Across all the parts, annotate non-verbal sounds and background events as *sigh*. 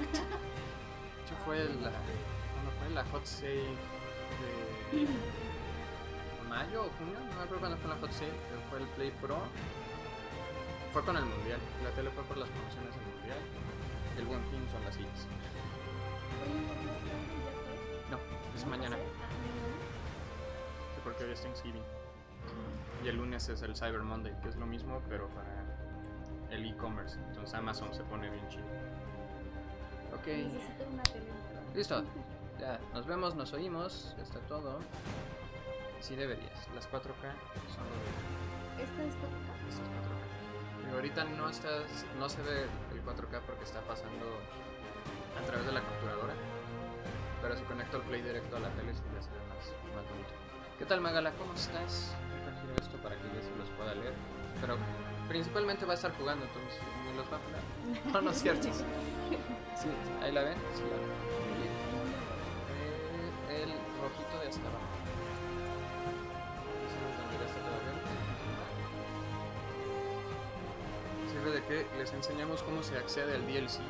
Exacto. Fue la, ¿cuándo fue la Hot Sale de mayo o junio, no me acuerdo cuándo fue la Hot Sale, fue el Play Pro. Fue con el Mundial. La tele fue por las promociones del Mundial. El buen fin son las sillas. No, es mañana. Sí, porque hoy es Thanksgiving. Y el lunes es el Cyber Monday, que es lo mismo, pero para el e-commerce. Entonces Amazon se pone bien chido. Ok. Necesito una. Listo. Ya, nos vemos, nos oímos. Ya está todo. Sí deberías. Las 4K son lo de ¿Esta es para estas 4K. Pero ahorita no estás, no se ve el 4K porque está pasando a través de la capturadora. Pero si conecto el play directo a la tele ya se ve más, más bonito. ¿Qué tal Magala? ¿Cómo estás? Giro esto para que ya se los pueda leer. Pero principalmente va a estar jugando, entonces ni los va a hablar. *laughs* No, no es cierto. Sí, ahí la ven. Sí, la ven. Eh, el rojito de hasta abajo. Sirve de que les enseñamos cómo se accede al DLC,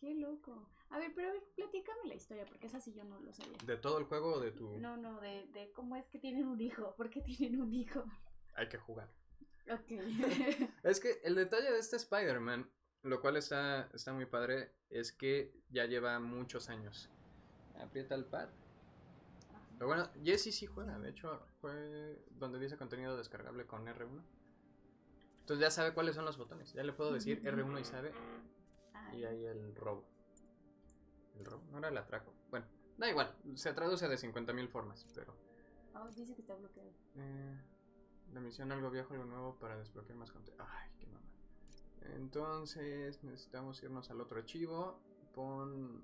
Qué loco. A ver, pero a ver, platícame la historia, porque esa sí yo no lo sabía. ¿De todo el juego o de tu...? No, no, de, de cómo es que tienen un hijo. ¿Por qué tienen un hijo? Hay que jugar. Ok. *laughs* Es que el detalle de este Spider-Man, lo cual está, está muy padre, es que ya lleva muchos años. Aprieta el pad. Pero bueno, Jesse sí juega, de hecho fue donde dice contenido descargable con R1. Entonces ya sabe cuáles son los botones. Ya le puedo decir R1 y sabe. Ah, Y ahí el robo. ¿El robo? No era el atraco. Bueno, da igual. Se traduce de 50.000 formas, pero... oh, dice que está bloqueado. Eh, la misión algo viejo, algo nuevo para desbloquear más contenido. Ay, qué mamá. Entonces necesitamos irnos al otro archivo. Pon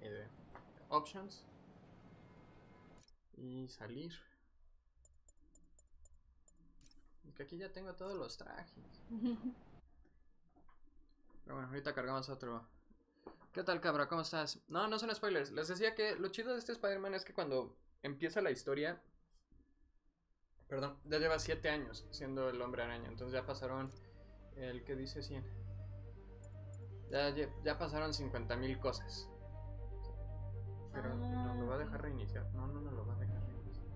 eh, options y salir. Que aquí ya tengo todos los trajes. *laughs* Bueno, ahorita cargamos otro. ¿Qué tal, cabra? ¿Cómo estás? No, no son spoilers. Les decía que lo chido de este Spider-Man es que cuando empieza la historia. Perdón, ya lleva 7 años siendo el hombre araña. Entonces ya pasaron. El que dice 100. Ya, ya, ya pasaron 50.000 cosas. Pero no lo va a dejar reiniciar. No, no, no lo va a dejar reiniciar.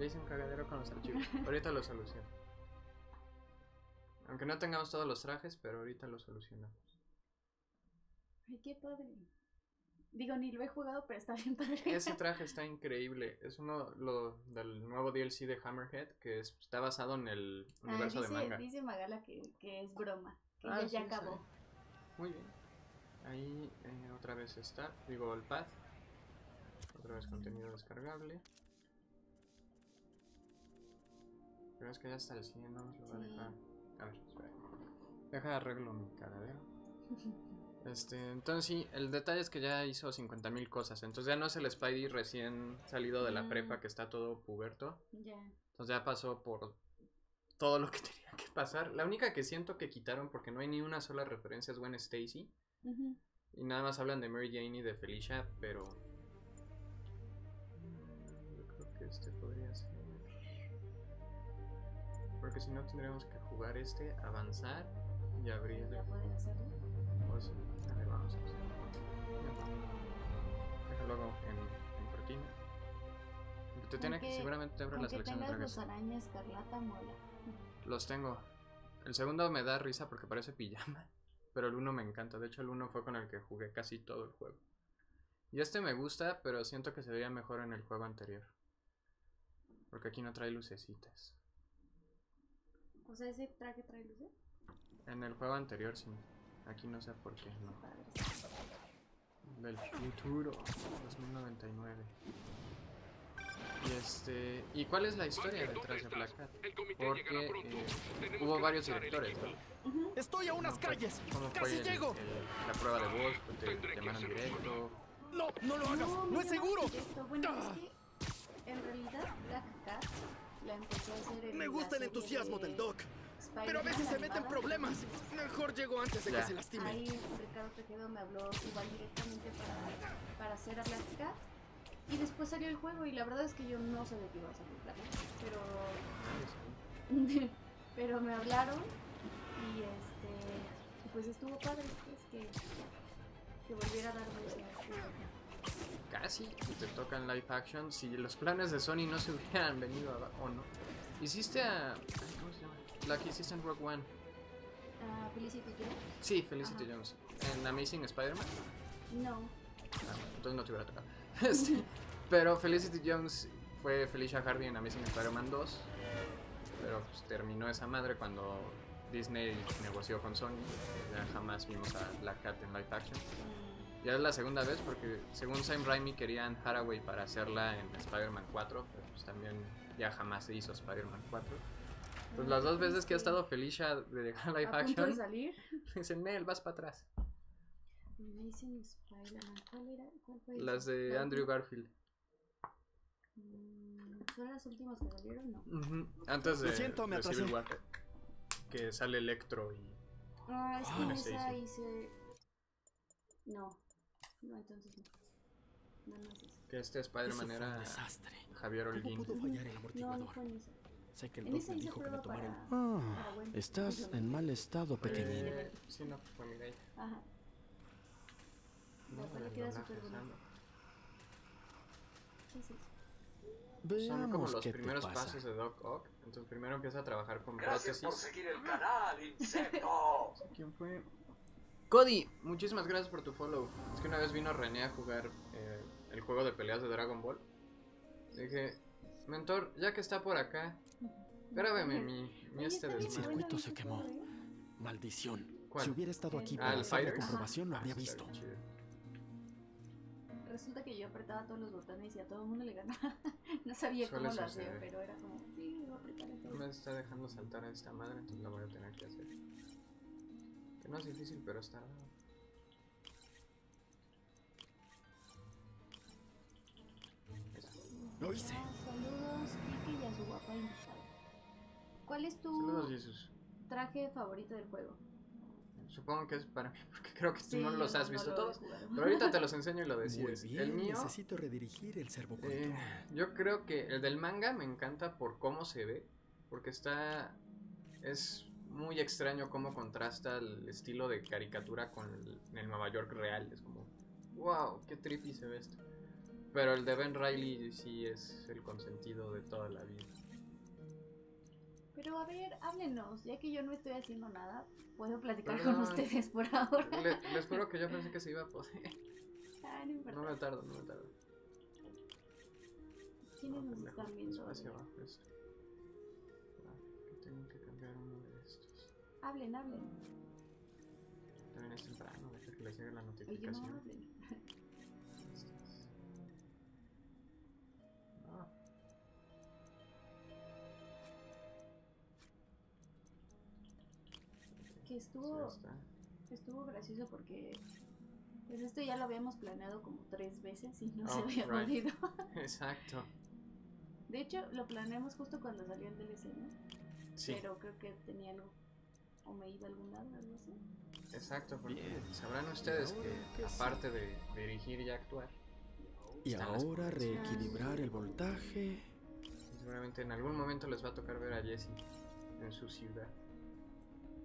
Ya hice un cagadero con los archivos. ahorita lo soluciono. Aunque no tengamos todos los trajes, pero ahorita lo solucionamos. Ay, qué padre. Digo, ni lo he jugado, pero está bien padre. Ese *laughs* traje está increíble. Es uno lo, del nuevo DLC de Hammerhead que es- está basado en el universo dice, de manga. dice Magala que, que es broma. Que Ah, ya, acabó. sí. Muy bien. Ahí eh, otra vez está. Digo, el pad. Otra vez contenido descargable. Pero es que ya está el 100, no nos lo va a dejar. A ver, espera. Deja arreglo mi cagadero. *laughs* Este, entonces sí, el detalle es que ya hizo 50.000 cosas. Entonces ya no es el Spidey recién salido de la Mm. prepa que está todo puberto. ya. Entonces ya pasó por todo lo que *laughs* tenía que pasar. La única que siento que quitaron porque no hay ni una sola referencia es Gwen Stacy. Y nada más hablan de Mary Jane y de Felicia, pero... mm, Yo creo que este podría ser... Porque si no tendríamos que jugar este, avanzar y abrir... Ya pueden hacerlo. Pues, a ver, vamos a hacer. Déjalo en, en cortina. Te tiene que, seguramente te abre la selección de los arañas escarlata, mola. Los tengo. El segundo me da risa porque parece pijama. *laughs* Pero el uno me encanta. De hecho, el uno fue con el que jugué casi todo el juego. Y este me gusta, pero siento que se veía mejor en el juego anterior. Porque aquí no trae lucecitas. O sea, ese traje trae luces. En el juego anterior sí. Aquí no sé por qué no. Del futuro. 2099. Y este. ¿Y cuál es la historia detrás de Black Cat? Porque eh, hubo varios directores, ¿no? Estoy a unas ¿Cómo fue- calles. ¿Cómo fue Casi el- llego. el- la prueba de voz? ¿Te, te llamaron directo? No, no lo hagas. No, me es seguro. Bueno, Ah. es que en realidad Black Cat la empezó a hacer en Me gusta el entusiasmo de del Doc. Pero a veces se meten problemas. Mejor llego antes de Ya. que se lastime. Ahí Ricardo Tejedo me habló igual directamente para, para hacer a Black Cat. Y después salió el juego y la verdad es que yo no sabía que iba a salir pero *laughs* pero me hablaron y este pues estuvo padre pues que que volviera a darme ese juego. Casi y te tocan live action si los planes de Sony no se hubieran *laughs* venido abajo o no. Hiciste a. ¿Cómo se llama? La que hiciste en Rogue One. Ah, Felicity Jones. Sí, Felicity Ajá. Jones. En Amazing Spider-Man. No. Ah, entonces no te hubiera tocado. *laughs* Este, pero Felicity Jones fue Felicia Hardy en Amazing Spider-Man 2. Pero pues, terminó esa madre cuando Disney negoció con Sony. que Ya jamás vimos a Black Cat en live action. Ya es la segunda vez porque según Sam Raimi querían Haraway para hacerla en Spider-Man 4, pero pues también ya jamás se hizo Spider-Man 4. Pues las dos veces que ha estado Felicia de dejar live a punto de action, salir. *laughs* dicen, Nel, vas para atrás. Amazing Spider-Man. ¿Cuál era? ¿Cuál fue? Las de ¿La Andrew? Garfield. Mm, ¿Fueron las últimas que salieron? No. Antes de, Lo siento, me de Civil atrasé. War. Que sale Electro y... Ah, es que Ah, en sí, esa hice. No. No, entonces no. No, no es. Que este Spider-Man era desastre. Javier ¿Cómo Holguín. pudo fallar el No, no amortiguador? en esa. Sé que el doc me dijo que me tomara Ah, estás en mal estado, pequeñín. Eh, sí, no, fue. Ajá. No, Pero el queda doblaje, súper bonito. Sandra. ¿Qué es eso? Son como los primeros pasos de Doc Ock. Entonces primero empieza a trabajar con Gracias por prótesis. seguir el canal, insecto. ¿Quién fue? Cody, muchísimas gracias por tu follow. Es que una vez vino René a jugar eh, el juego de peleas de Dragon Ball. Dije, mentor, ya que está por acá, grábeme mi, mi este El circuito se quemó. ¿eh? Maldición. ¿Cuál? Si hubiera estado aquí Ah, para hacer la comprobación, lo Ah, habría visto. Resulta que yo apretaba todos los botones y a todo el mundo le ganaba. *laughs* no sabía Suele cómo lo hacía, pero era como, sí, voy a apretar No todo. me está dejando saltar a esta madre, entonces la voy a tener que hacer. Que no es difícil, pero está raro. Lo hice. Saludos, Kiki y a su guapa invitada. ¿Cuál es tu Saludos, Jesus. traje favorito del juego? Supongo que es para mí, porque creo que tú no los has no visto lo todos. Pero ahorita te los *laughs* enseño y lo Muy decides. bien, el mío, necesito redirigir el eh, yo creo que el del manga me encanta por cómo se ve. Porque está. Es muy extraño cómo contrasta el estilo de caricatura con el, el Nueva York real. Es como, wow, qué trippy se ve esto. Pero el de Ben Riley sí es el consentido de toda la vida. Pero a ver, háblenos, ya que yo no estoy haciendo nada, puedo platicar con ustedes por ahora. Le- les juro que yo pensé que se iba a poder. Ah, no importa. No me tardo, no me tardo. ¿Quiénes No, nos pendejo, están viendo? Espacio Hablen, hablen. También es temprano, deja que les llegue la Oye, no notificación. hablen. Ah. Que estuvo, estuvo gracioso porque pues esto ya lo habíamos planeado como tres veces y no se Oh, había right. podido. *laughs* Exacto. De hecho, lo planeamos justo cuando salió el DLC, ¿no? Sí, Pero creo que tenía algo. O me iba a algún lado, algo así. exacto. Porque Bien. sabrán ustedes que, aparte de dirigir y actuar, Y ahora reequilibrar el voltaje. Seguramente en algún momento les va a tocar ver a Jesse en su ciudad.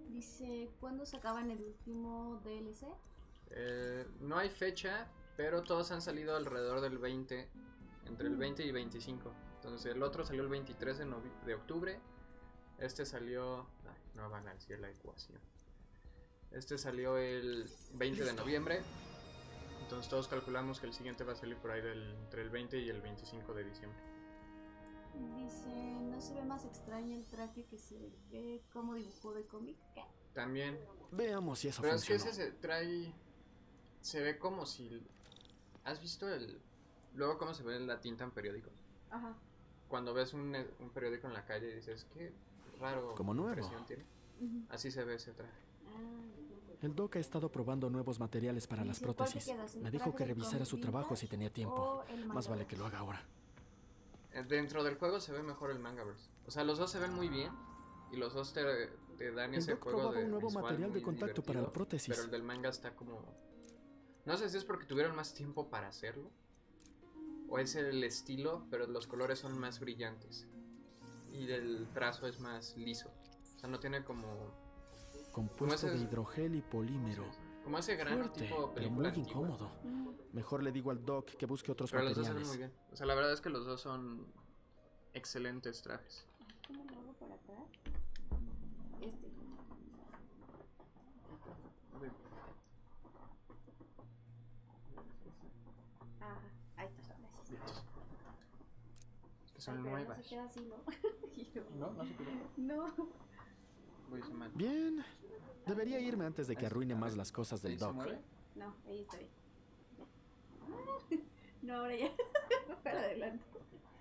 Dice, ¿cuándo sacaban el último DLC? Eh, no hay fecha, pero todos han salido alrededor del 20, entre el 20 y 25. Entonces el otro salió el 23 de, novi- de octubre. Este salió... No van a decir la ecuación. Este salió el 20 de noviembre. Entonces todos calculamos que el siguiente va a salir por ahí del, entre el 20 y el 25 de diciembre. Dice, ¿no se ve más extraño el traje que se ve como dibujó de cómic? ¿Qué? También Veamos si eso Pero es que ese se trae. Se ve como si. ¿Has visto el. Luego cómo se ve la tinta en periódicos? Ajá. Cuando ves un, un periódico en la calle y dices, qué raro. Como nuevo. tiene. Así se ve ese traje. El doc ha estado probando nuevos materiales para las Dice, ¿cuál te prótesis. Me dijo que revisara su trabajo si tenía tiempo. Más vale que lo haga ahora. Eh, Dentro del juego se ve mejor el Mangaverse. O sea, los dos se ven muy bien. Y los dos te, te dan El ese doc juego de un nuevo material de contacto para la prótesis. Pero el del manga está como. No sé si es porque tuvieron más tiempo para hacerlo. o es el estilo, pero los colores son más brillantes. Y el trazo es más liso. O sea, no tiene como, Compuesto ese- de hidrogel y polímero. como ese grano Fuerte, tipo pero muy antigua. incómodo. Mejor le digo al Doc que busque otros Pero los dos materiales. muy bien. O sea, la verdad es que los dos son excelentes trajes. ¿Cómo lo hago para atrás? Este. Ajá, ahí está, gracias. Que son Ay, nuevas. No se queda así, ¿no? *laughs* No, no se quedó. no. Se me- Bien. Debería irme antes de que arruine a más las cosas del ¿Sí se Doc. No, ahí está bien. *laughs* No, ahora ya. *laughs* para adelante.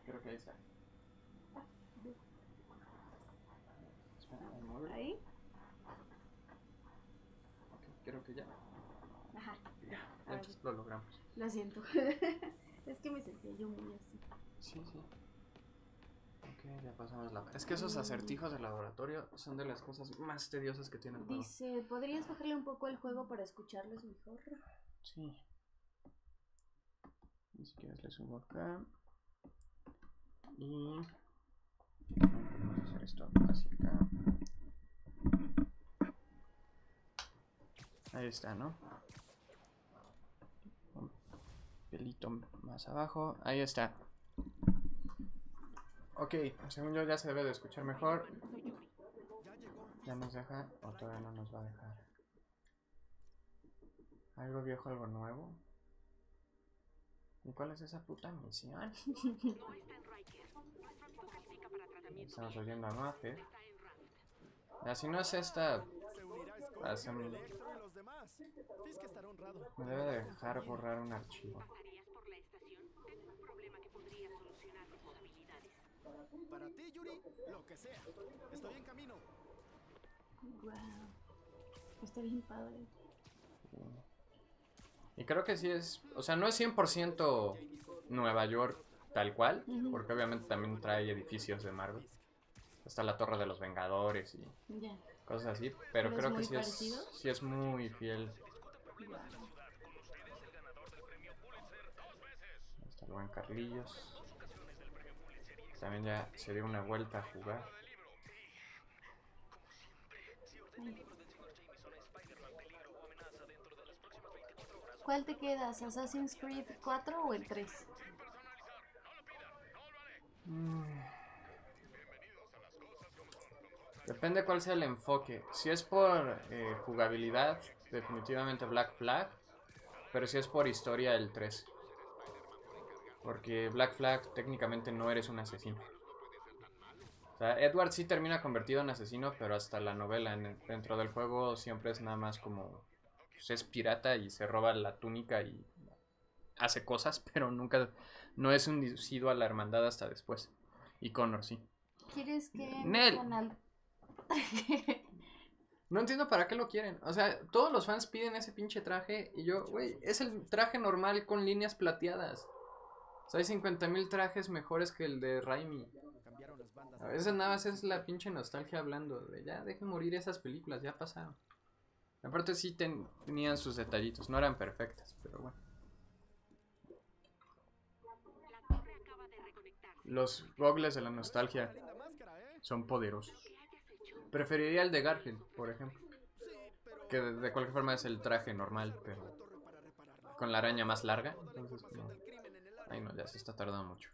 Creo que ahí está. Espera, ahí. Ok, creo que ya. Ajá. Ya, lo logramos. Lo siento. es que me sentía yo muy así. Sí, sí. Ok, ya pasamos la... Es que esos acertijos de laboratorio son de las cosas más tediosas que tiene el juego. Dice, ¿podrías bajarle un poco el juego para escucharles mejor? Sí. Ni siquiera le subo acá. Y... Vamos a hacer esto hacia acá. Ahí está, ¿no? Un pelito más abajo. Ahí está. Ok, según yo ya se debe de escuchar mejor. Ya nos deja o todavía no nos va a dejar. Algo viejo, algo nuevo. ¿Y cuál es esa puta misión? *laughs* Estamos oyendo a Maffer. Así no es esta. Hacen- Me debe de dejar borrar un archivo. Para ti, Yuri, lo que sea. Estoy en camino. Wow. Está bien padre. Y creo que sí es. O sea, no es 100% Nueva York tal cual. Ujú. Porque obviamente también trae edificios de Marvel. Está la Torre de los Vengadores y Ya. cosas así. ¿Pero Pero, es creo que muy sí es, sí es muy fiel. Ahí está el buen Carlillos. También ya se dio una vuelta a jugar. ¿Cuál te quedas? ¿Assassin's Creed 4 o el 3? Mm. Depende cuál sea el enfoque. Si es por eh, jugabilidad, definitivamente Black Flag. Pero si es por historia, el 3. Porque Black Flag técnicamente no eres un asesino. O sea, Edward sí termina convertido en asesino, pero hasta la novela en- dentro del juego siempre es nada más como... pues, es pirata y se roba la túnica y hace cosas, *laughs* pero nunca... No es inducido a la hermandad hasta después. Y Connor sí. ¿Quieres que Nel. *laughs* No entiendo para qué lo quieren. O sea, todos los fans piden ese pinche traje y yo, güey, es el traje normal con líneas plateadas. O sea, hay 50.000 trajes mejores que el de Raimi. A veces nada más es la pinche nostalgia hablando de ya, dejen morir esas películas, ya pasaron. Aparte sí ten- tenían sus detallitos, no eran perfectas, pero bueno. Los gogles de la nostalgia son poderosos. Preferiría el de Garfield, por ejemplo. Que de, cualquier forma es el traje normal, pero con la araña más larga. Entonces, no. Ay, no, ya se está tardando mucho.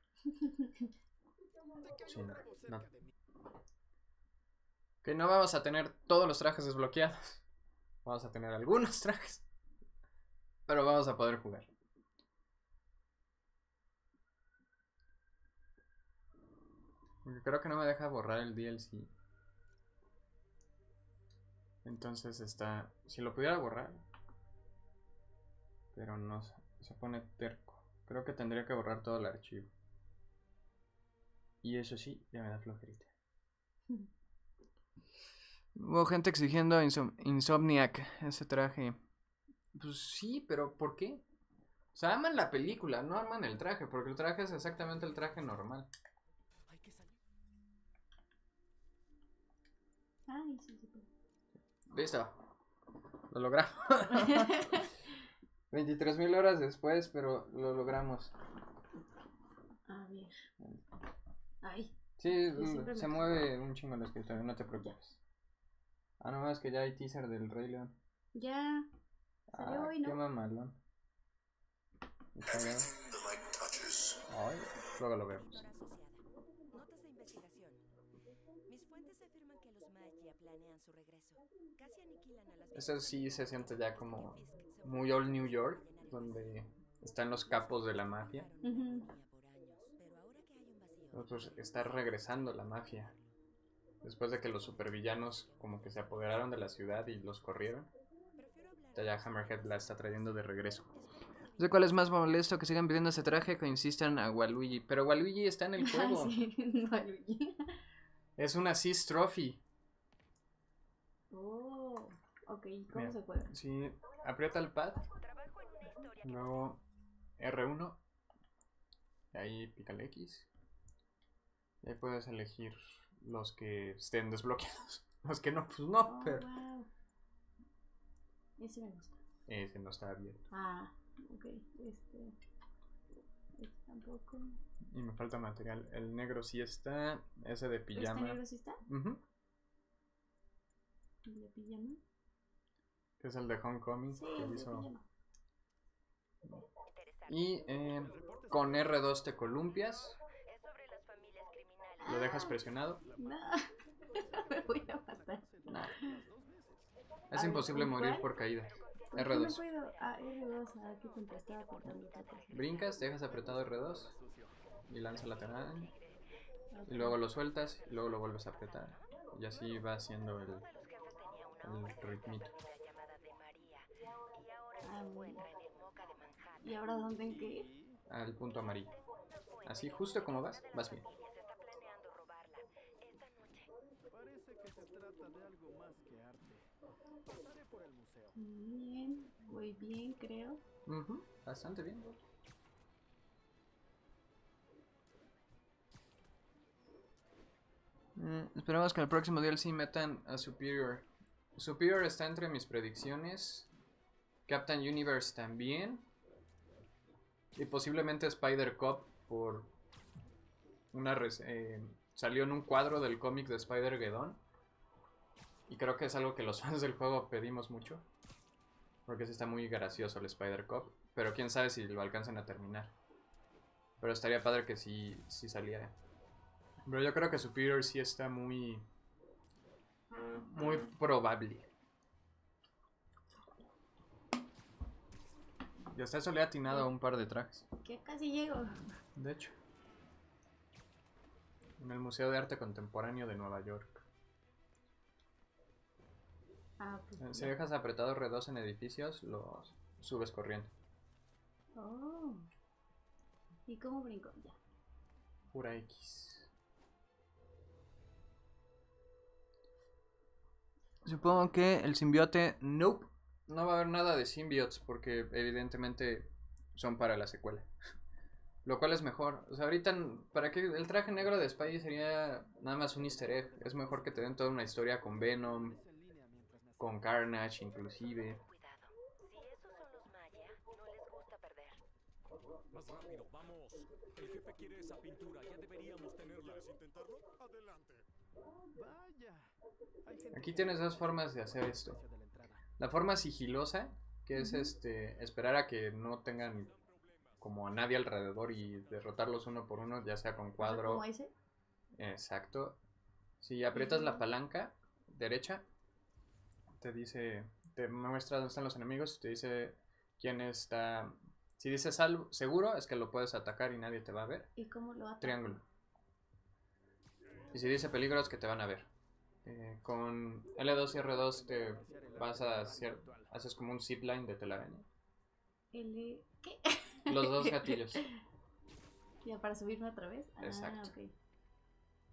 Sí, no. Que no vamos a tener todos los trajes desbloqueados. Vamos a tener algunos *laughs* trajes. Pero vamos a poder jugar. Porque creo que no me deja borrar el DLC. Entonces está... Si lo pudiera borrar. Pero no se- se pone terco. Creo que tendría que borrar todo el archivo. Y eso sí, ya me da flojerita. *laughs* Hubo gente exigiendo Insom- Insomniac ese traje. Pues sí, pero ¿por qué? O sea, aman la película, no aman el traje, porque el traje es exactamente el traje normal. Hay que salir. Ay, sí, sí. Listo. Lo logramos. *laughs* *laughs* 23.000 horas después, pero lo logramos. ver. Ay, Sí, siempre se me- mueve un chingo el escritorio, no te preocupes. Ah, no más que ya hay teaser del Rey León. ya. Salió Ah, hoy, ¿no? Qué mamalón. Ay, luego lo vemos. Notas de investigación. Mis fuentes afirman que los Magia planean su regreso. Casi aniquilan a las Eso sí se siente ya como muy old New York, donde están los capos de la mafia. Pues está regresando la mafia. Después de que los supervillanos como que se apoderaron de la ciudad y los corrieron. Ya Hammerhead la está trayendo de regreso. No sé cuál es más molesto que sigan pidiendo ese traje que insistan a Waluigi. Pero Waluigi está en el *laughs* Ah, juego. sí. *laughs* Es una Seas Trophy. Oh, ok, ¿cómo Mira. se juega? Si aprieta el pad, luego R1, y ahí pica el X. Y ahí puedes elegir los que estén desbloqueados. *laughs* Los que no, pues no, Oh, pero wow. Ese me gusta. ese no está bien. Ah, ok, este. Este tampoco. Y me falta material. El negro sí está, ese de ¿Este pijama. negro sí está? Ujú, ¿El de pijama? Que es el de Homecoming Sí, que hizo. Y eh, con R2 te columpias, lo dejas presionado. No, *laughs* me voy a matar. A Es ver, imposible ¿con morir por caída. ¿Por qué no R2. puedo? Ah, R2, ah, cosa. Brincas, dejas apretado R2 y lanza lateral. Y luego lo sueltas y luego lo vuelves a apretar. Y así va haciendo el, el ritmito. ¿Y ahora dónde en qué? Al punto amarillo. Así, justo como vas, vas bien. Parece que se trata de algo más que arte. Pasaré por el museo. Bien, voy bien, creo. Bastante bien. Mm, esperamos que el próximo DLC metan a Superior. Superior está entre mis predicciones. Captain Universe también. Y posiblemente Spider Cop por una eh, salió en un cuadro del cómic de Spider Geddon. Y creo que es algo que los *laughs* fans del juego pedimos mucho. Porque sí está muy gracioso el Spider Cop. Pero quién sabe si lo alcanzan a terminar. Pero estaría padre que sí, sí saliera. Pero yo creo que Superior sí está muy. Muy probable. Y hasta eso le ha atinado a un par de tracks. Que casi llego. De hecho. En el Museo de Arte Contemporáneo de Nueva York. Ah, pues. Si ya. dejas apretado R2 en edificios, los subes corriendo. Oh. ¿Y cómo brinco? Ya. Pura X. Supongo que el simbiote. Nope. No va a haber nada de simbiotes porque evidentemente son para la secuela. *laughs* Lo cual es mejor. O sea, ahorita, ¿para qué? El traje negro de Spidey sería nada más un easter egg. Es mejor que te den toda una historia con Venom, con Carnage inclusive. El jefe quiere esa pintura, ya deberíamos tenerla. Aquí tienes dos formas de hacer esto. La forma sigilosa, que es este esperar a que no tengan como a nadie alrededor y derrotarlos uno por uno, ya sea con cuadro. como ese. Exacto. Si aprietas la palanca derecha, te dice, te muestra dónde están los enemigos y te dice quién está. Si dice salvo, seguro, es que lo puedes atacar y nadie te va a ver. ¿Y cómo lo ataco? Triángulo. Y si dice peligro, es que te van a ver. Eh, con L2 y R2 te vas a hacer, haces como un zipline de telaraña. L... ¿Qué? Los dos *laughs* gatillos. ¿Ya para subirme otra vez? Exacto. Ah, ok.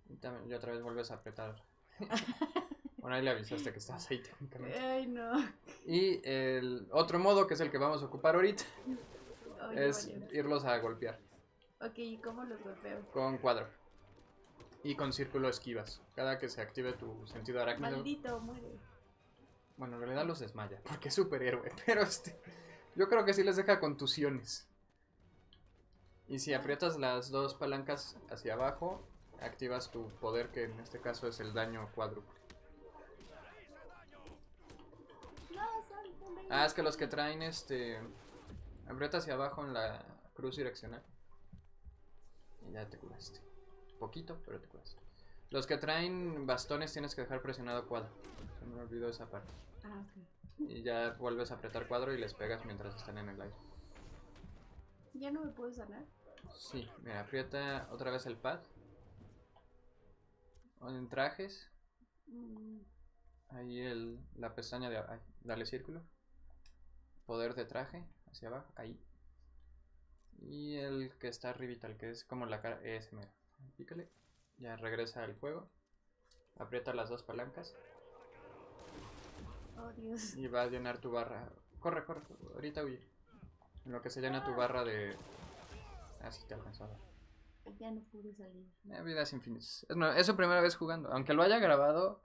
Y, también, y otra vez vuelves a apretar. *laughs* bueno, ahí le avisaste que estabas ahí técnicamente. Ay, no. Y el otro modo, que es el que vamos a ocupar ahorita, es valió. irlos a golpear Ok, ¿y cómo los golpeo? con cuadro. Y con círculo esquivas. Cada que se active tu sentido arácnido. Maldito, muere. Bueno, en realidad los desmaya, porque es superhéroe. *laughs* Pero este. Yo creo que sí les deja contusiones. Y si aprietas las dos palancas hacia abajo, activas tu poder, que en este caso es el daño cuádruple. Ah, es que los que traen este. Aprieta hacia abajo en la cruz direccional. Y ya te curaste. Poquito, pero te curaste. Los que traen bastones tienes que dejar presionado cuadro. Se me olvidó esa parte. Ah, ok. Y ya vuelves a apretar cuadro y les pegas mientras están en el aire. ¿Ya no me puedo sanar? Sí, mira, aprieta otra vez el pad. En trajes, Mm, ahí el, la pestaña de ay, dale círculo. Poder de traje, hacia abajo, ahí. Y el que está arribita, el que es como la cara, ese mero. Pícale, ya regresa al juego. Aprieta las dos palancas Oh, Dios. y va a llenar tu barra. Corre, corre, ahorita huye. En lo que se llena tu barra de... Ah, sí, te alcanzó a dar. Ya no pude salir. Eh, vidas infinitas. Es, no, es su primera vez jugando. Aunque lo haya grabado,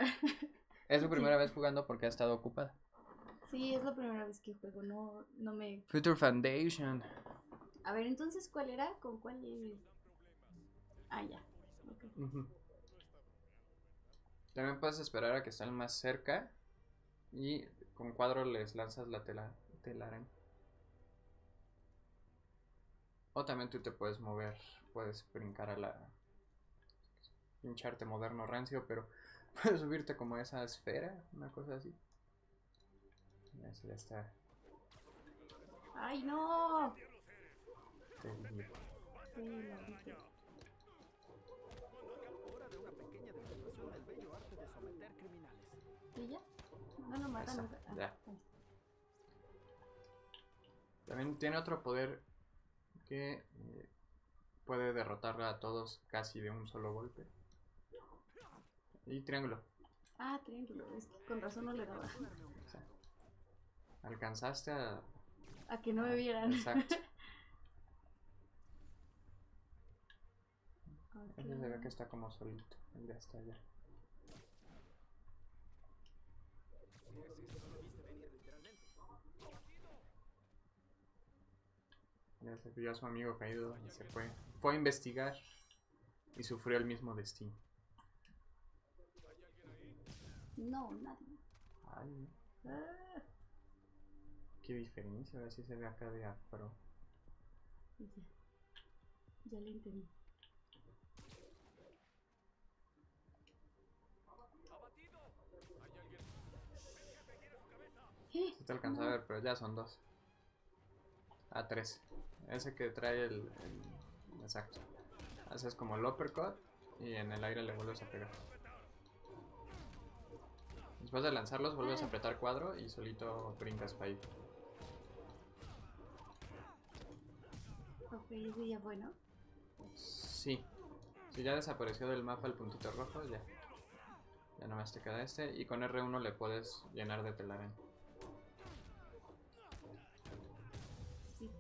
es su *laughs* primera vez jugando porque ha estado ocupada. Sí, es la primera vez que juego. No, no me. Future Foundation. A ver, entonces, ¿cuál era? ¿Con cuál? Ah, ya. También puedes esperar a que estén más cerca y con cuadro les lanzas la tela, telaraña. O también tú te puedes mover, puedes brincar a la hincharte moderno rancio, pero *laughs* puedes subirte como a esa esfera, una cosa así. Ya, eso ya está. ¡Ay, no! Sí, ¿Y ya? No lo no- ah, ya. ahí está. También tiene otro poder que eh, puede derrotar a todos casi de un solo golpe. Y triángulo. Ah, triángulo. Es que con razón no le daba. alcanzaste a... A que no me vieran. Exacto. *laughs* Ok. Ese se ve que está como solito. él Ya está allá. Ya se vio a su amigo caído y se fue. Fue a investigar y sufrió el mismo destino. No, nadie. Ay, Ah, qué diferencia. Ahora sí se ve acá de afro. ya. Ya lo entendí. Sí te alcanzó a ver, pero ya son dos. A tres. Ese que trae el, el- Exacto. Haces como el uppercut y en el aire le vuelves a pegar. Después de lanzarlos vuelves a apretar cuadro y solito brincas para ahí. Ok, ese ya fue, ¿no? Sí. Si ya desapareció del mapa el puntito rojo, ya. Ya nomás te queda este. Y con R1 le puedes llenar de telaraña.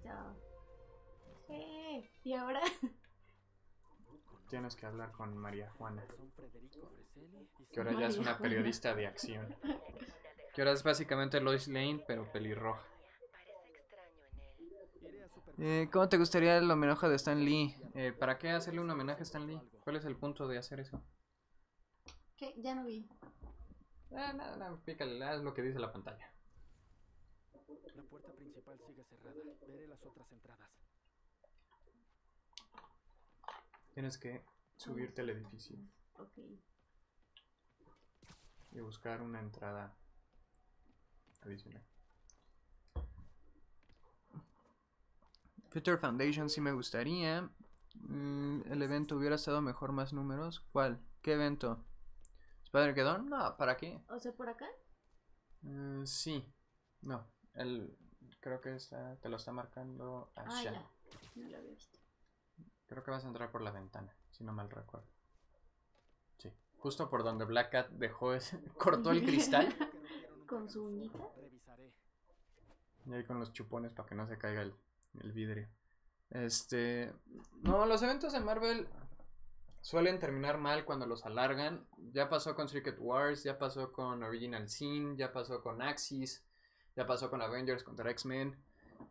Chao. Eh, ¿Y ahora? *laughs* Tienes que hablar con María Juana. Que ahora ya es una Juana. periodista de acción. *laughs* Que ahora es básicamente Lois Lane, pero pelirroja. Eh, ¿Cómo te gustaría el homenaje de Stan Lee? Eh, ¿Para qué hacerle un homenaje a Stan Lee? ¿Cuál es el punto de hacer eso? ¿Qué? Ya no vi. Ah, nada, nada, pícale, haz lo que dice la pantalla. La puerta principal sigue cerrada. Veré las otras entradas. Tienes que subirte al edificio Ok. y buscar una entrada adicional. Future Foundation sí me gustaría. Mm, el evento hubiera estado mejor más números. ¿Cuál? ¿Qué evento? ¿Spider-Geddon? No, ¿para qué? O sea, por acá. Mm, sí. No. El, creo que está, te lo está marcando Ah, allá. ya. No lo había visto. Creo que vas a entrar por la ventana, si no mal recuerdo. Sí. Justo por donde Black Cat dejó ese, *laughs* cortó el cristal. *laughs* Con su uñita. Y ahí con los chupones para que no se caiga el, el vidrio. Este. No, los eventos de Marvel suelen terminar mal cuando los alargan. Ya pasó con Secret Wars, ya pasó con Original Sin, ya pasó con Axis, ya pasó con Avengers contra X-Men.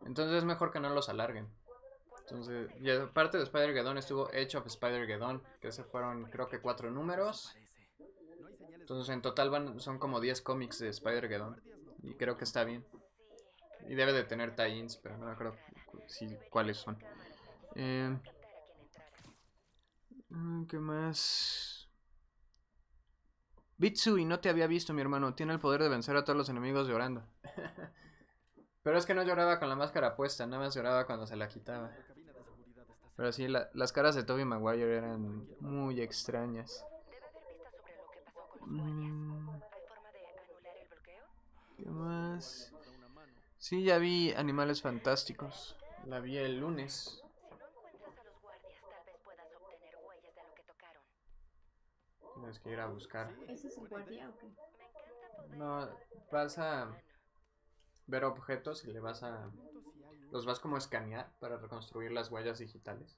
Entonces es mejor que no los alarguen. Entonces, y aparte de Spider-Geddon estuvo Edge of Spider-Geddon, que se fueron creo que cuatro números. Entonces en total van, son como 10 cómics de Spider-Geddon. Y creo que está bien. Y debe de tener tie-ins, pero no me acuerdo cu- si, cuáles son. Eh, mm, ¿Qué más? Bitsui, no te había visto, mi hermano. Tiene el poder de vencer a todos los enemigos llorando. *laughs* pero es que no lloraba con la máscara puesta, nada más lloraba cuando se la quitaba. Pero sí, la- las caras de Tobey Maguire eran muy extrañas. Mm. ¿Qué más? Sí, ya vi Animales Fantásticos. La vi el lunes. Si no encuentras a los guardias, tal vez puedas obtener huellas de lo que tocaron. Tienes que ir a buscar. ¿Ese es el guardia o qué? Me encanta poder No, vas a ver objetos y le vas a... Los vas como a escanear para reconstruir las huellas digitales.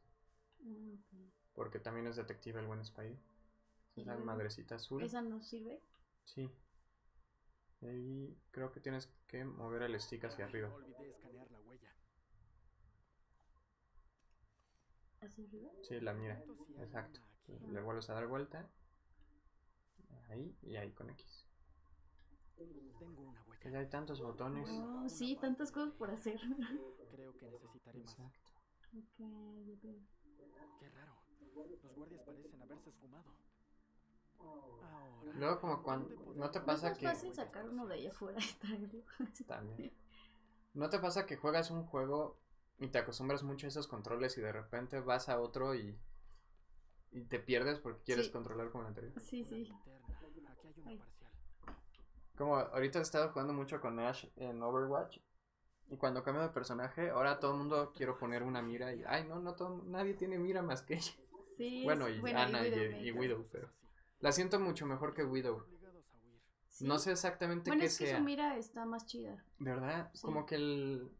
Ok. Porque también es detective el buen Spidey. ¿Y Esa luego? madrecita azul. ¿Esa no sirve? Sí. Y ahí creo que tienes que mover el stick hacia arriba. Olvidé escanear la huella. ¿Hacia arriba? Sí, la mira. Exacto. Le vuelves a dar vuelta. Ahí y ahí con X. Tengo una Que huella. ya hay tantos botones. Oh, sí, tantas cosas por hacer. Creo que necesitaré más. Exacto. ok, ok. Qué raro. Los guardias parecen haberse esfumado. Ahora. Luego como cuando... ¿No te pasa que... fácil sacar uno de allá afuera y traerlo. También. ¿No te pasa que juegas un juego y te acostumbras mucho a esos controles y de repente vas a otro y, y te pierdes porque quieres Sí. controlar como el anterior? Sí, sí. Hay una parcial. Como ahorita he estado jugando mucho con Ash en Overwatch y cuando cambio de personaje, ahora todo el mundo quiero poner una mira y ay no, no todo, nadie tiene mira más que ella. Sí, *laughs* Bueno, y Ana y- Widowmaker. y Widow, pero la siento mucho mejor que Widow. Sí. No sé exactamente Bueno, qué es que sea, su mira está más chida. ¿verdad? Sí. Como que el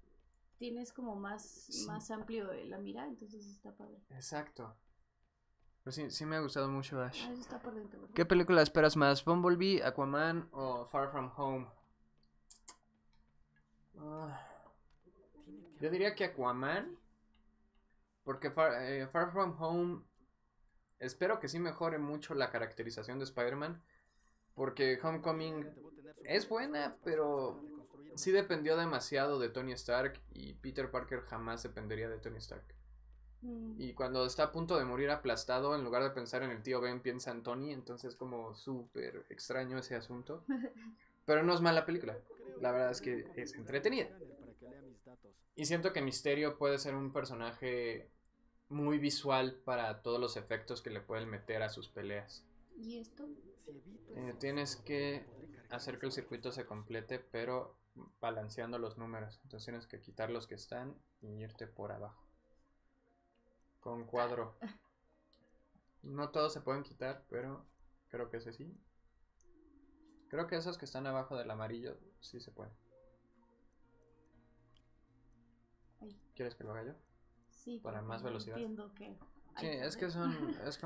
Tienes como más, Sí. más amplio la mira, entonces está padre. exacto. Pues sí, sí me ha gustado mucho Ash. Eso está por dentro, ¿verdad? ¿Qué película esperas más? ¿Bumblebee, Aquaman o Far From Home? Ah, yo diría que Aquaman. Porque Far, eh, Far From Home. Espero que sí mejore mucho la caracterización de Spider-Man. Porque Homecoming es buena, pero sí dependió demasiado de Tony Stark. Y Peter Parker jamás dependería de Tony Stark. Mm, Y cuando está a punto de morir aplastado, en lugar de pensar en el tío Ben, piensa en Tony. Entonces, como súper extraño ese asunto. *laughs* Pero no es mala película. La verdad es que es entretenida. Y siento que Misterio puede ser un personaje muy visual para todos los efectos que le pueden meter a sus peleas. ¿Y esto? Eh, tienes que hacer que el circuito se complete, pero balanceando los números. Entonces tienes que quitar los que están y irte por abajo. Con cuadro. No todos se pueden quitar, pero creo que ese sí. Creo que esos que están abajo del amarillo sí se pueden. Ay. ¿Quieres que lo haga yo? Sí. Para más velocidad. Entiendo que. Sí, es que un, *laughs* es,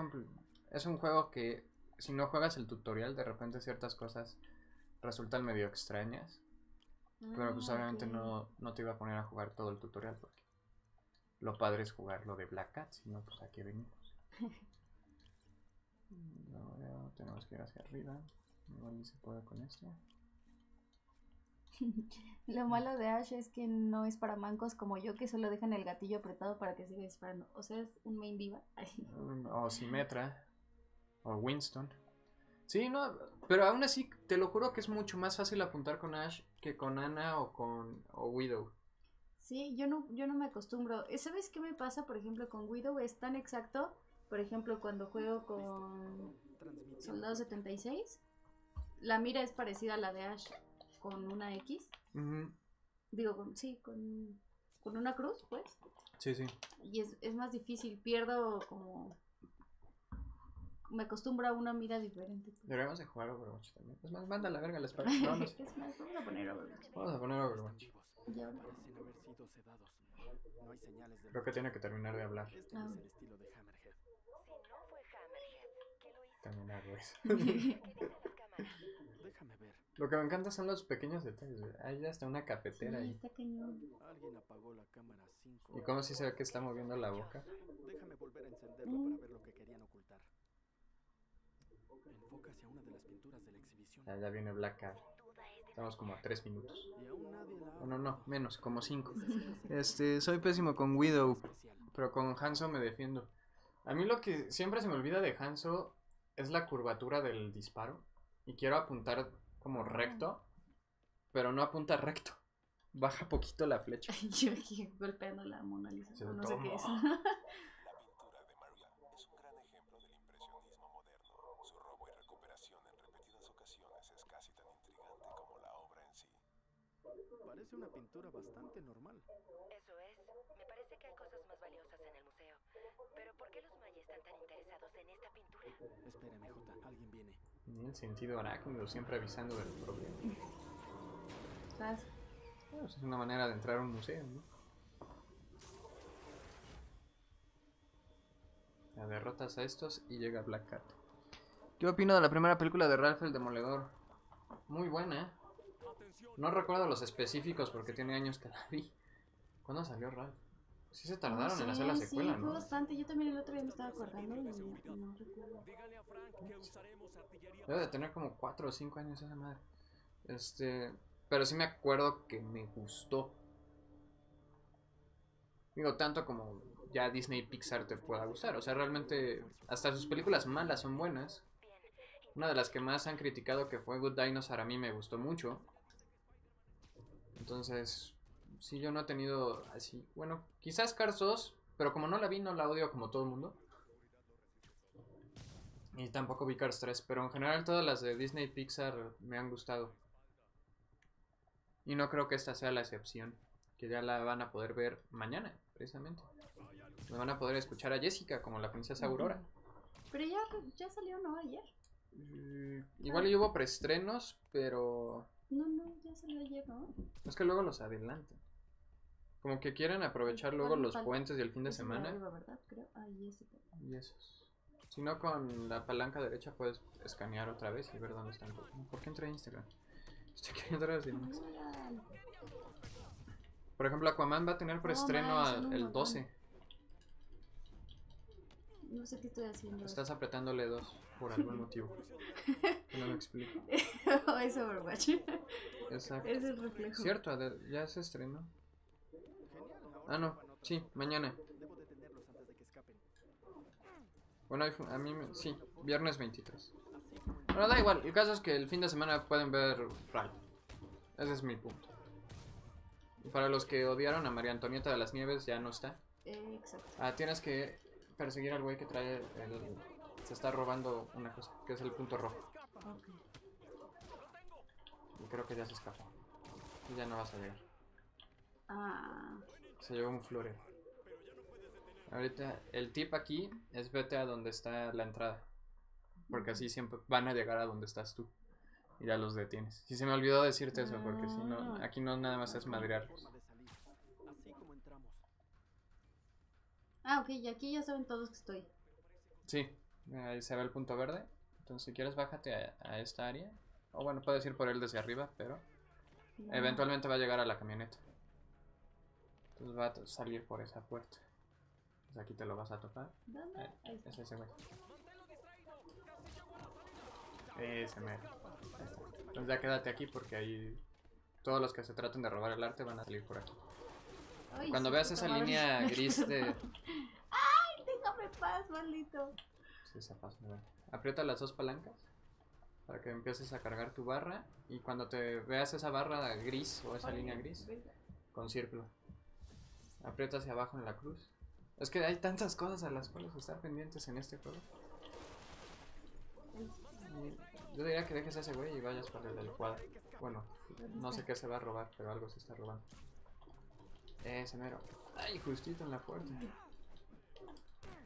es un juego que si no juegas el tutorial, de repente ciertas cosas resultan medio extrañas. Pero pues Ah, obviamente no, no te iba a poner a jugar todo el tutorial porque lo padre es jugar lo de Black Cat, si no, pues aquí venimos. *laughs* Ahora tenemos que ir hacia arriba. Igual se puede con esto. *laughs* Lo malo de Ash es que no es para mancos como yo que solo dejan el gatillo apretado para que siga disparando. O sea, es un main diva. *laughs* Mm, O Symmetra. O Winston. Sí, no, pero aún así, te lo juro que es mucho más fácil apuntar con Ash que con Ana o con o Widow. Sí, yo no, yo no me acostumbro. Eh, ¿Sabes qué me pasa, por ejemplo, con Widow? Es tan exacto. Por ejemplo, cuando juego con. Soldado 76, la mira es parecida a la de Ash con una X. Ujú, Digo, con, sí, con, con una cruz, pues. Sí, sí. Y es, es más difícil, pierdo como... Me acostumbro a una mira diferente. pues. Deberíamos de jugar Overwatch también. Es más, manda la verga la espada. No, no sé. *laughs* es más, vamos a poner Overwatch. Vamos a poner Overwatch. vivos. Y ahora- Parecen haber sido sedados. No hay señales de Creo que tiene que terminar de hablar. Ah. Terminar eso. *laughs* ¿Qué dicen las cámaras? Déjame ver. Lo que me encanta son los pequeños detalles. güey. Hay hasta una Sí, cafetera ahí. está cañón. Alguien apagó la cámara 5. Y cómo si se ve que está moviendo la boca. Déjame volver a encenderlo Mm. para ver lo que querían ocultar. Enfoca hacia una de las pinturas de la exhibición. Ya, ya viene Black Cat. Estamos como a tres minutos. Bueno, no, menos, como cinco. Necesitas ser Este, soy pésimo con Widow, pero con Hanzo me defiendo. A mí lo que siempre se me olvida de Hanzo es la curvatura del disparo. Y quiero apuntar como recto, pero no apunta recto. Baja poquito la flecha. *laughs* Yo aquí golpeando la Mona Lisa. Se no sé qué es. *laughs* tomo. La pintura de Maria es un gran ejemplo del impresionismo moderno. Su robo y recuperación en repetidas ocasiones es casi tan intrigante como la obra en sí. Parece una pintura bastante normal. Eso es. Me parece que hay cosas más valiosas en el museo. Pero ¿por qué los mayas están tan interesados en esta pintura? Espérame, Jota, alguien viene. Y el sentido arácnido siempre avisando del problema. ¿Sabes? Bueno, es una manera de entrar a un museo, ¿no? Ya derrotas a estos y llega Black Cat. ¿Qué opino de la primera película de Ralph el Demoledor? Muy buena, ¿eh? No recuerdo los específicos porque tiene años que la vi. ¿Cuándo salió Ralph? Sí se tardaron en hacer la secuela, Sí, ¿no? fue bastante. Yo también el otro día me estaba acordando y no, recuerdo. Debe de tener como 4 o 5 años esa madre. Este. Pero sí me acuerdo que me gustó. Digo, tanto como ya Disney y Pixar te pueda gustar. O sea, realmente hasta sus películas malas son buenas. Una de las que más han criticado que fue Good Dinosaur a mí me gustó mucho. Entonces, sí, yo no he tenido así. Bueno, quizás Cars 2, pero como no la vi, no la odio como todo el mundo. Y tampoco vi Cars 3, pero en general todas las de Disney y Pixar me han gustado. Y no creo que esta sea la excepción, que ya la van a poder ver mañana, precisamente. Me van a poder escuchar a Jessica como la princesa Aurora. Pero ya, ya salió, ¿no? Ayer. Mm, Igual y hubo preestrenos, pero No, no, ya salió ayer, ¿no? es que luego los adelantan. Como que quieren aprovechar luego ¿Cuál me los puentes y el fin de semana. Y esos. Si no, con la palanca derecha puedes escanear otra vez y ver dónde están. ¿Por qué entré a Instagram? *laughs* Estoy queriendo entrar a Por ejemplo, Aquaman va a tener preestreno manches, a- no, el no, 12. No sé qué estoy haciendo. Estás apretándole 2 por algún motivo. No me explico. *laughs* es Overwatch. Exacto. es el reflejo. Cierto, Adel, ya se estrenó. Ah, no. Sí, mañana. Bueno, a mí me- sí, viernes 23. Pero da igual, el caso es que el fin de semana pueden ver Ralph. Ese es mi punto. Y para los que odiaron a María Antonieta de las Nieves, ya no está. Exacto. Ah, tienes que perseguir al güey que trae el... Se está robando una cosa, que es el punto rojo. Y creo que ya se escapó. Y ya no vas a llegar. Ah. Se llevó un florero. Ahorita, el tip aquí es vete a donde está la entrada. Porque así siempre van a llegar a donde estás tú. Y ya los detienes. Si se me olvidó decirte eso, porque si no, Ah. aquí no nada más es madrearlos. Ah, ok, y aquí ya saben todos que estoy. Sí, ahí se ve el punto verde. Entonces, si quieres, bájate a, a esta área. O bueno, puedes ir por él desde arriba, pero eventualmente va a llegar a la camioneta. Entonces va a salir por esa puerta. Entonces aquí te lo vas a topar. ¿Dónde? Eh, Ahí está. Es ese güey. Ese. Entonces ya quédate aquí porque ahí todos los que se traten de robar el arte van a salir por aquí. Ay, Cuando veas esa línea gris de... *laughs* ¡Ay, déjame paz, maldito! Aprieta las dos palancas para que empieces a cargar tu barra y cuando te veas esa barra gris o esa línea gris, con círculo. Aprieta hacia abajo en la cruz. Es que hay tantas cosas a las cuales estar pendientes en este juego. Yo diría que dejes a ese güey y vayas para el del cuadro. Bueno, no sé qué se va a robar, pero algo se está robando. Ese mero. Ay, justito en la puerta.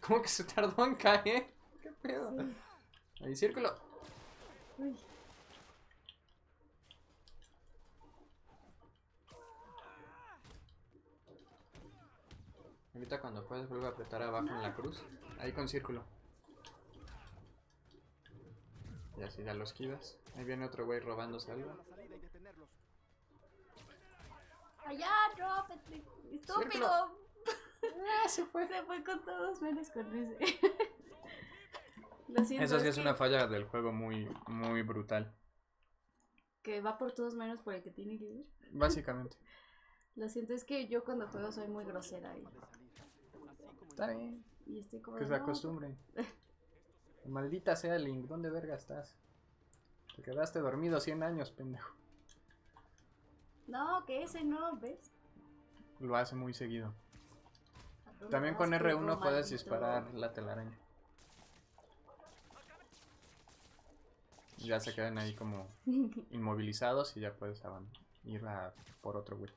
¿Cómo que se tardó en caer? ¿Qué pedo? Ahí, círculo. Uy. Ahorita cuando puedes vuelve a apretar abajo en la cruz. Ahí con círculo. Y así ya lo esquivas. Ahí viene otro güey robándose algo. Allá, Petri- estúpido. Ah, se fue. Se fue con todos menos con ese. Lo siento, Eso sí es una falla del juego muy, muy brutal. Que va por todos menos por el que tiene que ir. *laughs* Básicamente. Lo siento, es que yo cuando juego soy muy grosera y, Está bien. y estoy como. Que se "No, acostumbren. *laughs* Maldita sea Link, ¿dónde verga estás? Te quedaste dormido 100 años, pendejo. No, que ese no, ¿ves? Lo hace muy seguido. ¿A dónde También con perro R1 puedes maldito? disparar la telaraña. Ya se quedan ahí como *laughs* inmovilizados y ya puedes ir a por otro güey.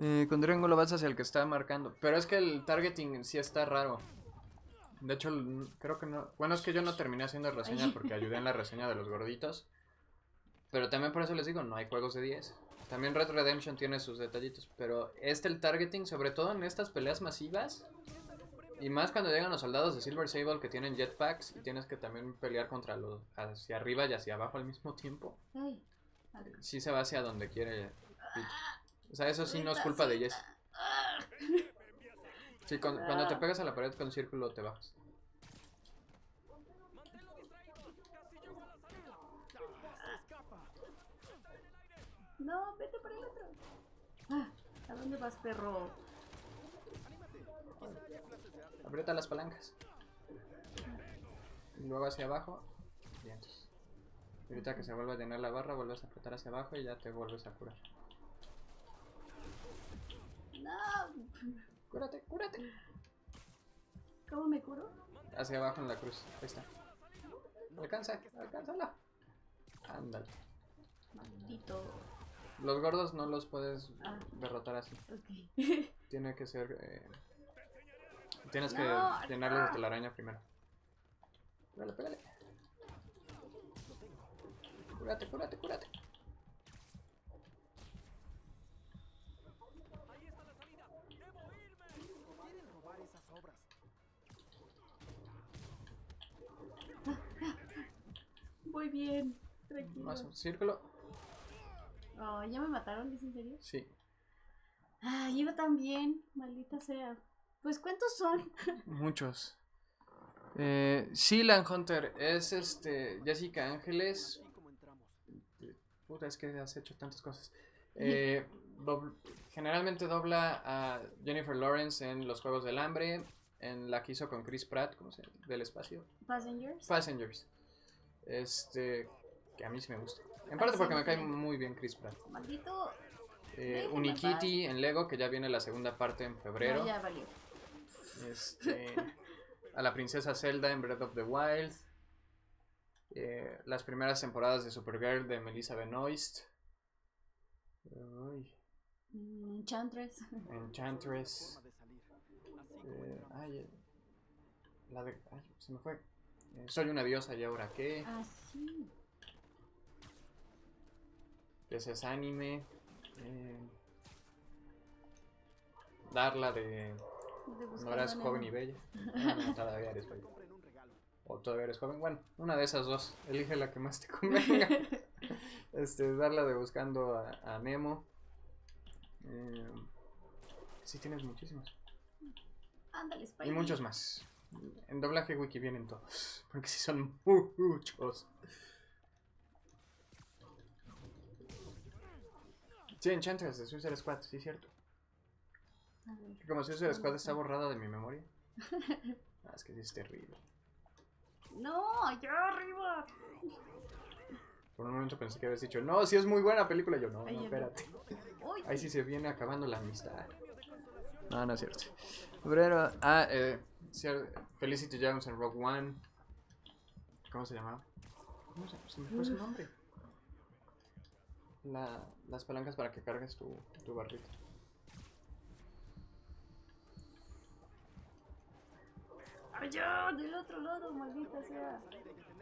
Eh, con Durango lo vas hacia el que está marcando. Pero es que el targeting sí está raro. De hecho, creo que no. Bueno, es que yo no terminé haciendo reseña porque ayudé en la *laughs* reseña de los gorditos. Pero también por eso les digo, no hay juegos de 10. También Red Redemption tiene sus detallitos. Pero este, el targeting, sobre todo en estas peleas masivas. Y más cuando llegan los soldados de Silver Sable que tienen jetpacks y tienes que también pelear contra los hacia arriba y hacia abajo al mismo tiempo. Ay, vale. Sí se va hacia donde quiere. O sea, eso sí no es culpa de Jesse. Sí, con- cuando te pegas a la pared con círculo te bajas. No, vete por el otro. Ah, ¿A dónde vas, perro? Aprieta las palancas. Y luego hacia abajo. Y entonces. Y ahorita que se vuelva a llenar la barra, vuelves a apretar hacia abajo y ya te vuelves a curar. No. Cúrate, cúrate. ¿Cómo me curo? Hacia abajo en la cruz. Ahí está. Alcanza, alcánzala. Ándale. Maldito. Los gordos no los puedes Ah. derrotar así. Tiene que ser. eh, Tienes que No, llenarles no. de telaraña primero. Pégale, pégale. Cúrate, cúrate, cúrate. Quieren robar esas obras. Muy bien. Tranquilo. Más un círculo. Oh, ¿ya me mataron? ¿Es en serio? Sí. Ah, iba tan bien. Maldita sea. Pues, ¿cuántos son? Muchos. Eh, sí, Land Hunter es este. Jessica Ángeles. Puta, es que has hecho tantas cosas. Eh, generalmente dobla a Jennifer Lawrence en Los Juegos del Hambre. En la que hizo con Chris Pratt, ¿cómo se llama? Del espacio. Passengers. Passengers. Este. Que a mí sí me gusta. En parte porque me cae muy bien Chris Pratt. Maldito. Eh, Unikitty en Lego, que ya viene la segunda parte en febrero. No, ya valió. Este, a la princesa Zelda en Breath of the Wild. Eh, las primeras temporadas de Supergirl de Melissa Benoist. Ay, Enchantress. Enchantress. Eh, ay, eh, la de. Ay, se me fue. Eh, soy una diosa y ahora qué. Ah, sí. Que ese es anime. Darla de. No eras joven y bella. No, no, todavía eres bella. O todavía eres joven. Bueno, una de esas dos. Elige la que más te convenga. *laughs* este, darla de buscando a, a Nemo. Eh, sí, tienes muchísimos. Ándale, Y Spidey. muchos más. En doblaje wiki vienen todos. Porque sí son mu- muchos. Sí, Enchantress de Suicide Squad, sí, cierto. Como Suicide Squad está borrada de mi memoria. *laughs* Ah, es que sí es terrible. No, allá arriba. Por un momento pensé que habías dicho, no, sí es muy buena película. Yo, no, no, espérate. Ahí sí se viene acabando la amistad. No, no es cierto. Febrero. Ah, eh. Felicity Jones en Rogue One. ¿Cómo se llamaba? ¿Cómo se, se me fue su nombre? La, las palancas para que cargues tu, tu barrita. Allá, del otro lado, maldita sea.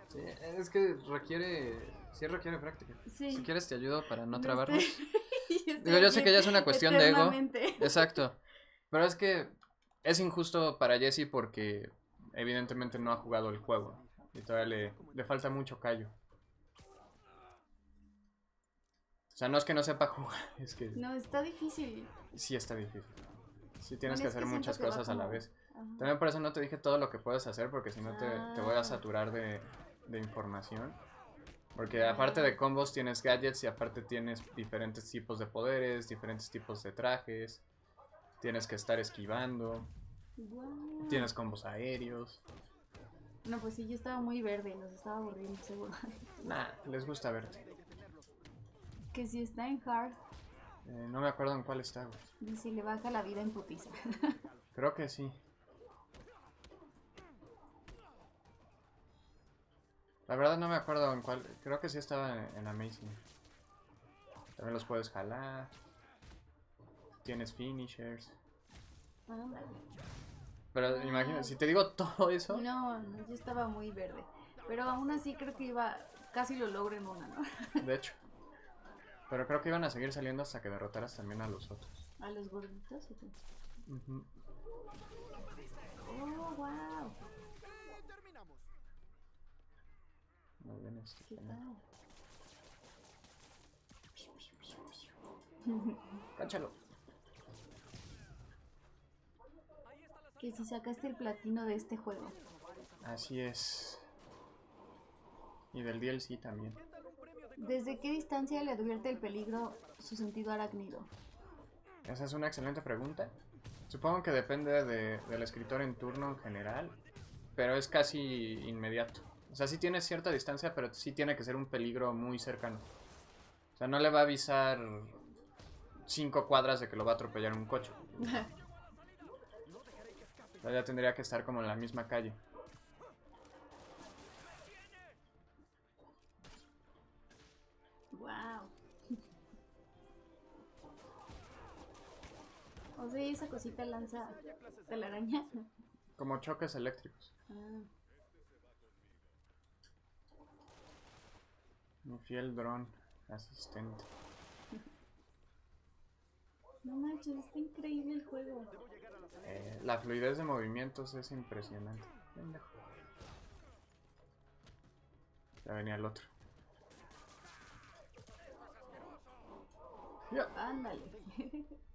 Sí, es que requiere. Sí, requiere práctica. Sí. Si quieres, te ayudo para no No trabarnos. *laughs* Digo, yo sé que ya es una cuestión de ego. Exacto. Pero es que es injusto para Jesse porque evidentemente no ha jugado el juego. Y todavía le, le falta mucho callo. O sea, no es que no sepa *laughs* jugar, es que No, está difícil. sí está difícil. Sí tienes Bueno, que hacer muchas que cosas a la vez. Ajá. También por eso no te dije todo lo que puedes hacer, porque si no te, te voy a Ah. saturar de, de información. Porque aparte de combos tienes gadgets y aparte tienes diferentes tipos de poderes, diferentes tipos de trajes. Tienes que estar esquivando, Guau. tienes combos aéreos. No, pues sí, yo estaba muy verde y nos estaba aburriendo, *laughs* seguro. Nah, les gusta verte. que si está en hard, Eh, no me acuerdo en cuál está, güey. dice le baja la vida en putiza. *laughs* Creo que sí. La verdad no me acuerdo en cuál. Creo que sí estaba en, en Amazing. También los puedes jalar. Tienes finishers. Ándale. Pero imagina, si te digo *laughs* todo eso. No, no, yo estaba muy verde. Pero aún así creo que iba, casi lo logro en una, ¿no? *laughs* De hecho. Pero creo que iban a seguir saliendo hasta que derrotaras también a los otros. A los gorditos. ¿o qué? Ujú. Oh, wow. *laughs* Cáchalo. Que si sacaste el platino de este juego. Así es. Y del DLC también. ¿Desde qué distancia le advierte el peligro su sentido arácnido? Esa es una excelente pregunta. Supongo que depende de- del escritor en turno en general, pero es casi inmediato. O sea, sí tiene cierta distancia, pero sí tiene que ser un peligro muy cercano. O sea, no le va a avisar cinco cuadras de que lo va a atropellar un coche. *laughs* O sea, ya tendría que estar como en la misma calle. wow. *laughs* O sea, esa cosita lanza telaraña. Como choques eléctricos. Ah, Mi fiel dron asistente. no manches, está increíble el juego. Eh, la fluidez de movimientos es impresionante. Ya venía el otro. Ya. *laughs*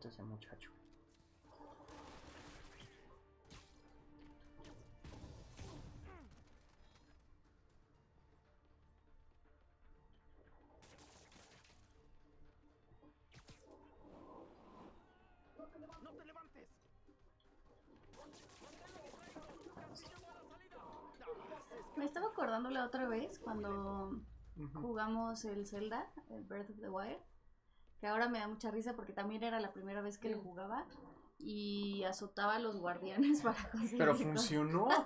Siéntese, muchacho. ¡No te levantes! Me estaba acordando la otra vez cuando jugamos el Zelda, el Breath of the Wild, que ahora me da mucha risa porque también era la primera vez que lo jugaba y azotaba a los guardianes *laughs* para conseguir Pero funcionó. *laughs*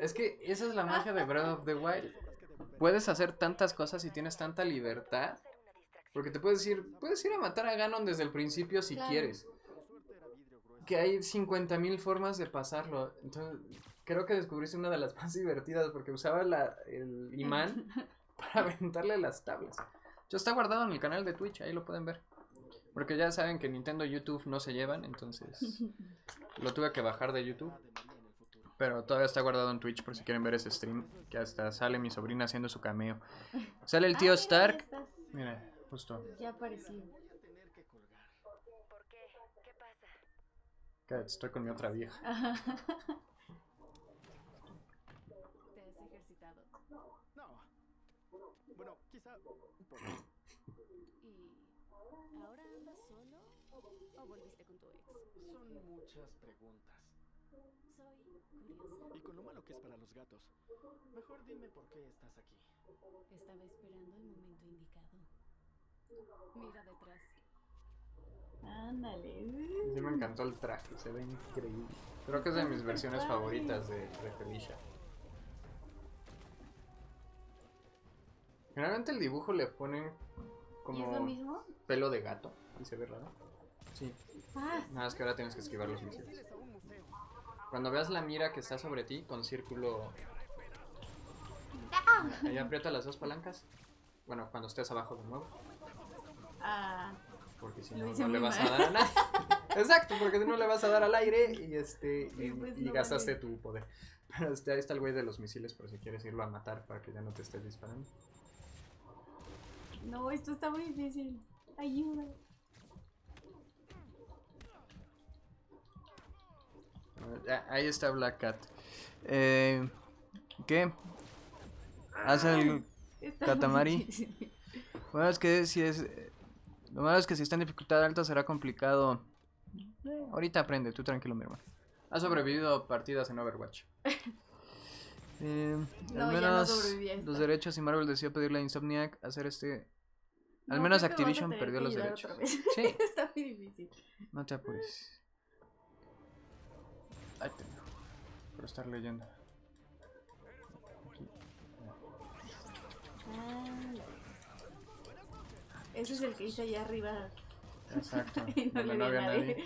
Es que esa es la magia de Breath of the Wild. Puedes hacer tantas cosas y tienes tanta libertad. Porque te puedes ir, puedes ir a matar a Ganon desde el principio si Claro. quieres. Que hay 50.000 formas de pasarlo. Entonces, creo que descubriste una de las *laughs* más divertidas porque usaba la- el imán para aventarle las tablas. Ya está guardado en el canal de Twitch, ahí lo pueden ver. Porque ya saben que Nintendo y YouTube no se llevan, entonces *laughs* lo tuve que bajar de YouTube. Pero todavía está guardado en Twitch por si quieren ver ese stream. Que hasta sale mi sobrina haciendo su cameo. Sale el Ah, tío mira, Stark. Mira, justo. Ya apareció. Estoy con mi otra vieja. *laughs* ¿Te has ejercitado? No. Bueno, quizá poco. ¿Y ahora andas solo o volviste con tu ex? Son muchas preguntas. Soy curiosa. Y con lo malo que es para los gatos. Mejor dime por qué estás aquí. Estaba esperando el momento indicado. Mira detrás. Ándale. Sí me encantó el traje, se ve increíble. Creo que es de mis versiones favoritas de, de Felicia. Generalmente el dibujo le ponen ¿Y es lo como mismo? pelo de gato y se ve raro. Sí, Ah, nada más que ahora tienes que esquivar los misiles. Cuando veas la mira que está sobre ti con círculo. Ahí aprieta las dos palancas. Bueno, cuando estés abajo de nuevo. Ah, Porque si no, no le vas a dar a nadie. *laughs* Exacto, porque si no le vas a dar al aire y este. Y, Y pues y no gastaste vale. tu poder. Pero este, ahí está el güey de los misiles por si quieres irlo a matar para que ya no te estés disparando. No, esto está muy difícil. Ayuda. Ah, Ahí está Black Cat. Eh, ¿Qué? Haz el Está Katamari. Bueno, es que si es. Lo malo es que si está en dificultad alta será complicado. Eh, ahorita aprende, tú tranquilo, mi hermano. Has sobrevivido partidas en Overwatch. *laughs* Eh, No, al no menos los derechos y Marvel decidió pedirle a Insomniac hacer este. Al No, menos Activision perdió los derechos. *laughs* Sí. está muy difícil. No te apures. Ahí te dejo. Por estar leyendo. Ah, Ese es el que hice allá arriba. Exacto. *laughs* No le había nadie. nadie.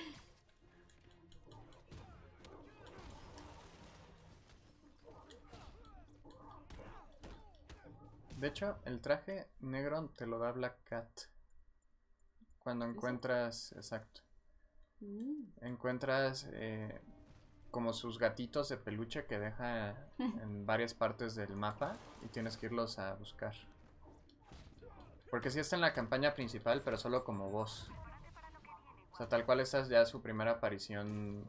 De hecho, el traje negro te lo da Black Cat. Cuando encuentras, exacto, Mm, encuentras eh, como sus gatitos de peluche que deja *laughs* en varias partes del mapa y tienes que irlos a buscar. Porque sí está en la campaña principal, pero solo como voz. O sea, tal cual esta es ya su primera aparición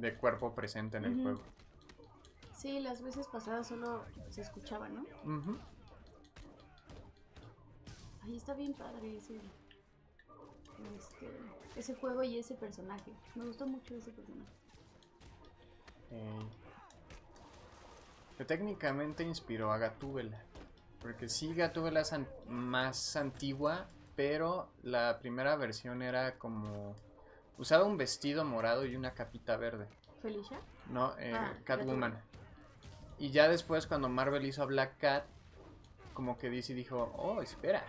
de cuerpo presente en el juego. Sí, las veces pasadas solo se escuchaba, ¿no? Ahí está bien padre ese, este, ese juego y ese personaje. Me gustó mucho ese personaje. Eh, que técnicamente inspiró a Gatúbela. Porque sí, Gatúbela es an- más antigua, pero la primera versión era como... Usaba un vestido morado y una capita verde. ¿Felicia? No, eh, Ah, Catwoman. Y ya después cuando Marvel hizo a Black Cat, como que DC dijo, oh, espera.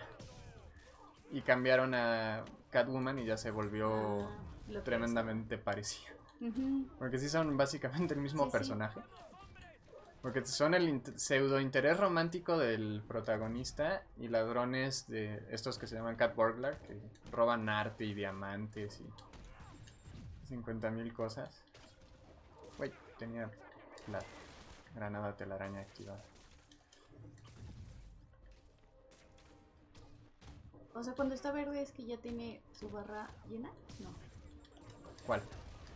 Y cambiaron a Catwoman y ya se volvió Ah, tremendamente parecida. Porque sí son básicamente el mismo Sí, sí. personaje. Porque son el int- pseudo interés romántico del protagonista y ladrones de estos que se llaman Cat Burglar, que roban arte y diamantes y 50 mil cosas. Güey, tenía la granada telaraña activada. O sea, cuando está verde es que ya tiene su barra llena. No. ¿Cuál?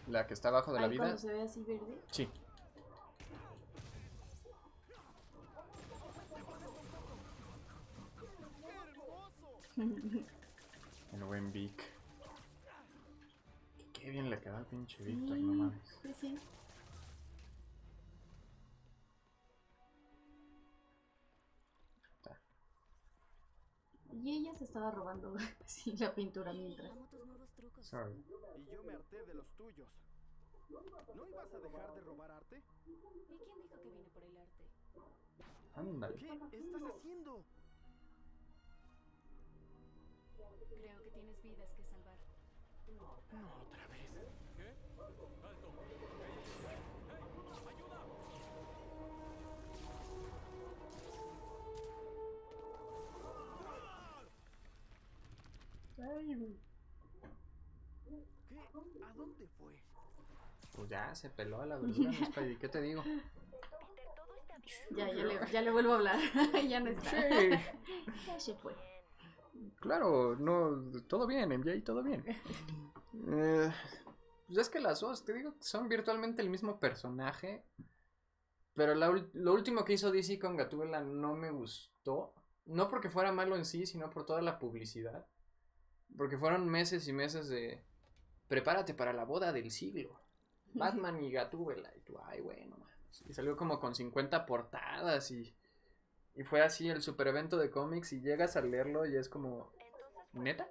¿La que está abajo de la vida? cuando se ve así verde. Sí. *laughs* El buen Vic. Qué bien le queda al pinche Víctor, no Sí, mames. sí, sí. Y ella se estaba robando *laughs* sí, la pintura mientras. Sorry. Y yo me harté de los tuyos. ¿No ibas a dejar de robar arte? ¿Y quién dijo que vine por el arte? Ándale. ¿Qué estás haciendo? Creo que tienes vidas que salvar. No otra vez. ¿Qué? ¿Qué? ¿A dónde fue? Pues ya se peló a la *laughs* verdura, Spidey, ¿Qué te digo? Ya, ya le, ya le vuelvo a hablar. *laughs* ya no está. Sí, Ya se fue. claro, no, todo bien, MJ, todo bien. Eh, pues es que las dos, te digo, que son virtualmente el mismo personaje. Pero la lo último que hizo DC con Gatúbela no me gustó. No porque fuera malo en sí, sino por toda la publicidad. Porque fueron meses y meses de... Prepárate para la boda del siglo. Batman y Gatúbela. Y tú, ay, bueno, mames. Y salió como con 50 portadas y... Y fue así el super evento de cómics y llegas a leerlo y es como... ¿Neta?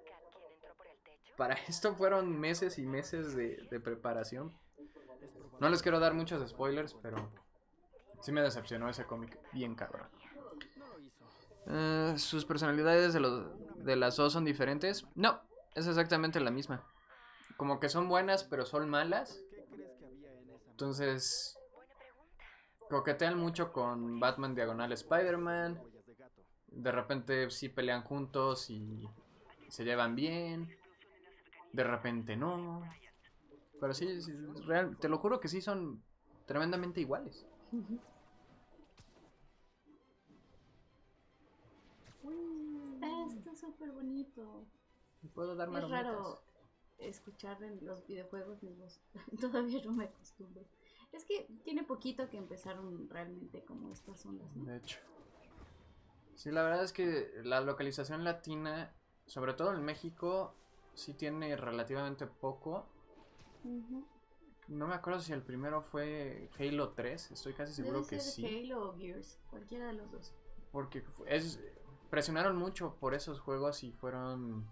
Para *laughs* esto fueron meses y meses de, de preparación. No les quiero dar muchos spoilers, pero... Sí me decepcionó ese cómic bien cabrón. Eh, ¿Sus personalidades de, los, de las dos son diferentes? No, es exactamente la misma. Como que son buenas, pero son malas. ¿Qué crees que había en esa Entonces, coquetean mucho con Batman Diagonal Spider-Man. De repente sí pelean juntos y se llevan bien. De repente no. Pero sí, sí, real- te lo juro que sí son tremendamente iguales. Súper bonito. Puedo dar Es raro escuchar en los videojuegos mi voz. *laughs* Todavía no me acostumbro. Es que tiene poquito que empezaron realmente como estas ondas, ¿no? De hecho. Sí, la verdad es que la localización latina, sobre todo en México, sí tiene relativamente poco. No me acuerdo si el primero fue Halo 3, estoy casi seguro Debe que ser sí. Halo o Gears, cualquiera de los dos. Porque es, presionaron mucho por esos juegos y fueron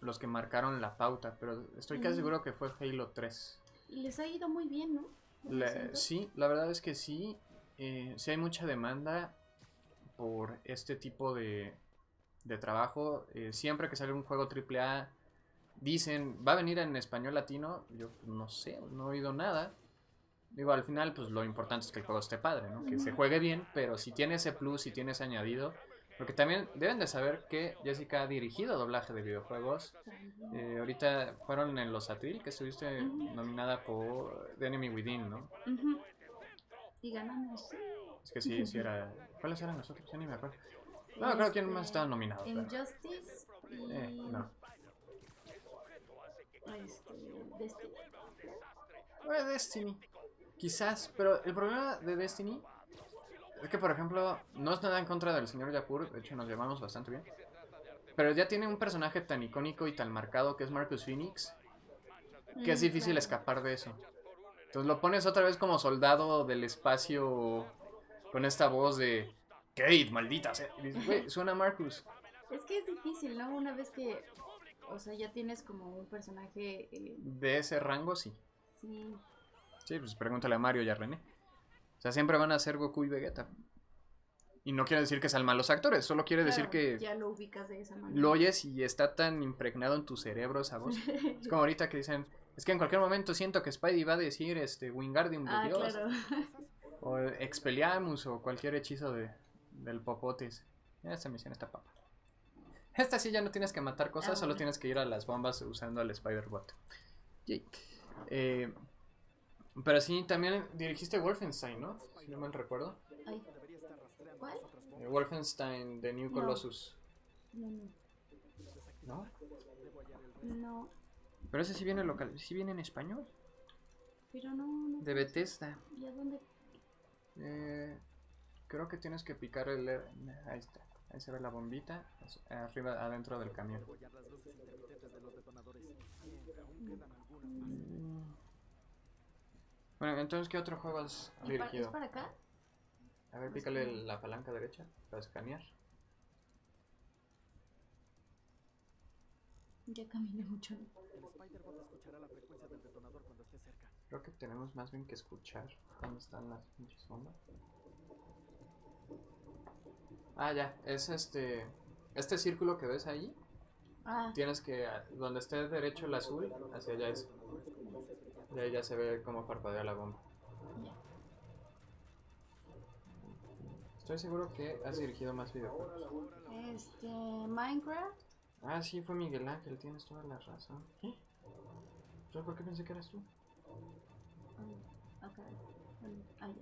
los que marcaron la pauta, pero estoy casi seguro que fue Halo 3. Y les ha ido muy bien, ¿no? La- sí, la verdad es que sí. eh, sí hay mucha demanda por este tipo de, de trabajo. eh, siempre que sale un juego AAA, dicen, va a venir en español latino. Yo no sé, no he oído nada. Digo, al final, pues lo importante es que el juego esté padre, ¿no? Que se juegue bien, pero si tiene ese plus, si tiene ese añadido. Porque también deben de saber que Jessica ha dirigido doblaje de videojuegos. Eh, ahorita fueron en los Atril, que estuviste nominada por The Enemy Within, ¿no? Ujú. Y ganamos. Es que sí, sí era. ¿Cuáles eran los otros? Ya ni me acuerdo. No, creo que más estaba nominado. pero- Injustice y. Eh, no. Este, Destiny. Eh, Destiny. Quizás, pero el problema de Destiny es que, por ejemplo, no es nada en contra del señor Yapur, de hecho nos llevamos bastante bien. Pero ya tiene un personaje tan icónico y tan marcado que es Marcus Phoenix, que es Mm, difícil claro. escapar de eso. Entonces lo pones otra vez como soldado del espacio con esta voz de Kate, maldita sea. Y dices, güey, *laughs* suena Marcus. Es que es difícil, ¿no? Una vez que. O sea, ya tienes como un personaje. eh, De ese rango, sí. sí. Sí, pues pregúntale a Mario y a René. O sea, siempre van a ser Goku y Vegeta. Y no quiere decir que sean malos actores, solo quiere decir que Ya lo ubicas de esa manera. lo oyes y está tan impregnado en tu cerebro esa voz. Es como ahorita que dicen, es que en cualquier momento siento que Spidey va a decir este Wingardium de ah, Dios. claro. O Expelliarmus o cualquier hechizo de, del Popotes. Esta misión está papa. Esta sí ya no tienes que matar cosas, Ah, solo bueno. tienes que ir a las bombas usando al Spider-Bot. Yay. Eh, pero sí, también dirigiste Wolfenstein, ¿no? Si no mal recuerdo. Ay, ¿Cuál? Eh, Wolfenstein The New. Colossus. no, no. ¿No? No, Pero ese sí viene local, sí viene en español. pero no, no. De Bethesda. ¿Y a dónde? Eh, creo que tienes que picar el... Ahí está. Ahí se ve la bombita. Arriba, adentro del camión. Apoyar las luces intermitentes de los detonadores. Bien, aún quedan algunas. Mm. Bueno, entonces, ¿qué otro juego has ¿Y pa- ¿Es dirigido? para acá? A ver, pícale la palanca derecha para escanear. Ya caminé mucho. El Spider-Bot escuchará la frecuencia del detonador cuando esté cerca. Creo que tenemos más bien que escuchar dónde están las pinches bombas. Ah, ya, es este. Este círculo que ves ahí, Ah, tienes que. Donde esté derecho el azul, hacia allá es. Y ahí ya se ve cómo parpadea la bomba. ya. Estoy seguro que has dirigido más videojuegos. Este, Minecraft. Ah, sí, fue Miguel Ángel, tienes toda la razón. ¿Qué? ¿Yo por qué pensé que eras tú? Ya.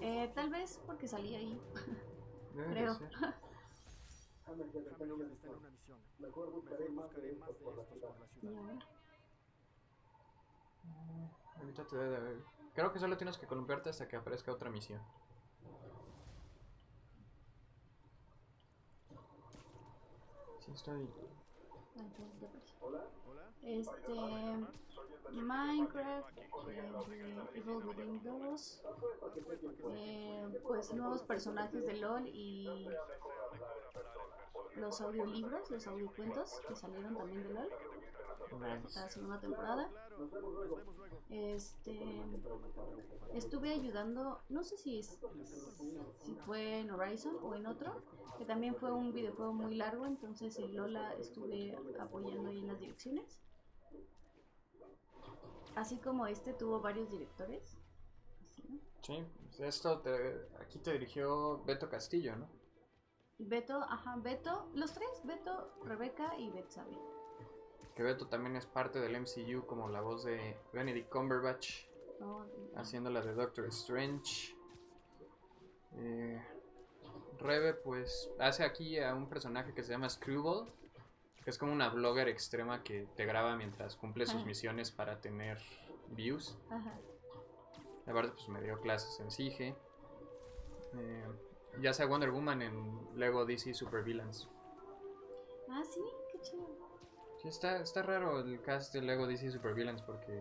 Eh, tal vez porque salí ahí. Debe de Creo. ser. Una misión. Mejor buscaré más de estos por la ciudad. Creo que solo tienes que columpiarte hasta que aparezca otra misión. Sí, estoy. Este. Minecraft. eh, Evil Within 2. eh, pues nuevos personajes de LOL y. Los audiolibros, los audiocuentos que salieron también de LOL. La segunda temporada. Este estuve ayudando, no sé si es- si fue en Horizon o en otro, que también fue un videojuego muy largo, entonces en Lola estuve apoyando ahí en las direcciones. Así como este tuvo varios directores. Así, ¿no? Sí, esto te- aquí te dirigió Beto Castillo, ¿no? Beto, ajá, Beto, los tres, Beto, Rebeca y Betsabe. Que Beto también es parte del MCU como la voz de Benedict Cumberbatch, ¿no? haciendo la de Doctor Strange. Eh, Rebe pues hace aquí a un personaje que se llama Screwball, que es como una blogger extrema que te graba mientras cumple sus misiones para tener views. Ajá. La verdad, pues me dio clases en Sige. Eh, ya sea Wonder Woman en Lego DC Super Villains. Ah, sí, qué chido. Sí, está, está raro el cast de Lego DC Super Villains porque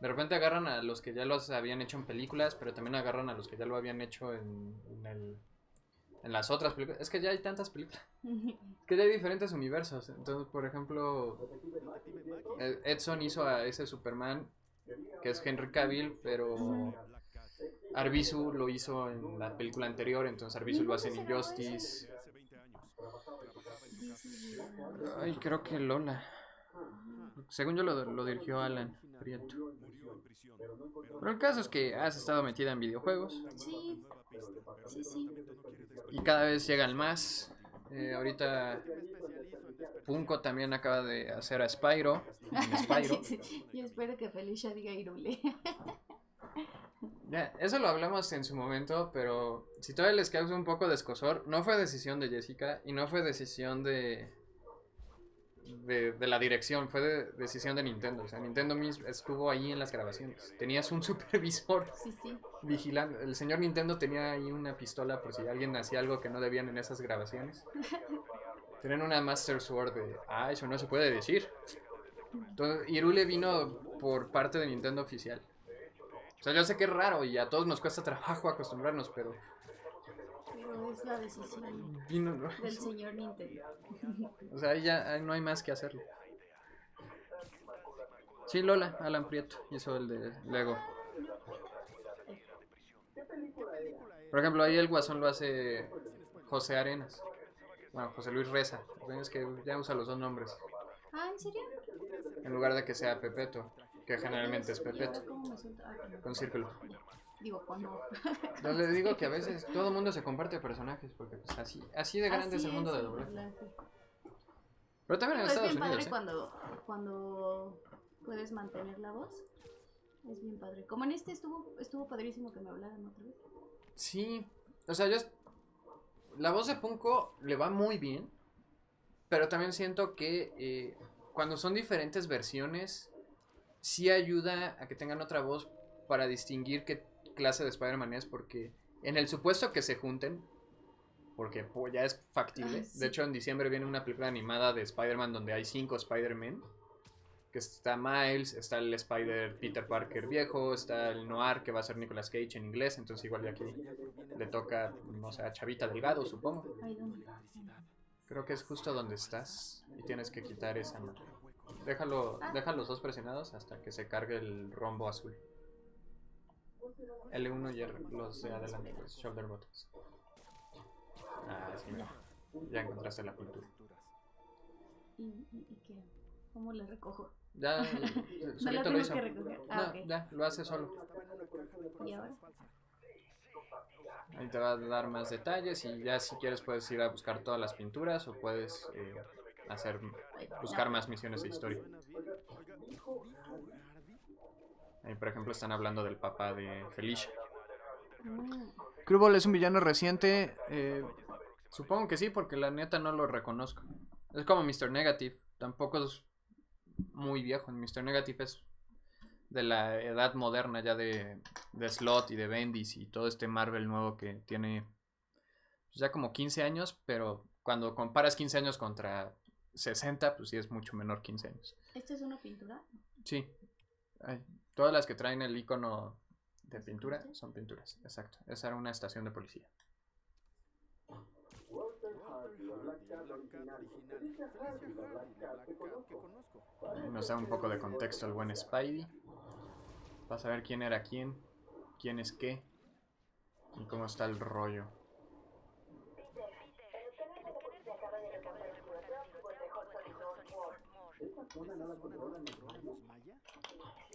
de repente agarran a los que ya los habían hecho en películas, pero también agarran a los que ya lo habían hecho en, en, el- en las otras películas. Es que ya hay tantas películas. *laughs* Es que ya hay diferentes universos. Entonces, por ejemplo, Edson hizo a ese Superman que es Henry Cavill, pero Arbizu lo hizo en la película anterior, entonces Arbizu lo hace en Injustice. Hace 20 años. Trabajaba en su casa. Sí, sí, sí. Ay, creo que Lola. Según yo lo, lo dirigió Alan Prieto. Pero el caso es que has estado metida en videojuegos Sí, sí, sí. y cada vez llegan más. Eh, ahorita Punko también acaba de hacer a Spyro. *laughs* Spyro. Yo espero que Felicia diga Irule. *laughs* Eso lo hablamos en su momento, pero si todavía les causa un poco de escosor, no fue decisión de Jessica y no fue decisión de, de, de la dirección, fue de- decisión de Nintendo. O sea, Nintendo mismo estuvo ahí en las grabaciones. Tenías un *laughs* supervisor Sí, sí. vigilando. El señor Nintendo tenía ahí una pistola por si alguien hacía algo que no debían en esas grabaciones. *laughs* Tenían una Master Sword de, ah, eso no se puede decir. Entonces, Irule vino por parte de Nintendo oficial. O sea, yo sé que es raro y a todos nos cuesta trabajo acostumbrarnos, pero Pero es la decisión vino, ¿no? del señor Nintendo. O sea, ahí ya ahí no hay más que hacerlo. Sí, Lola, Alan Prieto hizo el de Lego. Por ejemplo, ahí el guasón lo hace José Arenas. Bueno, José Luis Reza. Es que ya usa los dos nombres. Ah, ¿en serio? En lugar de que sea Pepeto, que generalmente es ¿Y ahora Pepeto, con círculo. Digo, con no. Les digo que a *laughs* veces todo el mundo se comparte personajes, porque pues así, así de grande es el mundo de doblaje. Pero también en Pero es Estados bien padre ¿eh? cuando, cuando puedes mantener la voz. Es bien padre. Como en este estuvo, estuvo padrísimo que me hablaran otra vez. Sí, o sea, yo... es- La voz de Punko le va muy bien, pero también siento que eh, cuando son diferentes versiones, sí ayuda a que tengan otra voz para distinguir qué clase de Spider-Man es, porque en el supuesto que se junten, porque pues, ya es factible, Ah, sí. de hecho en diciembre viene una película animada de Spider-Man donde hay cinco Spider-Man, que está Miles, está el Spider Peter Parker viejo, está el Noir que va a ser Nicolas Cage en inglés, entonces igual de aquí le toca, no sé, a Chavita Delgado, supongo. Creo que es justo donde estás y tienes que quitar esa nota. Déjalo, Ah. deja los dos presionados hasta que se cargue el rombo azul. L1 y R, los de adelante, los shoulder buttons. Ah, sí, mira. Ya encontraste la pintura. ¿Y, y, y qué? ¿Cómo le recojo? Ya, *laughs* No solito la lo tengo hizo. que recoger. Ah, No, ok. ya, lo hace solo. ¿Y ahora? Ahí te va a dar más detalles y ya si quieres puedes ir a buscar todas las pinturas o puedes eh, hacer buscar más misiones de historia. Ahí por ejemplo están hablando del papá de Felicia. Mm, Crewball es un villano reciente. eh, supongo que sí, porque la neta no lo reconozco. Es como Mr. Negative. Tampoco es muy viejo. Mr. Negative es de la edad moderna ya de, de Slot y de Bendis y todo este Marvel nuevo que tiene pues, ya como 15 años, pero cuando comparas 15 años contra 60, pues sí es mucho menor 15 años. ¿Esta es una pintura? Sí. Ay, todas las que traen el icono de pintura son pinturas, exacto. Esa era una estación de policía. Nos da un poco de contexto el buen Spidey. Vas a ver quién era quién, quién es qué y cómo está el rollo.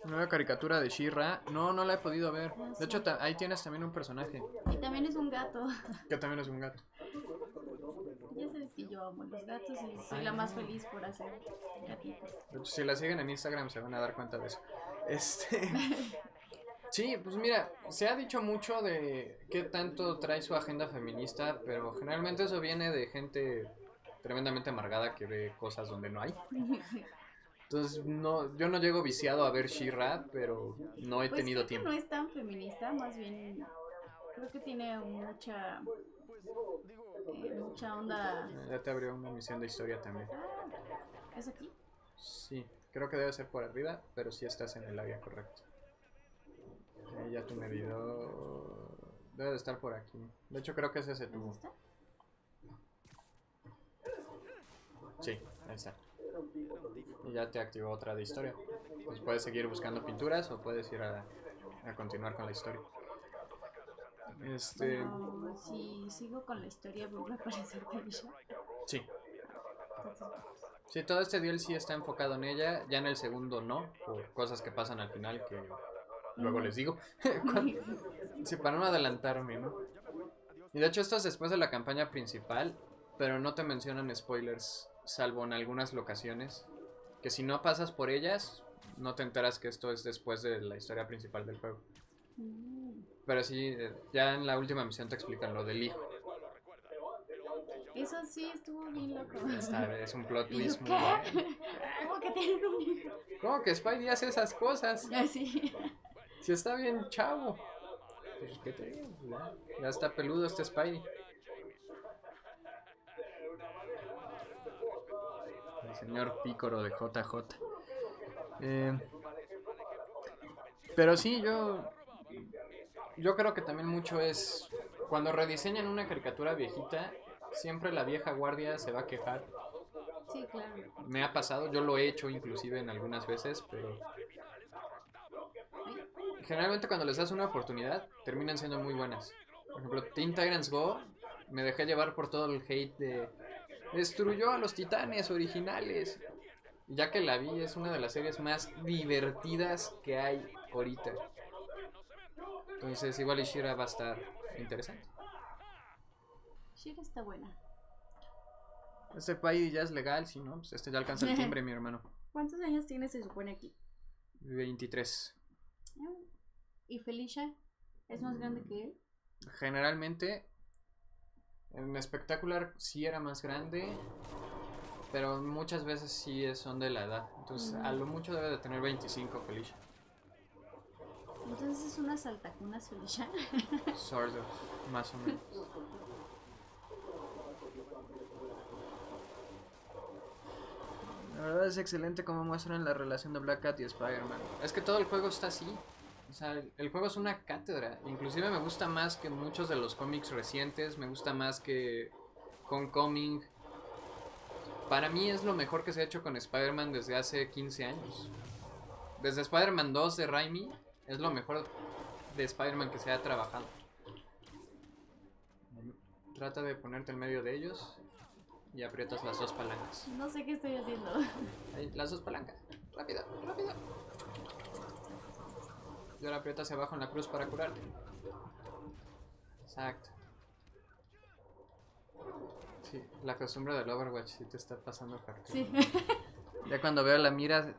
Nueva caricatura de She-Ra. No, no la he podido ver. De hecho, ahí tienes también un personaje Y también es un gato. que también es un gato. Ya sabes que yo amo los gatos y soy la más feliz por hacer gatitos. De hecho, si la siguen en Instagram se van a dar cuenta de eso. Este. *laughs* Sí, pues mira, se ha dicho mucho de qué tanto trae su agenda feminista, pero generalmente eso viene de gente tremendamente amargada que ve cosas donde no hay. *laughs* Entonces, no, yo no llego viciado a ver She-Ra, pero no he Pues tenido creo que tiempo. no es tan feminista, más bien creo que tiene mucha eh, mucha onda. Ya te abrió una misión de historia también. Ah, ¿Es aquí? Sí, creo que debe ser por arriba, pero sí estás en el área correcta. Eh, ya tu medidor debe de estar por aquí. De hecho, creo que es ese ¿Dónde tubo. Sí, ahí está. Y ya te activó otra de historia. Pues puedes seguir buscando pinturas o puedes ir a, a continuar con la historia. Este, Bueno, si sigo con la historia, vuelve a aparecer Felicia. sí. Sí, todo este DLC está enfocado en ella. Ya en el segundo no, por cosas que pasan al final que luego les digo. *laughs* Sí, para no adelantarme, ¿no? Y de hecho esto es después de la campaña principal, pero no te mencionan spoilers, salvo en algunas locaciones. Que si no pasas por ellas, no te enteras que esto es después de la historia principal del juego. Mm. Pero sí, eh, ya en la última misión te explican lo del hijo. Eso sí estuvo bien loco. Está- es un plot *laughs* ¿Y yo twist muy qué? bueno. *laughs* ¿Cómo que tienen un hijo? ¿Cómo que Spidey hace esas cosas? Así. Si está bien chavo. Pues, ¿qué te digo? Ya, ya está peludo este Spidey. Señor Pícoro de JJ. Eh, pero sí, yo. Yo creo que también mucho es. Cuando rediseñan una caricatura viejita, siempre la vieja guardia se va a quejar. Sí, claro. Me ha pasado, yo lo he hecho inclusive en algunas veces, pero generalmente cuando les das una oportunidad terminan siendo muy buenas. Por ejemplo, Teen Titans Go me dejé llevar por todo el hate de destruyó a los titanes originales. Ya que la vi, es una de las series más divertidas que hay ahorita. Entonces, igual Ishira va a estar interesante. Shira está buena. Este país ya es legal, si no, pues este ya alcanza el timbre, *laughs* mi hermano. ¿Cuántos años tiene se supone aquí? 23. Ah, ¿Y Felicia? ¿Es más grande que él? Generalmente, en espectacular sí era más grande, pero muchas veces sí es- son de la edad. Entonces, a lo mucho debe de tener 25, Felicia. Entonces es una saltacunas Felicia. *laughs* Sort of, más o menos. La verdad es excelente como muestran la relación de Black Cat y Spider-Man. Es que todo el juego está así. O sea, el, juego es una cátedra. Inclusive me gusta más que muchos de los cómics recientes. Me gusta más que Homecoming. Para mí es lo mejor que se ha hecho con Spider-Man desde hace 15 años. Desde Spider-Man 2 de Raimi es lo mejor de Spider-Man que se ha trabajado. Trata de ponerte en medio de ellos y aprietas las dos palancas. No sé qué estoy haciendo. Las dos palancas. Rápido, rápido. Y ahora aprietas hacia abajo en la cruz para curarte. Exacto. Sí, la costumbre del Overwatch sí te está pasando factura. Sí. *laughs* Ya cuando veo la mira,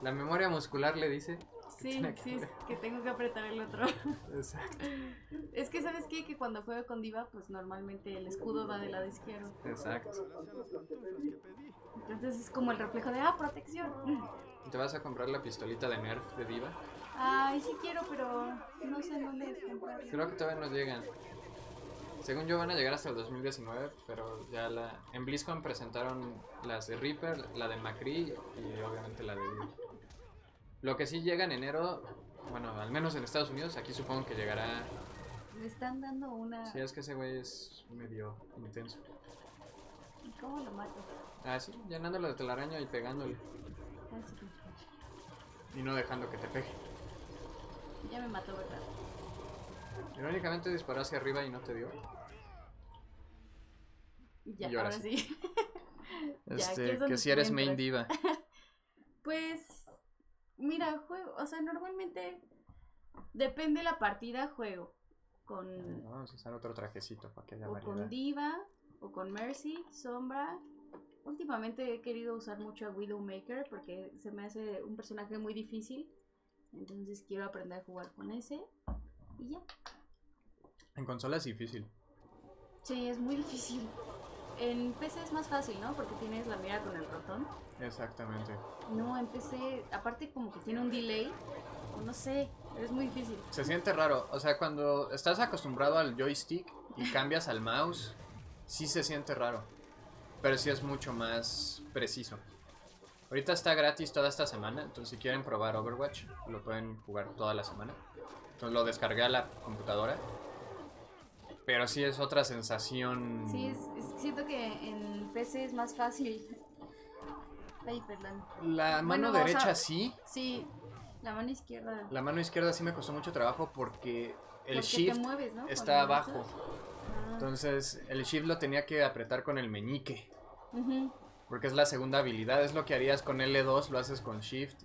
la memoria muscular le dice. Sí, que sí, es ver. que tengo que apretar el otro. Exacto, *laughs* Es que, ¿sabes qué? Que cuando juego con Diva, pues normalmente el escudo va del lado izquierdo. exacto. Entonces es como el reflejo de, ah, protección. ¿Te vas a comprar la pistolita de Nerf de Diva? Ay, sí quiero, pero no sé dónde comprar. Creo que todavía no llegan. Según yo van a llegar hasta el 2019, pero ya la en BlizzCon presentaron las de Reaper, la de McCree y obviamente la de. Lo que sí llega en enero, bueno, al menos en Estados Unidos, aquí supongo que llegará. Me están dando una... Si es que ese güey es medio intenso. ¿Cómo lo mato? Ah, sí, llenándolo de telaraña y pegándole. Ah, sí, sí. Y no dejando que te pegue. Ya me mató, ¿verdad? Irónicamente disparó hacia arriba y no te dio. Ya, Y ahora ahora sí. *laughs* Este, es donde que si eres main diva. *laughs* Pues, mira, juego, o sea, normalmente depende la partida, juego con Vamos a usar otro trajecito para que haya o variedad. con Diva o con Mercy, Sombra. Últimamente he querido usar mucho a Widowmaker porque se me hace un personaje muy difícil. Entonces quiero aprender a jugar con ese. Y ya. En consola es difícil. Sí, es muy difícil. En PC es más fácil, ¿no? Porque tienes la mira con el ratón. Exactamente. No, en PC, aparte como que tiene un delay. No sé, es muy difícil. Se siente raro. O sea, cuando estás acostumbrado al joystick y cambias al mouse, sí se siente raro. Pero sí es mucho más preciso. Ahorita está gratis toda esta semana, entonces si quieren probar Overwatch, lo pueden jugar toda la semana. Entonces lo descargué a la computadora. Pero sí es otra sensación. Sí, es, es- siento que en PC es más fácil. Ay, perdón. La mano Bueno, derecha sí. Sí, la mano izquierda. La mano izquierda sí me costó mucho trabajo porque el porque shift mueves, ¿no? está abajo. Ah, Entonces el shift lo tenía que apretar con el meñique. ujú. Porque es la segunda habilidad, es lo que harías con L2, lo haces con Shift.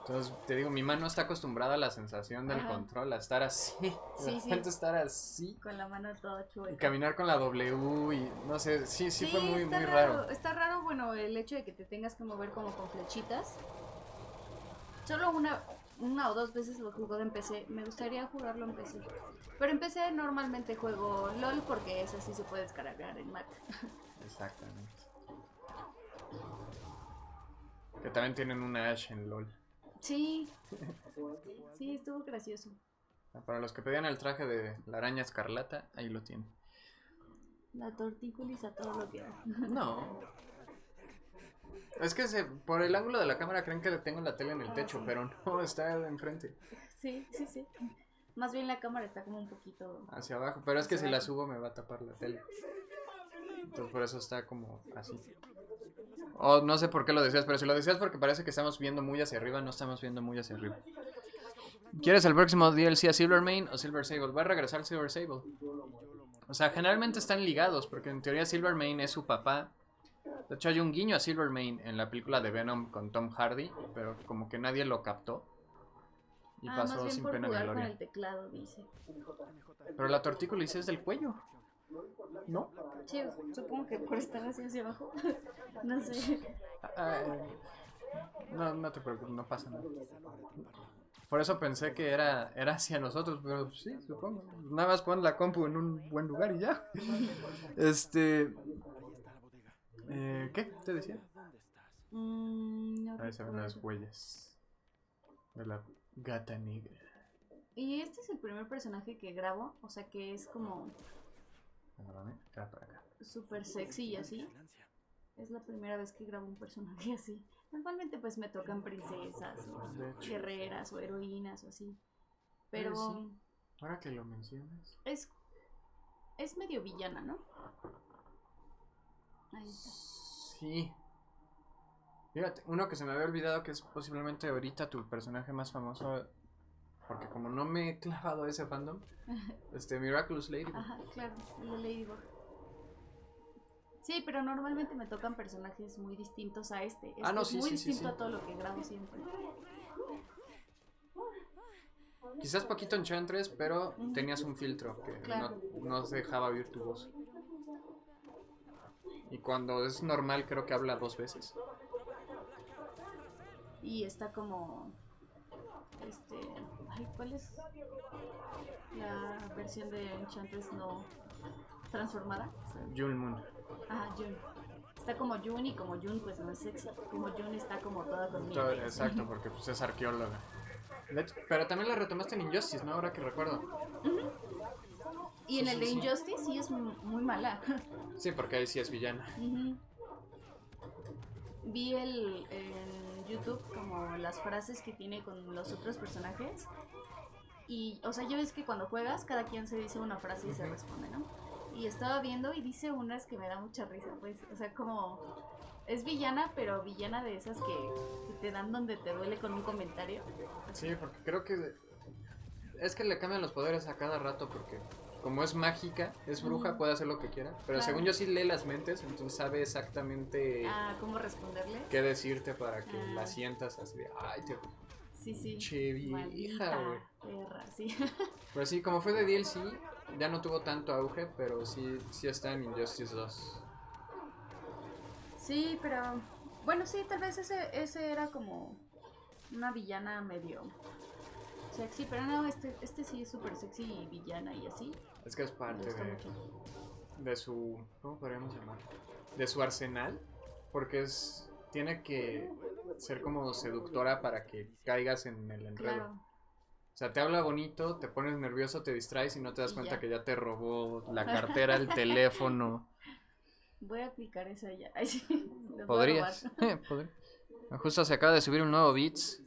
Entonces, te digo, mi mano está acostumbrada a la sensación del Ajá. control, a estar así. Sí, *laughs* sí. estar así. Con la mano toda Y chueca. caminar con la W y no sé, sí, sí, fue muy, muy raro. Está raro, bueno, el hecho de que te tengas que mover como con flechitas. Solo una, una o dos veces lo jugó en PC. Me gustaría jugarlo en PC. Pero en PC normalmente juego LOL porque es así se puede descargar en Mac. *laughs* Exactamente. Que también tienen una Ash en LOL. Sí. Sí, estuvo gracioso. Para los que pedían el traje de la araña escarlata, ahí lo tienen. La tortícolis a todo lo que da. No. Es que se, por el ángulo de la cámara creen que le tengo la tele en el techo, pero no, está enfrente, Sí, sí, sí. Más bien la cámara está como un poquito. hacia abajo. Pero es que si la subo me va a tapar la tele. Entonces por eso está como así. O no sé por qué lo decías, pero si lo decías porque parece que estamos viendo muy hacia arriba, no estamos viendo muy hacia arriba. ¿Quieres el próximo DLC a Silvermane o Silver Sable? Va a regresar Silver Sable. O sea, generalmente están ligados, porque en teoría Silvermane es su papá. De hecho, hay un guiño a Silvermane en la película de Venom con Tom Hardy, pero como que nadie lo captó. Y ah, más pasó bien sin por pena ni gloria. el teclado, dice. Pero la tortícolis es del cuello. ¿No? Sí, supongo que por estar así hacia abajo. *laughs* no sé. Ah, no, no te preocupes, no pasa nada. Por eso pensé que era, era hacia nosotros, pero sí, supongo. Nada más pon la compu en un buen lugar y ya. *laughs* Este. Eh, ¿Qué? ¿Te decía? Mm, no Ahí se ven las huellas de la gata negra. Y este es el primer personaje que grabo, o sea que es como acá para acá. súper sexy y así. Es la primera vez que grabo un personaje *laughs* así. Normalmente pues me tocan princesas o guerreras o heroínas o así. Pero sí. Ahora que lo mencionas. es es medio villana, ¿no? Ahí está. Sí. Fíjate, uno que se me había olvidado que es posiblemente ahorita tu personaje más famoso. Porque como no me he clavado a ese fandom, *laughs* este Miraculous Lady. Ajá, claro, el de Ladybug. Sí, pero normalmente me tocan personajes muy distintos a este. Este Ah, no, es sí, muy sí, sí, distinto sí. a todo lo que grabo siempre. Quizás poquito Enchantress, pero tenías un filtro que Claro. no, no dejaba oír tu voz. Y cuando es normal, creo que habla dos veces. Y está como. Este. Ay, ¿cuál es la versión de Enchantress no transformada? June Moon. Ah, June. Está como June y como June pues no es sexy. Como June está como toda con Todo- exacto, porque pues, es arqueóloga. Hecho, pero también la retomaste en Injustice, ¿no? Ahora que recuerdo. Y en Sí, el de sí. Injustice sí es mu- muy mala. Sí, porque ahí sí es villana. Vi el, YouTube como las frases que tiene con los otros personajes. Y, o sea, ya ves que cuando juegas, cada quien se dice una frase y se responde, ¿no? Y estaba viendo y dice unas que me da mucha risa, pues. O sea, como. Es villana, pero villana de esas que, que te dan donde te duele con un comentario. Sí, porque creo que. Es que le cambian los poderes a cada rato porque como es mágica, es bruja, puede hacer lo que quiera. Pero Claro. según yo sí lee las mentes, entonces sabe exactamente Ah, ¿cómo responderle? qué decirte para que Ah. la sientas así de, ay, te Sí, sí. pinche vieja, güey. perra, sí. *laughs* Pero sí, como fue de DLC, ya no tuvo tanto auge, pero sí, sí está en Injustice 2. Sí, pero bueno, sí, tal vez ese, ese era como una villana medio sexy, pero no, este, este sí es súper sexy y villana y así. Es que es parte de, de su, ¿cómo podríamos llamar? De su arsenal, porque es, tiene que ser como seductora para que caigas en el enredo. Claro. O sea, te habla bonito, te pones nervioso, te distraes y no te das cuenta ya. que ya te robó la *laughs* cartera, el teléfono. Voy a aplicar esa ya. *laughs* Podrías. *laughs* Podría. Justo se acaba de subir un nuevo Beats.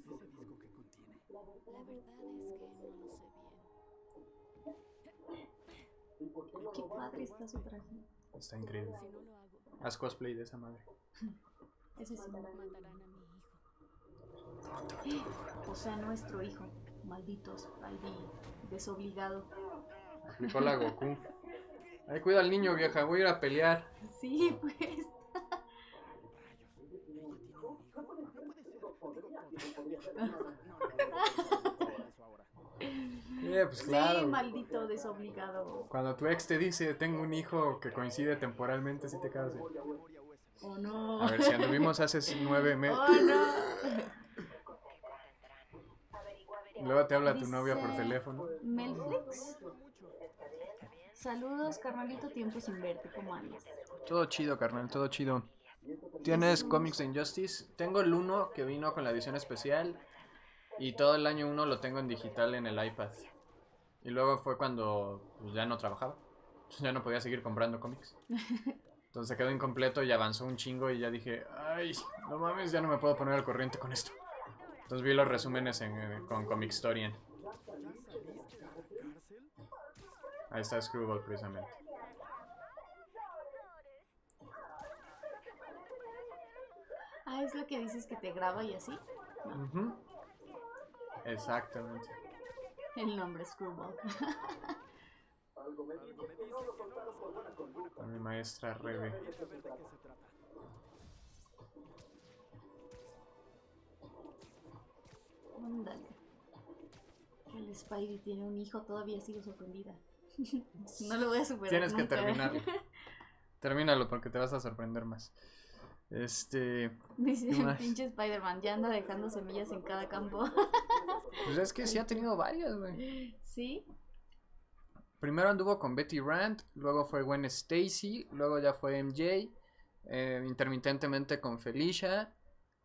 Está su traje. Está increíble. Si no lo hago, Haz cosplay de esa madre. Ese sí. matarán a mi hijo. *gasps* O sea, nuestro hijo. Malditos. Aldi. Desobligado. Aplicó la Goku. Ay, cuida al niño, vieja. Voy a ir a pelear. Sí, pues. *laughs* *laughs* Eh, pues claro. Sí, maldito desobligado. Cuando tu ex te dice, tengo un hijo que coincide temporalmente, si te quedas de... Oh no. A ver, si anduvimos hace *laughs* nueve meses. Oh no. *laughs* Luego te habla tu novia por teléfono. Melflix. Saludos, carnalito, tiempo sin verte, ¿cómo andas? Todo chido, carnal, todo chido. ¿Tienes cómics de Injustice? Tengo el 1 que vino con la edición especial. Y todo el año 1 lo tengo en digital en el iPad. Y luego fue cuando pues, ya no trabajaba. Ya no podía seguir comprando cómics. *laughs* Entonces quedó incompleto y avanzó un chingo y ya dije, ay, no mames, ya no me puedo poner al corriente con esto. Entonces vi los resúmenes en, eh, con Comixtorian. Ahí está Screwball precisamente. Ah, es lo que dices que te graba y así. Ujú. Exactamente. El nombre Screwball. Con mi maestra Rebe. Ándale. El Spidey tiene un hijo, todavía sigo sorprendida. *laughs* no lo voy a superar. Tienes que terminarlo. *laughs* Termínalo porque te vas a sorprender más. Este. Dice pinche Spider-Man, ya anda dejando semillas en cada campo. Pues es que sí ha tenido varias, güey. ¿Sí? Primero anduvo con Betty Rand, luego fue Gwen Stacy, luego ya fue MJ, eh, intermitentemente con Felicia.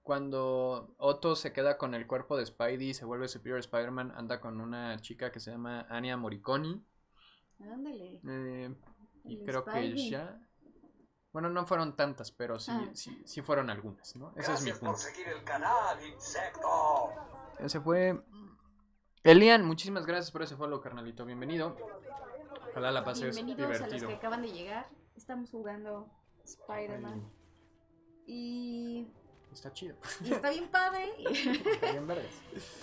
Cuando Otto se queda con el cuerpo de Spidey y se vuelve Superior Spider-Man, anda con una chica que se llama Anya Morricone. Ándale. eh, y El creo que ya. Bueno, no fueron tantas, pero sí, Ah. sí, sí fueron algunas, ¿no? Ese es mi Gracias por punto. seguir el canal, insecto. Ese fue. Elian, muchísimas gracias por ese follow, carnalito. Bienvenido. Ojalá la pases Bienvenidos a los divertido. que acaban de llegar. Estamos jugando Spider-Man. Y, Está chido. y está bien padre. *laughs* Está bien vergas.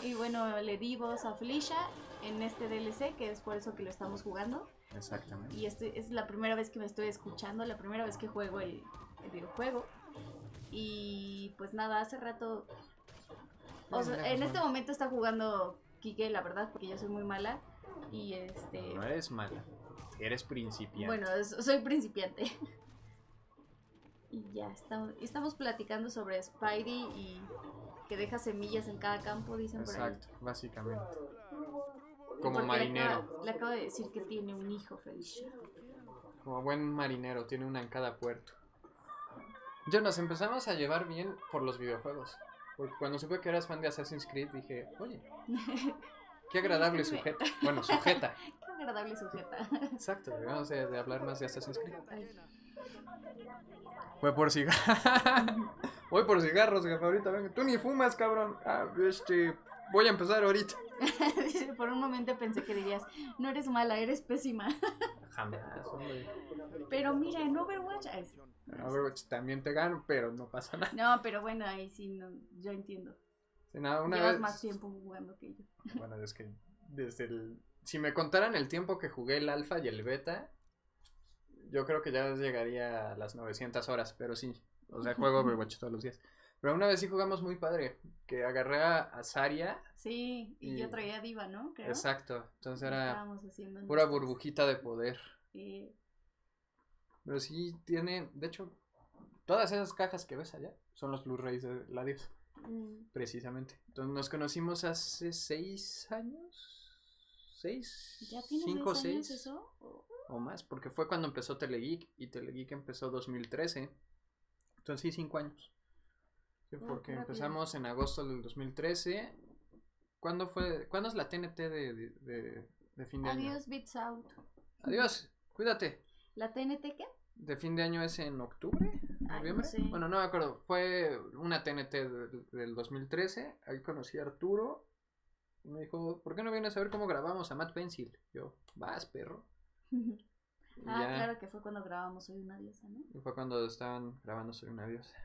y bueno, le di voz a Felicia en este DLC, que es por eso que lo estamos jugando. Exactamente. Y este es la primera vez que me estoy escuchando, la primera vez que juego el, el videojuego. Y pues nada, hace rato... O sea, en este momento está jugando Kike, la verdad, porque yo soy muy mala. Y este... No eres mala. Eres principiante. Bueno, soy principiante. Y ya, estamos, estamos platicando sobre Spidey y que deja semillas en cada campo, dicen por ahí. Exacto, básicamente. Como porque le marinero. acaba- Le acabo de decir que tiene un hijo, Felicia. Como buen marinero, tiene una en cada puerto. Ya nos empezamos a llevar bien por los videojuegos. Porque cuando supe que eras fan de Assassin's Creed dije, oye, *laughs* qué agradable sujeta. Bueno, sujeta. *laughs* Qué agradable sujeta. Exacto, de, de hablar más de Assassin's Creed. Ay, Fue por cigarros. *laughs* Voy por cigarros, jefe, ahorita venga. Tú ni fumas, cabrón. Ah, este, voy a empezar ahorita. *laughs* Por un momento pensé que dirías, no eres mala, eres pésima. Jamás, hombre. Pero mira, en Overwatch... ay, sí. Overwatch también te gano, pero no pasa nada. No, pero bueno, ahí sí, no, yo entiendo. Sí, nada, una Llevas vez- más tiempo jugando que yo. *laughs* Bueno, es que desde el si me contaran el tiempo que jugué el alfa y el beta, yo creo que ya llegaría a las 900 horas, pero sí. O sea, juego *laughs* Overwatch todos los días. Pero una vez sí jugamos muy padre, que agarré a, a Zarya. Sí, y, Y- yo traía diva, ¿no? Creo. Exacto. Entonces era pura burbujita de poder. Sí. Pero sí tiene, de hecho, todas esas cajas que ves allá son los Blu-rays de la Mm, precisamente. Entonces nos conocimos hace seis años, seis, ¿Ya tiene cinco o seis años seis eso? ¿O- o más, porque fue cuando empezó Telegeek y Telegeek empezó 2013. Entonces sí, cinco años. Sí, Oh, porque empezamos en agosto del 2013. ¿Cuándo fue? ¿Cuándo es la TNT de, de, de- de fin de año? Adiós, Beats Out. Adiós, cuídate. ¿La TNT qué? de fin de año es en octubre, Ay, noviembre. no sé. Bueno, no me acuerdo. Fue una TNT del, del 2013. Ahí conocí a Arturo. Y me dijo, ¿por qué no vienes a ver cómo grabamos a Matt Pencil? Yo, vas, perro. *laughs* Ah, ya, claro que fue cuando grabamos Soy una diosa, ¿no? y fue cuando estaban grabando Soy una diosa.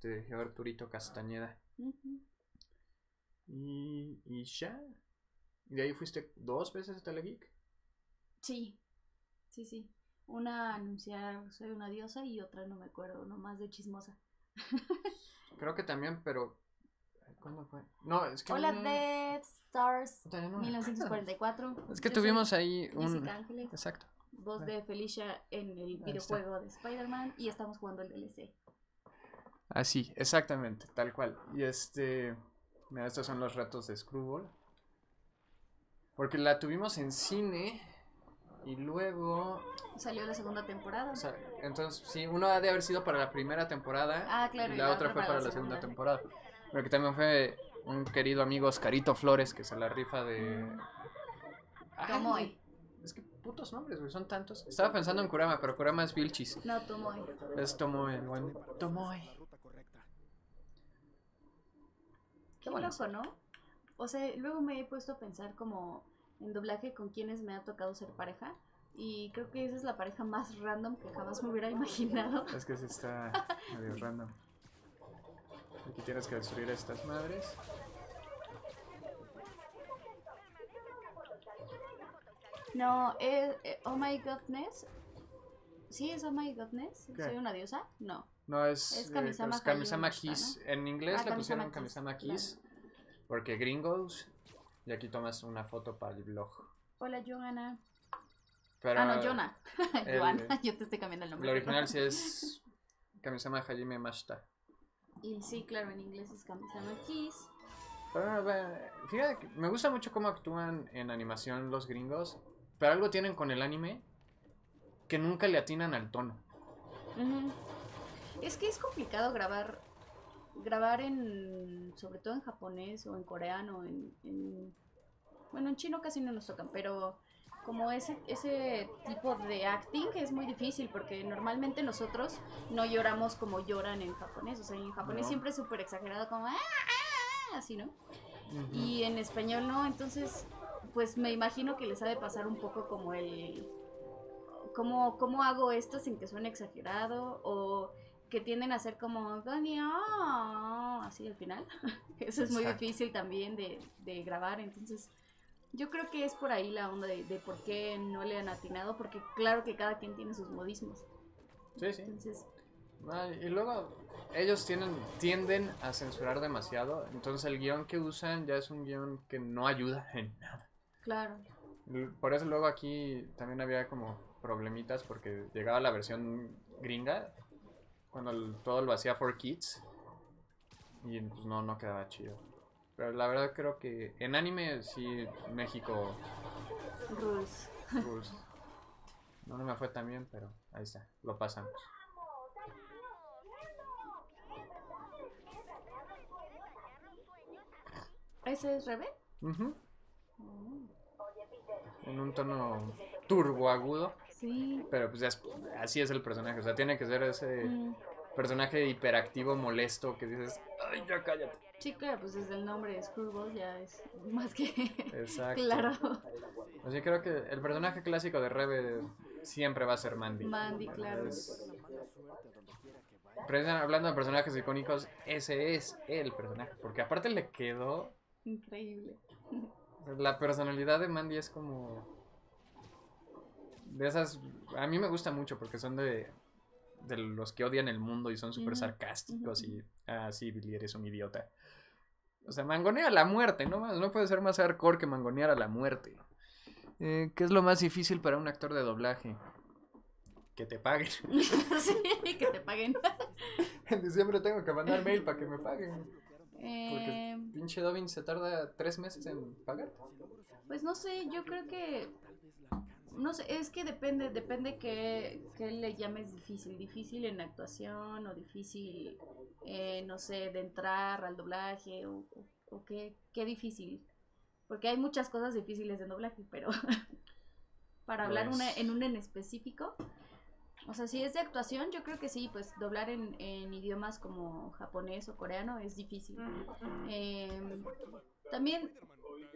Te dije Arturito Castañeda. Y, y ya. Y de ahí fuiste dos veces a Telegeek. Sí, sí, sí. Una anunciar Soy una diosa y otra no me acuerdo, nomás de chismosa. *laughs* Creo que también, pero. ¿Cuándo fue? No, es que. Hola, no- Dead Stars no me acuerdo. 1944. Es que Yo tuvimos ahí un. Jessica Ángeles, Exacto. voz de Felicia en el videojuego de Spider-Man y estamos jugando el DLC. Así, exactamente, tal cual. Y este. Mira, estos son los retos de Screwball. Porque la tuvimos en cine. Y luego. Salió la segunda temporada. o sea, entonces, sí, uno ha de haber sido para la primera temporada. Ah, claro, Y la, otra fue para la segunda temporada. Pero que también fue un querido amigo Oscarito Flores que se la rifa de. Ay, Tomoe. Es que putos nombres, güey, son tantos. Estaba pensando en Kurama, pero Kurama es Vilchis. No, Tomoe. Es el buen Tomoe. La ruta correcta. Qué bueno. loco, ¿no? O sea, luego me he puesto a pensar como en doblaje con quienes me ha tocado ser pareja. Y creo que esa es la pareja más random que jamás me hubiera imaginado. Es que sí está *laughs* medio random. Aquí tienes que destruir a estas madres. No, eh, eh, Oh My Godness. ¿Sí es Oh My Godness? ¿Qué? ¿Soy una diosa? No. No, es, Es eh, Kamisama es Kamisama Hayumi Kiss. En inglés Ah, le pusieron Kamisama Kiss. Porque gringos. Y aquí tomas una foto para el blog. Hola, Johanna. Pero ah, no, Jonah. *laughs* Johanna, *laughs* yo te estoy cambiando el nombre. La original sí es Kamisama Hajime Mashita. Y sí, claro, en inglés es Kamisama Kiss. Pero no, ve- fíjate, que me gusta mucho cómo actúan en animación los gringos. Pero algo tienen con el anime que nunca le atinan al tono. Ujú. Es que es complicado grabar grabar en sobre todo en japonés o en coreano en, en- bueno en chino casi no nos tocan pero como ese ese tipo de acting es muy difícil porque normalmente nosotros no lloramos como lloran en japonés o sea en japonés No. siempre es súper exagerado como "Ah, ah", así no y en español no, entonces pues me imagino que les ha de pasar un poco como el cómo, cómo hago esto sin que suene exagerado o que tienden a ser como "Ah", así al final. *laughs* Eso es muy Exacto. difícil también de, de grabar, entonces yo creo que es por ahí la onda de, de por qué no le han atinado, porque claro que cada quien tiene sus modismos. Sí, sí. Entonces, Ah, y luego ellos tienen, tienden a censurar demasiado. Entonces el guion que usan ya es un guion que no ayuda en nada. claro. Por eso luego aquí también había como problemitas porque llegaba la versión gringa cuando el- todo lo hacía for kids y pues no, no quedaba chido. Pero la verdad creo que en anime sí México Rules. rules. No, no me fue tan bien, pero ahí está, lo pasamos. ¿Ese es Rebe? Ujú. En un tono turbo agudo, Sí. pero pues ya es- así es el personaje, o sea, tiene que ser ese Mm. personaje hiperactivo, molesto, que dices, ay, ya cállate. Sí, claro, pues desde el nombre de Screwball ya es *laughs* más que Exacto. claro. Así creo que el personaje clásico de Rebe siempre va a ser Mandy. Mandy, claro. Es- Precisamente hablando de personajes icónicos, ese es el personaje, porque aparte le quedó, Increíble. *laughs* La personalidad de Mandy es como. De esas. A mí me gusta mucho porque son de. De los que odian el mundo y son súper sarcásticos y. Ah, sí, Billy, eres un idiota. O sea, mangonea a la muerte, ¿no? No puede ser más hardcore que mangonear a la muerte. Eh, ¿Qué es lo más difícil para un actor de doblaje? Que te paguen. *laughs* sí, que te paguen. *laughs* en diciembre tengo que mandar mail para que me paguen. Eh, Porque pinche Dobin se tarda tres meses en pagar. Pues no sé, yo creo que. No sé, es que depende, depende que, que le llames difícil. Difícil en actuación o difícil, eh, no sé, de entrar al doblaje o, o- o qué, qué difícil. Porque hay muchas cosas difíciles de doblaje, pero *laughs* para hablar una, Pues- en un en específico. O sea, si es de actuación, yo creo que sí, pues doblar en, en idiomas como japonés o coreano es difícil. Em, también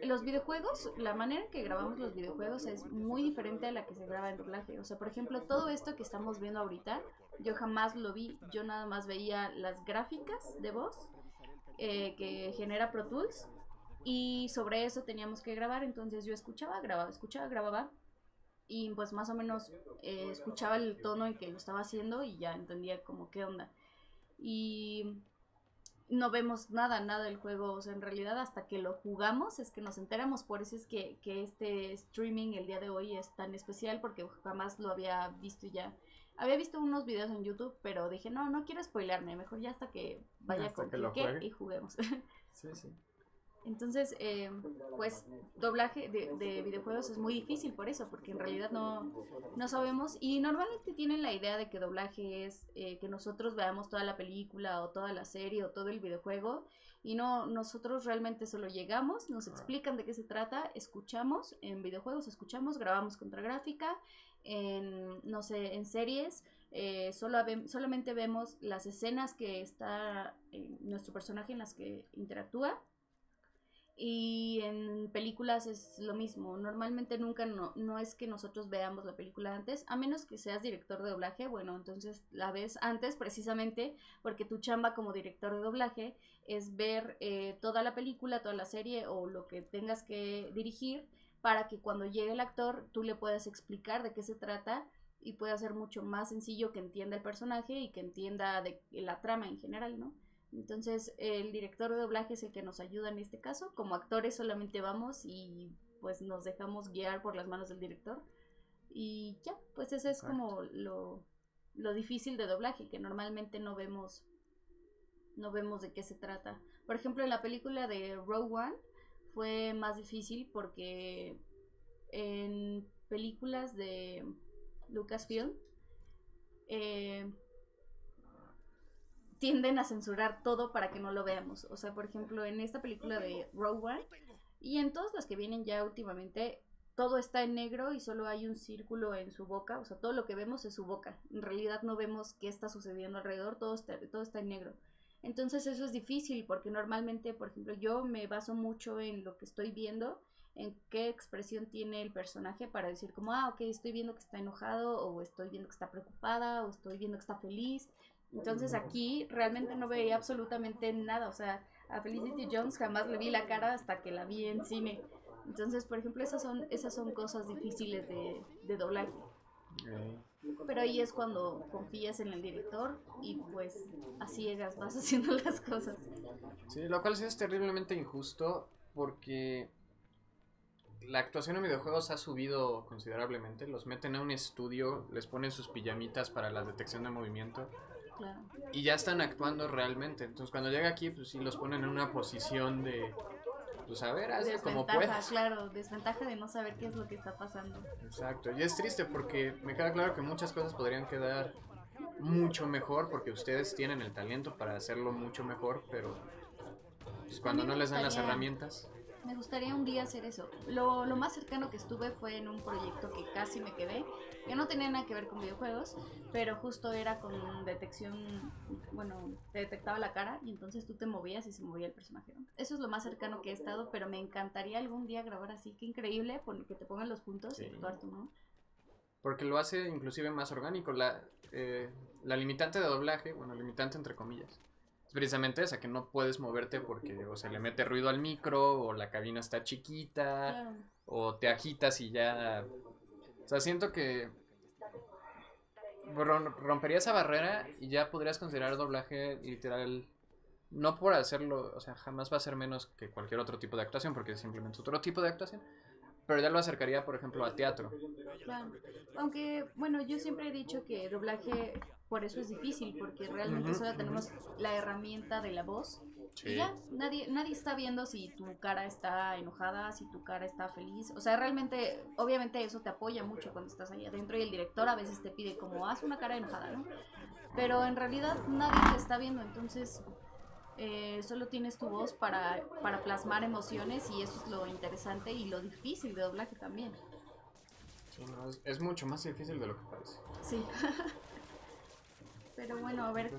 los videojuegos, la manera en que grabamos los videojuegos es muy diferente a la que se graba en doblaje. O sea, por ejemplo, todo esto que estamos viendo ahorita, yo jamás lo vi. Yo nada más veía las gráficas de voz eh, que genera Pro Tools y sobre eso teníamos que grabar. Entonces yo escuchaba, grababa, escuchaba, grababa y pues más o menos eh, escuchaba el tono en que lo estaba haciendo y ya entendía como qué onda. Y no vemos nada, nada del juego. O sea, en realidad hasta que lo jugamos es que nos enteramos. Por eso es que, que este streaming el día de hoy es tan especial porque jamás lo había visto ya. Había visto unos videos en YouTube, pero dije, no, no quiero spoilarme. Mejor ya hasta que vaya Hasta con que lo clique y juguemos. *laughs* Sí, sí. Entonces, eh, pues doblaje de, de videojuegos es muy difícil por eso, porque en realidad no, no sabemos y normalmente tienen la idea de que doblaje es eh, que nosotros veamos toda la película o toda la serie o todo el videojuego y no, nosotros realmente solo llegamos, nos explican de qué se trata, escuchamos, en videojuegos escuchamos, grabamos contragráfica, en, no sé, en series. eh, solo solamente vemos las escenas que está eh, nuestro personaje en las que interactúa y en películas es lo mismo. Normalmente nunca no, no es que nosotros veamos la película antes, a menos que seas director de doblaje. Bueno, entonces la ves antes precisamente porque tu chamba como director de doblaje es ver eh, toda la película, toda la serie o lo que tengas que dirigir para que cuando llegue el actor tú le puedas explicar de qué se trata y pueda ser mucho más sencillo que entienda el personaje y que entienda de la trama en general, ¿no? Entonces, el director de doblaje es el que nos ayuda en este caso. Como actores solamente vamos y pues nos dejamos guiar por las manos del director. Y ya, pues eso es como lo, lo difícil de doblaje, que normalmente no vemos, no vemos de qué se trata. Por ejemplo, en la película de Rogue One fue más difícil porque en películas de Lucasfilm eh, tienden a censurar todo para que no lo veamos. O sea, por ejemplo, en esta película de Rogue One y en todas las que vienen ya últimamente, todo está en negro y solo hay un círculo en su boca. O sea, todo lo que vemos es su boca. En realidad no vemos qué está sucediendo alrededor, todo está, todo está en negro. Entonces eso es difícil porque normalmente, por ejemplo, yo me baso mucho en lo que estoy viendo, en qué expresión tiene el personaje para decir como, ah, ok, estoy viendo que está enojado o estoy viendo que está preocupada o estoy viendo que está feliz. Entonces aquí realmente no veía absolutamente nada, o sea, a Felicity Jones jamás le vi la cara hasta que la vi en cine. Entonces, por ejemplo, esas son, esas son cosas difíciles de, de doblaje. Pero ahí es cuando confías en el director y pues a ciegas vas *laughs* haciendo las cosas. Sí, lo cual sí es terriblemente injusto porque la actuación en videojuegos ha subido considerablemente. Los meten a un estudio, les ponen sus pijamitas para la detección de movimiento Claro. y ya están actuando realmente. Entonces cuando llega aquí, pues sí los ponen en una posición de, pues a ver, hazle como puedas. claro, desventaja de no saber qué es lo que está pasando. Exacto, y es triste porque me queda claro que muchas cosas podrían quedar mucho mejor porque ustedes tienen el talento para hacerlo mucho mejor, pero pues, cuando no les dan las herramientas. Me gustaría un día hacer eso. Lo, lo más cercano que estuve fue en un proyecto que casi me quedé, que no tenía nada que ver con videojuegos, pero justo era con detección, bueno, te detectaba la cara y entonces tú te movías y se movía el personaje. ¿no? Eso es lo más cercano que he estado, pero me encantaría algún día grabar así. Qué increíble que te pongan los puntos y Sí. actuar tú, ¿no? Porque lo hace inclusive más orgánico. La, eh, la limitante de doblaje, bueno, limitante entre comillas, precisamente esa, que no puedes moverte porque o se le mete ruido al micro, o la cabina está chiquita, Claro. o te agitas y ya... O sea, siento que rom- rompería esa barrera y ya podrías considerar doblaje literal... No por hacerlo, o sea, jamás va a ser menos que cualquier otro tipo de actuación, porque es simplemente otro tipo de actuación. Pero ya lo acercaría, por ejemplo, al teatro. Claro. Aunque, bueno, yo siempre he dicho que doblaje por eso es difícil, porque realmente Ujú, solo ujú. tenemos la herramienta de la voz. Y Sí. ya, nadie, nadie está viendo si tu cara está enojada, si tu cara está feliz. O sea, realmente, obviamente eso te apoya mucho cuando estás ahí adentro y el director a veces te pide como haz una cara enojada, ¿no? Pero en realidad nadie te está viendo, entonces eh, solo tienes tu voz para, para plasmar emociones y eso es lo interesante y lo difícil de doblaje también. Sí, no, es, es mucho más difícil de lo que parece. Sí. *laughs* Pero bueno, a ver.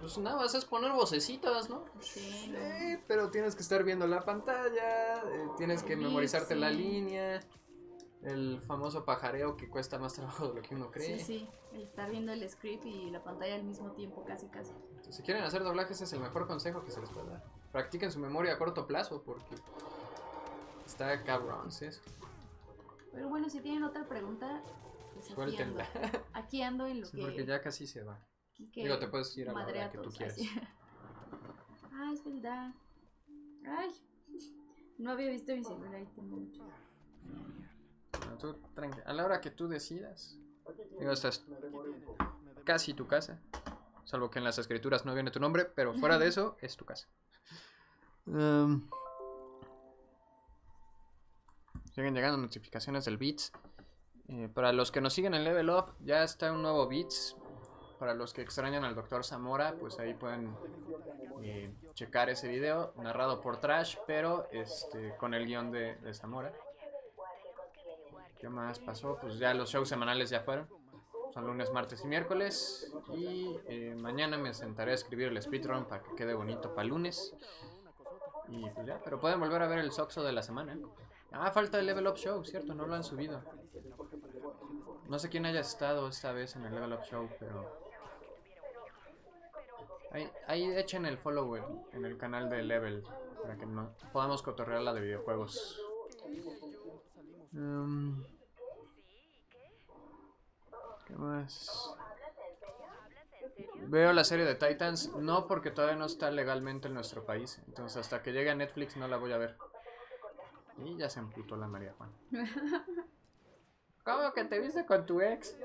Pues nada, vas a poner vocecitas, ¿no? Sí. Sí, pero tienes que estar viendo la pantalla, eh, tienes que Sí, memorizarte la línea, el famoso pajareo que cuesta más trabajo de lo que uno cree. Sí, sí, el estar viendo el script y la pantalla al mismo tiempo, casi, casi. Entonces, si quieren hacer doblajes es el mejor consejo que se les puede dar. Practiquen su memoria a corto plazo porque está cabrón, ¿sí? Pero bueno, si tienen otra pregunta, pues aquí ando. Aquí ando en lo Sí, que. porque ya casi se va. Quique Digo, te puedes ir a la hora que tú quieras. *laughs* Ah, es verdad. Ay, no había visto mi celular ahí tengo mucho. No, tú, tranqui- a la hora que tú decidas. Digo, esta es casi tu casa. Salvo que en las escrituras no viene tu nombre, pero fuera de eso, es tu casa. Em, siguen llegando notificaciones del Beats. Eh, para los que nos siguen en Level Up, ya está un nuevo Beats. Para los que extrañan al Dr. Zamora, pues ahí pueden eh, checar ese video, narrado por Trash, pero este, con el guion de, Zamora. ¿Qué más pasó? Pues ya los shows semanales ya fueron. Son lunes, martes y miércoles. Y eh, mañana me sentaré a escribir el speedrun para que quede bonito para lunes. Y pues ya, pero pueden volver a ver el Soxo de la semana. Ah, falta el Level Up Show, cierto, no lo han subido. No sé quién haya estado esta vez en el Level Up Show, pero... Ahí, ahí echen el follow en, en el canal de Level para que no, podamos cotorrear la de videojuegos. Mm. ¿Qué más? Veo la serie de Titans, no porque todavía no está legalmente en nuestro país. Entonces hasta que llegue a Netflix no la voy a ver. Y ya se emputó la María Juan. *laughs* ¿Cómo que te viste con tu ex?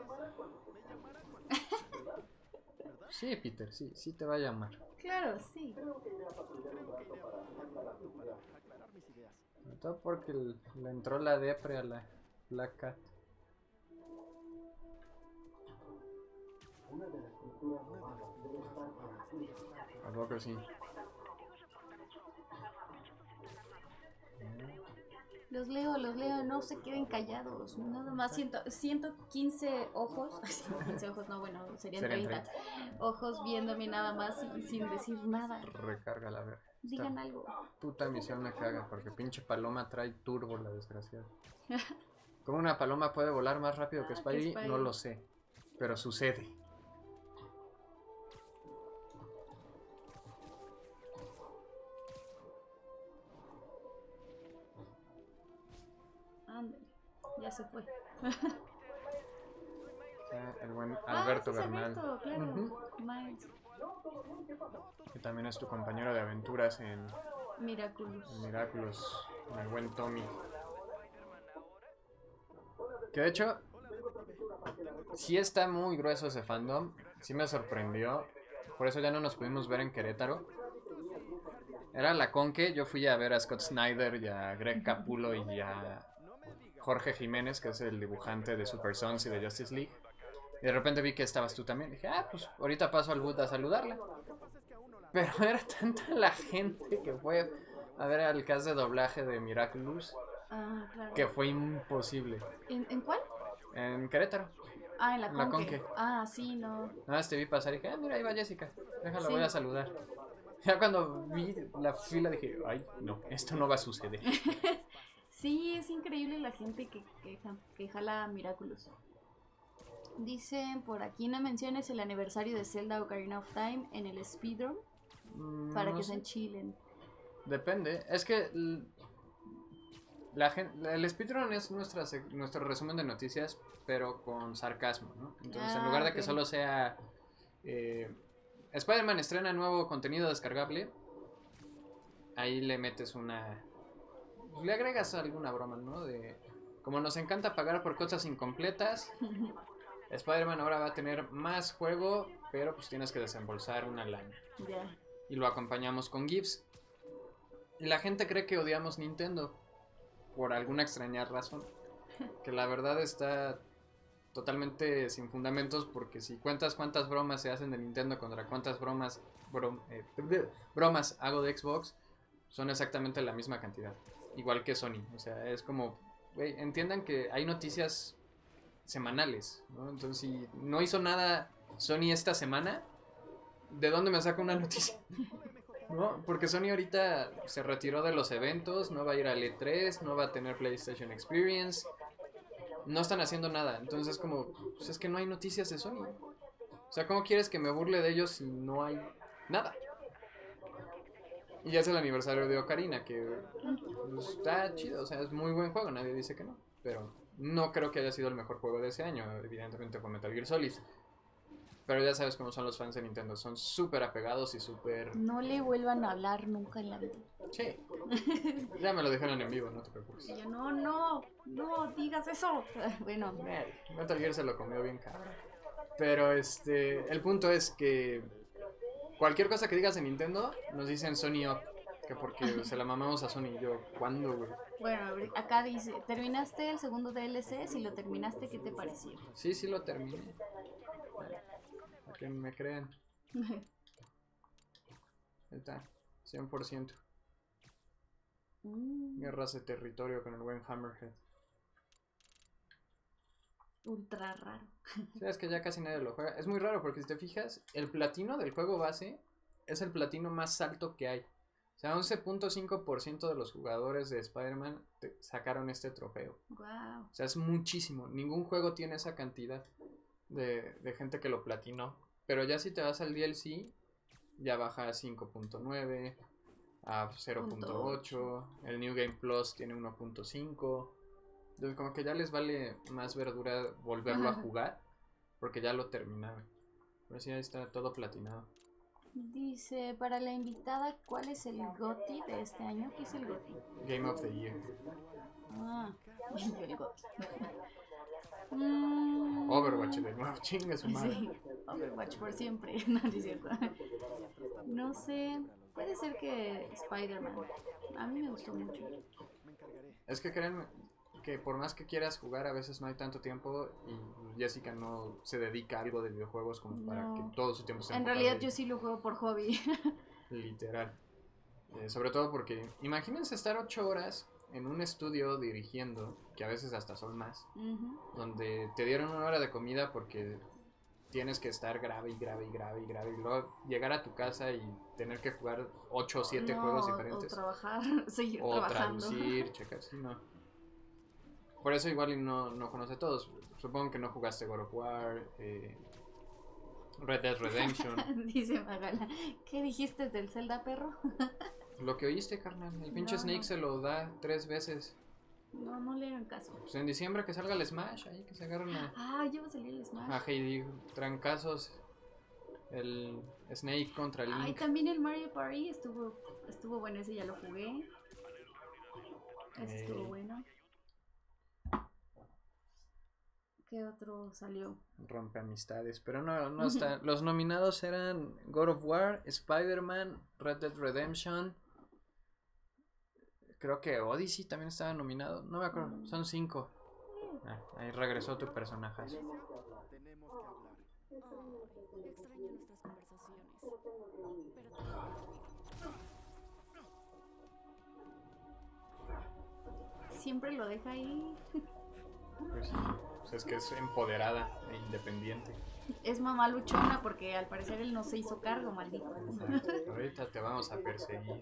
Sí, Peter, sí, sí te va a llamar. Claro, sí. Sobre todo porque le entró la depre a la Black Cat. ¿A poco sí? Los leo, los leo, no se queden callados. Nada más, ciento, 115 ojos. *laughs* ay, 115 ojos, no, bueno, serían Serían 30. Ojos viéndome nada más y sin decir nada. Recarga la verga. Digan algo. Puta misión me caga porque pinche paloma trae turbo la desgraciada. *laughs* ¿Cómo una paloma puede volar más rápido que Ah, Spidey? No lo sé. Pero sucede. Ya se fue. Ah, El buen Ah, Alberto es Bernal. Alberto, claro. Que también es tu compañero de aventuras en Miraculous. en Miraculous. con El buen Tommy. Que de hecho, sí está muy grueso ese fandom. Sí me sorprendió. Por eso ya no nos pudimos ver en Querétaro. Era la Conque. Yo fui a ver a Scott Snyder y a Greg Capulo y a Jorge Jiménez, que es el dibujante de Super Sons y de Justice League. Y de repente vi que estabas tú también. Dije, ah, pues ahorita paso al boot a saludarla. Pero era tanta la gente que fue a ver al cast de doblaje de Miraculous Ah, claro. que fue imposible. ¿En, en cuál? En Querétaro. Ah, en la En la Conque. Conque. Ah, sí, no. Nada más te vi pasar y dije, ah, mira, ahí va Jessica. Déjala, Sí. voy a saludar. Ya cuando vi la fila dije, ay, no, esto no va a suceder. *laughs* Sí, es increíble la gente que, que, que jala Miraculous. Dicen por aquí no menciones el aniversario de Zelda Ocarina of Time en el speedrun. Mm, Para no que sé. se enchilen. Depende. Es que la gen- el speedrun es nuestra, nuestro resumen de noticias, pero con sarcasmo, ¿no? Entonces, en Ah, lugar de que solo sea eh, Spider-Man estrena nuevo contenido descargable, ahí le metes una... Le agregas alguna broma, ¿no? De... Como nos encanta pagar por cosas incompletas, *laughs* Spider-Man ahora va a tener más juego, pero pues tienes que desembolsar una lana ya. y lo acompañamos con GIFs. Y la gente cree que odiamos Nintendo por alguna extraña razón. Que la verdad está totalmente sin fundamentos porque si cuentas cuántas bromas se hacen de Nintendo contra cuántas bromas brom- eh, bromas hago de Xbox, son exactamente la misma cantidad. Igual que Sony. O sea, es como, güey, entiendan que hay noticias semanales, ¿no? Entonces, si no hizo nada Sony esta semana, ¿de dónde me saco una noticia? *laughs* ¿No? Porque Sony ahorita se retiró de los eventos, no va a ir al E3, no va a tener PlayStation Experience. No están haciendo nada. Entonces, como, pues es que no hay noticias de Sony. O sea, ¿cómo quieres que me burle de ellos si no hay nada? Y ya es el aniversario de Ocarina, que pues, está chido, o sea, es muy buen juego, nadie dice que no. Pero no creo que haya sido el mejor juego de ese año, evidentemente fue Metal Gear Solid. Pero ya sabes cómo son los fans de Nintendo, son súper apegados y súper... No le vuelvan a hablar nunca en la vida. Sí. Ya me lo dijeron en vivo, no te preocupes. Y yo, no, no, no digas eso. *laughs* Bueno, Eh, Metal Gear se lo comió bien cabrón. Pero este, el punto es que cualquier cosa que digas en Nintendo nos dicen Sony Up. Que porque se la mamamos a Sony. Y yo, ¿cuándo, güey? bueno, acá dice, ¿terminaste el segundo DLC? Si lo terminaste, ¿qué te pareció? Sí, sí lo terminé. Para que me crean. *laughs* Ahí está, 100%. Mm, Guerras de territorio con el buen Hammerhead. Ultra raro. *laughs* Sí, es que ya casi nadie lo juega. Es muy raro porque si te fijas, el platino del juego base es el platino más alto que hay. O sea, 11.5% de los jugadores de Spider-Man sacaron este trofeo. Wow. O sea, es muchísimo. Ningún juego tiene esa cantidad de, de gente que lo platinó. Pero ya si te vas al DLC, ya baja a 5.9, a 0.8. El New Game Plus tiene 1.5. Entonces, como que ya les vale más verdura volverlo a jugar. Porque ya lo terminaron. Pero sí, ahí está todo platinado. Dice, para la invitada, ¿cuál es el GOTI de este año? ¿Qué es el GOTI? Game of the Year. Ah, *laughs* el GOTI. Mm, Overwatch de nuevo, *laughs* chinga su madre. Sí, Overwatch por siempre. *laughs* No, no es cierto. No sé, puede ser que Spider-Man. A mí me gustó mucho. Es que créanme que por más que quieras jugar, a veces no hay tanto tiempo y Jessica no se dedica a algo de videojuegos como para que todo su tiempo sea En realidad yo sí lo juego por hobby. *laughs* Literal. Eh, sobre todo porque imagínense estar ocho horas en un estudio dirigiendo, que a veces hasta son más, donde te dieron una hora de comida porque tienes que estar grave y grave y grave y grave y luego llegar a tu casa y tener que jugar ocho o siete No, juegos diferentes. O trabajar, *laughs* seguir o trabajando. traducir, *laughs* checar, sí, no. Por eso igual y no, no conoce todos. Supongo que no jugaste God of War, eh, Red Dead Redemption. *laughs* Dice Magala, ¿qué dijiste del Zelda perro? Lo que oíste, carnal. El pinche No, Snake no. se lo da tres veces. No, no le hagan caso. Pues en diciembre que salga el Smash, ahí que se agarren a, Ah, ya va a salir el Smash. a Heidi. Trancazos. El Snake contra Ay, Link. también el Mario Party estuvo, estuvo bueno, ese ya lo jugué. Ese estuvo bueno. ¿Qué otro salió? Rompe amistades. Pero no, no está. Los nominados eran God of War, Spider-Man, Red Dead Redemption. Creo que Odyssey también estaba nominado. No me acuerdo. Son cinco. Ah, ahí regresó tu personaje. Tenemos que hablar. Extraño nuestras conversaciones. Pero tengo que Siempre lo deja ahí. Pues, sí, pues es que es empoderada e independiente. Es mamá luchona porque al parecer él no se hizo cargo, maldito. *laughs* Ahorita te vamos a perseguir.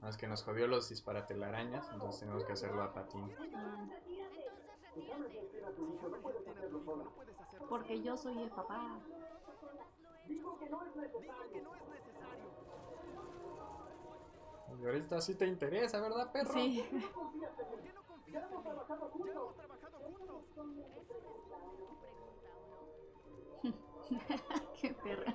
Más que nos jodió los disparatelarañas, entonces tenemos que hacerlo a patín. Ah. Porque yo soy el papá. Dijo que no es necesario. Y ahorita sí te interesa, ¿verdad, perro? Sí. Hemos trabajado juntos. Qué perra.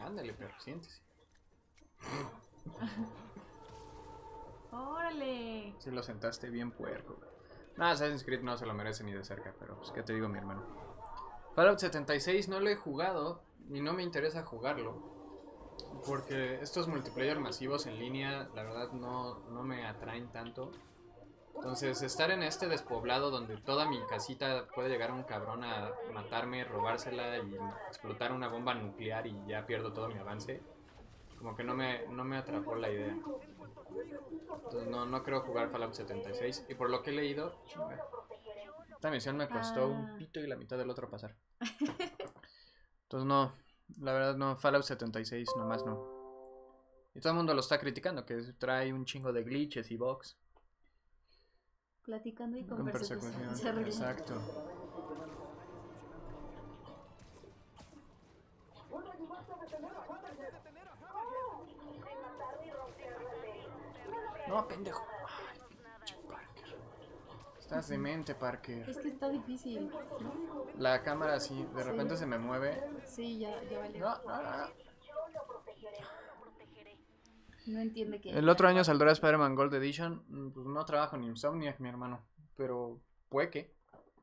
Ándale, perro, siéntese. *laughs* Órale. Sí lo sentaste bien puerco. No, Assassin's Creed no se lo merece ni de cerca, pero pues qué te digo mi hermano. Fallout 76 no lo he jugado y no me interesa jugarlo. Porque estos multiplayer masivos en línea, la verdad, no, no me atraen tanto. Entonces, estar en este despoblado donde toda mi casita puede llegar un cabrón a matarme, robársela y explotar una bomba nuclear y ya pierdo todo mi avance, como que no me, no me atrapó la idea. Entonces, no, no creo jugar Fallout 76. Y por lo que he leído, esta misión me costó Ah. un pito y la mitad del otro pasar. Entonces, no, la verdad, no, Fallout 76 nomás no. Y todo el mundo lo está criticando, que trae un chingo de glitches y bugs. Platicando y con, Con persecución. *laughs* Exacto. No, pendejo. Ay, pinche Parker. Estás demente, Parker. Es que está difícil. La cámara sí, de repente se me mueve. Sí, ya, ya vale. No, no, no. No entiende que. El otro año saldrá Spider-Man Gold Edition. Mm, Pues no trabajo en Insomniac, mi hermano. Pero puede que.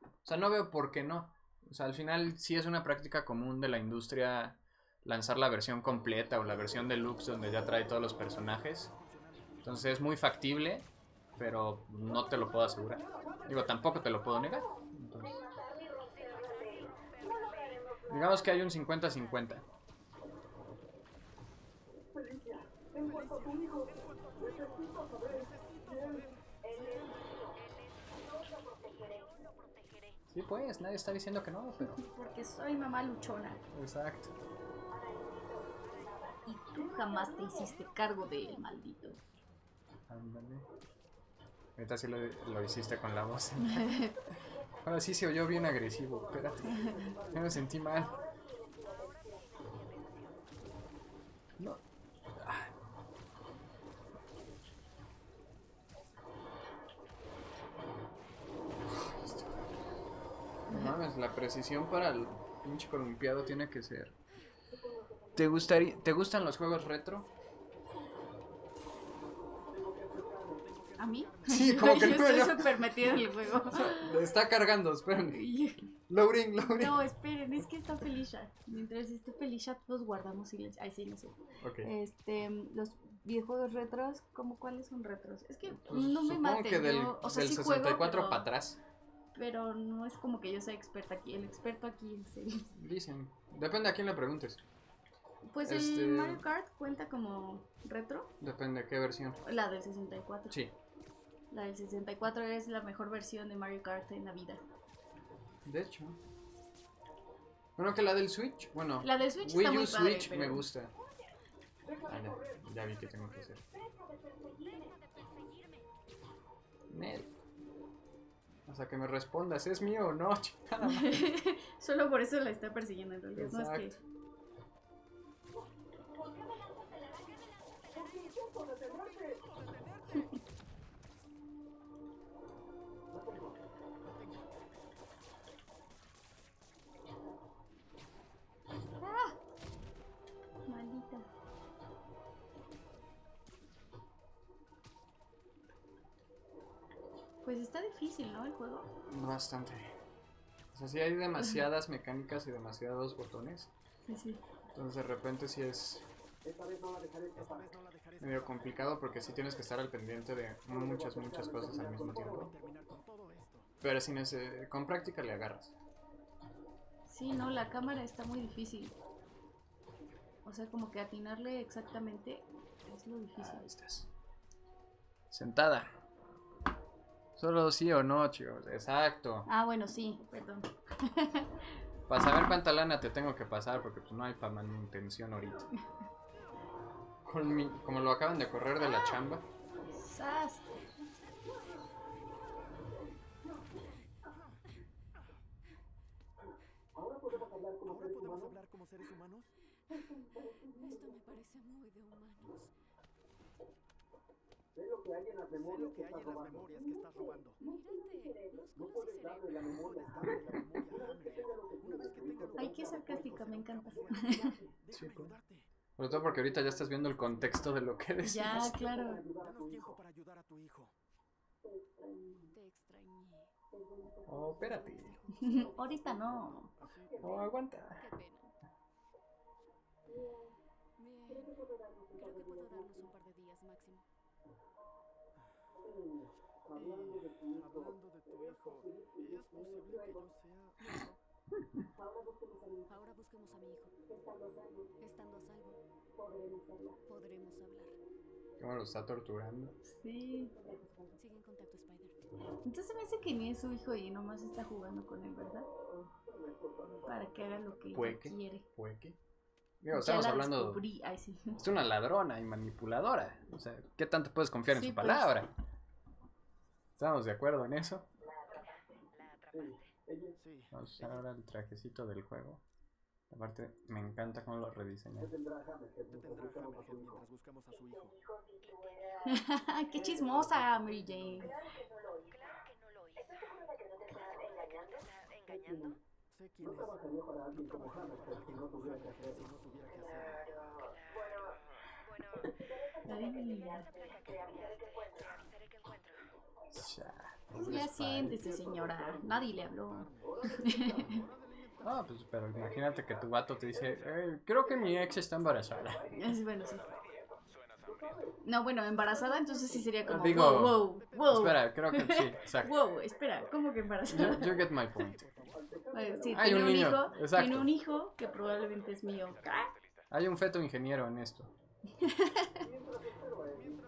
O sea, no veo por qué no. O sea, al final sí es una práctica común de la industria lanzar la versión completa o la versión deluxe donde ya trae todos los personajes. Entonces es muy factible, pero no te lo puedo asegurar. Digo, tampoco te lo puedo negar. Entonces, digamos que hay un 50-50. Sí, pues, nadie está diciendo que no, pero... Porque soy mamá luchona. Exacto. Y tú jamás te hiciste cargo de él, maldito. Ándale. Ahorita sí lo, lo hiciste con la voz. *laughs* Ahora sí se oyó bien agresivo, espérate. Ya me sentí mal. No. Ah. No mames, la precisión para el pinche columpiado tiene que ser. ¿Te gustaría, ¿Te gustan los juegos retro? ¿A mí? Sí, *laughs* como que Yo no, estoy súper metida en el juego. Está cargando, esperen. *laughs* Loading, loading. No, esperen, es que está Felicia. Mientras esté Felicia, todos guardamos silencio. Ay, sí, no sé. Ok. Este, los videojuegos retros, ¿cómo cuáles son retros? Es que Pues, no me maten. que del, yo- o sea, del sí 64 juego, pero, para atrás. pero no es como que yo sea experta aquí. El experto aquí es el... Dicen. Depende a quién le preguntes. Pues Este- el Mario Kart cuenta como retro. Depende de qué versión. La del 64. Sí. La del 64 es la mejor versión de Mario Kart en la vida. De hecho. Bueno, que la del Switch. Bueno, La del Switch Wii está U muy padre, Switch pero- me gusta. Ah, ya, ya vi que tengo que hacer. Nel. O sea, que me respondas, ¿es mío o no? *laughs* *laughs* Solo por eso la está persiguiendo en realidad. No es que... está difícil, ¿no? El juego. Bastante. O sea, sí hay demasiadas mecánicas y demasiados botones. Sí, sí. Entonces de repente sí es medio complicado porque sí tienes que estar al pendiente de muchas, muchas cosas al mismo tiempo. Pero sin ese, con práctica le agarras. Sí, no, la cámara está muy difícil. O sea, como que atinarle exactamente es lo difícil. Ahí estás. Sentada. Solo sí o no, chicos. Exacto. Ah, bueno, sí, perdón. *laughs* Para saber cuánta lana te tengo que pasar, porque pues no hay para manutención ahorita. *laughs* Con mi- como lo acaban de correr de la chamba. ¡Sas! ¿Ahora podemos hablar como seres humanos? Esto me parece muy de humanos. Sé lo que hay en las memorias que estás robando. Mírate, No músculos puedes y darle cerebro. la memoria. Darle la memoria a Hammer. Una vez que tengas los Ay, qué sarcástica, me encanta. *laughs* Sí. Sobre todo porque ahorita ya estás viendo el contexto de lo que decías. Ya, claro. Danos tiempo para ayudar a tu hijo. Te extrañé. Oh, espérate. *laughs* Ahorita no. Oh, aguanta. Qué pena. Bien. Creo que puedo darnos un par de días máximo. Hablando de tu hijo. Hablando de tu hijo. ¿Es posible que yo sea... Ahora busquemos a mi hijo. Estando a salvo, podremos hablar. ¿Cómo lo está torturando? Sí. Sigue en contacto, Spider. Entonces me dice que ni es su hijo y nomás está jugando con él, ¿verdad? Para que haga lo que ella Puede que. quiere. ¿Fue qué? Digo, estamos la hablando. Ay, sí. Es una ladrona y manipuladora. O sea, ¿qué tanto puedes confiar en Sí, su pues. ¿Estamos de acuerdo en eso? Sí. Vamos a usar ahora el trajecito del juego. Aparte, me encanta cómo lo rediseñan. *laughs* Qué chismosa, Mary Jane. Sé quién es. No trabajaría Ya, siéntese, señora. Nadie le habló. *laughs* Ah, pues, pero imagínate que tu vato te dice, "Eh, creo que mi ex está embarazada. Es bueno, sí. No, bueno, embarazada, entonces sí sería como. Digo, wow, wow, wow. Espera, creo que sí, exacto. Wow, espera, ¿cómo que embarazada? You, you get my point. Bueno, sí, Hay tiene un un, niño, hijo. exacto. Tiene un hijo que probablemente es mío. ¡Ah! Hay un feto ingeniero en esto. *laughs*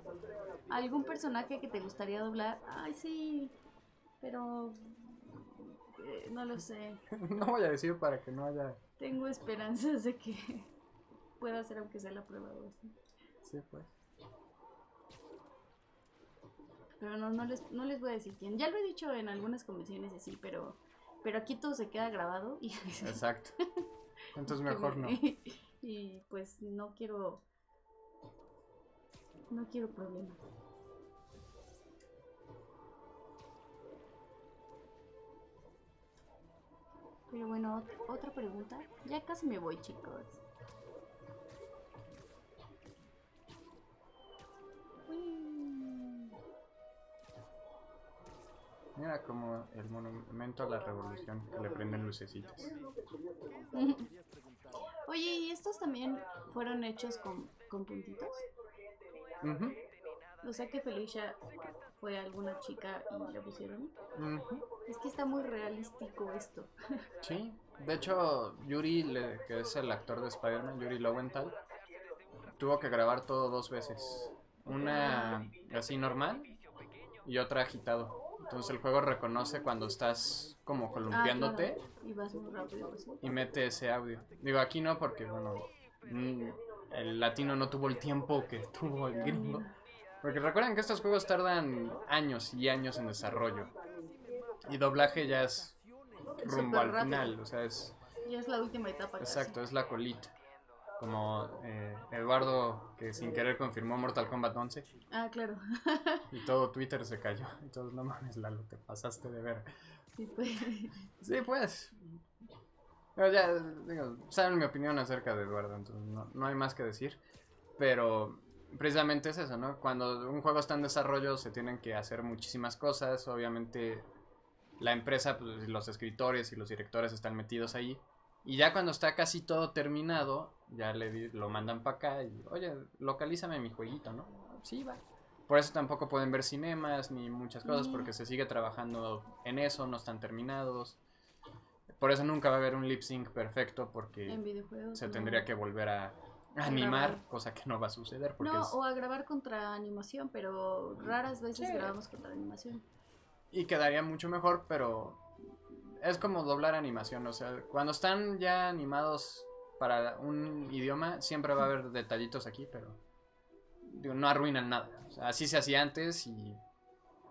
¿Algún personaje que te gustaría doblar? Ay, sí. Pero. eh, no lo sé. *laughs* No voy a decir para que no haya... Tengo esperanzas de que pueda hacer aunque sea la prueba o así. Sí, pues. Pero no, no, les, no les voy a decir quién. Ya lo he dicho en algunas convenciones así, pero, pero aquí todo se queda grabado y, Exacto. *laughs* Entonces mejor no. *laughs* y pues no quiero... No quiero problemas. Pero bueno, ot- otra pregunta. Ya casi me voy, chicos. Uy. Mira como el monumento a la revolución que le prenden lucecitas. *laughs* Oye, ¿y estos también fueron hechos con, con puntitos? Ujú, O sea que Felicia fue alguna chica y le pusieron. ujú. Es que está muy realístico esto. Sí, de hecho, Yuri, le- que es el actor de Spider-Man, Yuri Lowenthal, tuvo que grabar todo dos veces. Una así normal y otra agitado. Entonces el juego reconoce cuando estás como columpiándote Ah, claro. Y vas muy rápido así. y mete ese audio. Digo, aquí no porque, bueno, mm, el latino no tuvo el tiempo que *laughs* tuvo el gringo. Porque recuerden que estos juegos tardan años y años en desarrollo. Y doblaje ya es rumbo al final, o sea, es... Ya es la última etapa. casi. Exacto, es la colita. Como eh, Eduardo, que sin querer confirmó Mortal Kombat 11 Ah, claro. *laughs* y todo Twitter se cayó. Entonces, no mames, Lalo, te pasaste de ver. Sí, pues. Sí, pues. Pero ya, digo, saben mi opinión acerca de Eduardo, entonces no, no hay más que decir. Pero precisamente es eso, ¿no? Cuando un juego está en desarrollo se tienen que hacer muchísimas cosas. Obviamente la empresa, pues, los escritores y los directores están metidos ahí. Y ya cuando está casi todo terminado, ya le lo mandan para acá y, oye, localízame mi jueguito, ¿no? Sí, va. Por eso tampoco pueden ver cinemas ni muchas cosas, porque se sigue trabajando en eso, no están terminados. Por eso nunca va a haber un lip sync perfecto, porque En videojuegos. se no. tendría que volver a animar, grabar. cosa que no va a suceder, porque No, es- o a grabar contra animación, pero raras veces Sí. grabamos contra animación. y quedaría mucho mejor, pero es como doblar animación, o sea, cuando están ya animados para un idioma, siempre va a haber detallitos aquí, pero digo, no arruinan nada. O sea, así se hacía antes y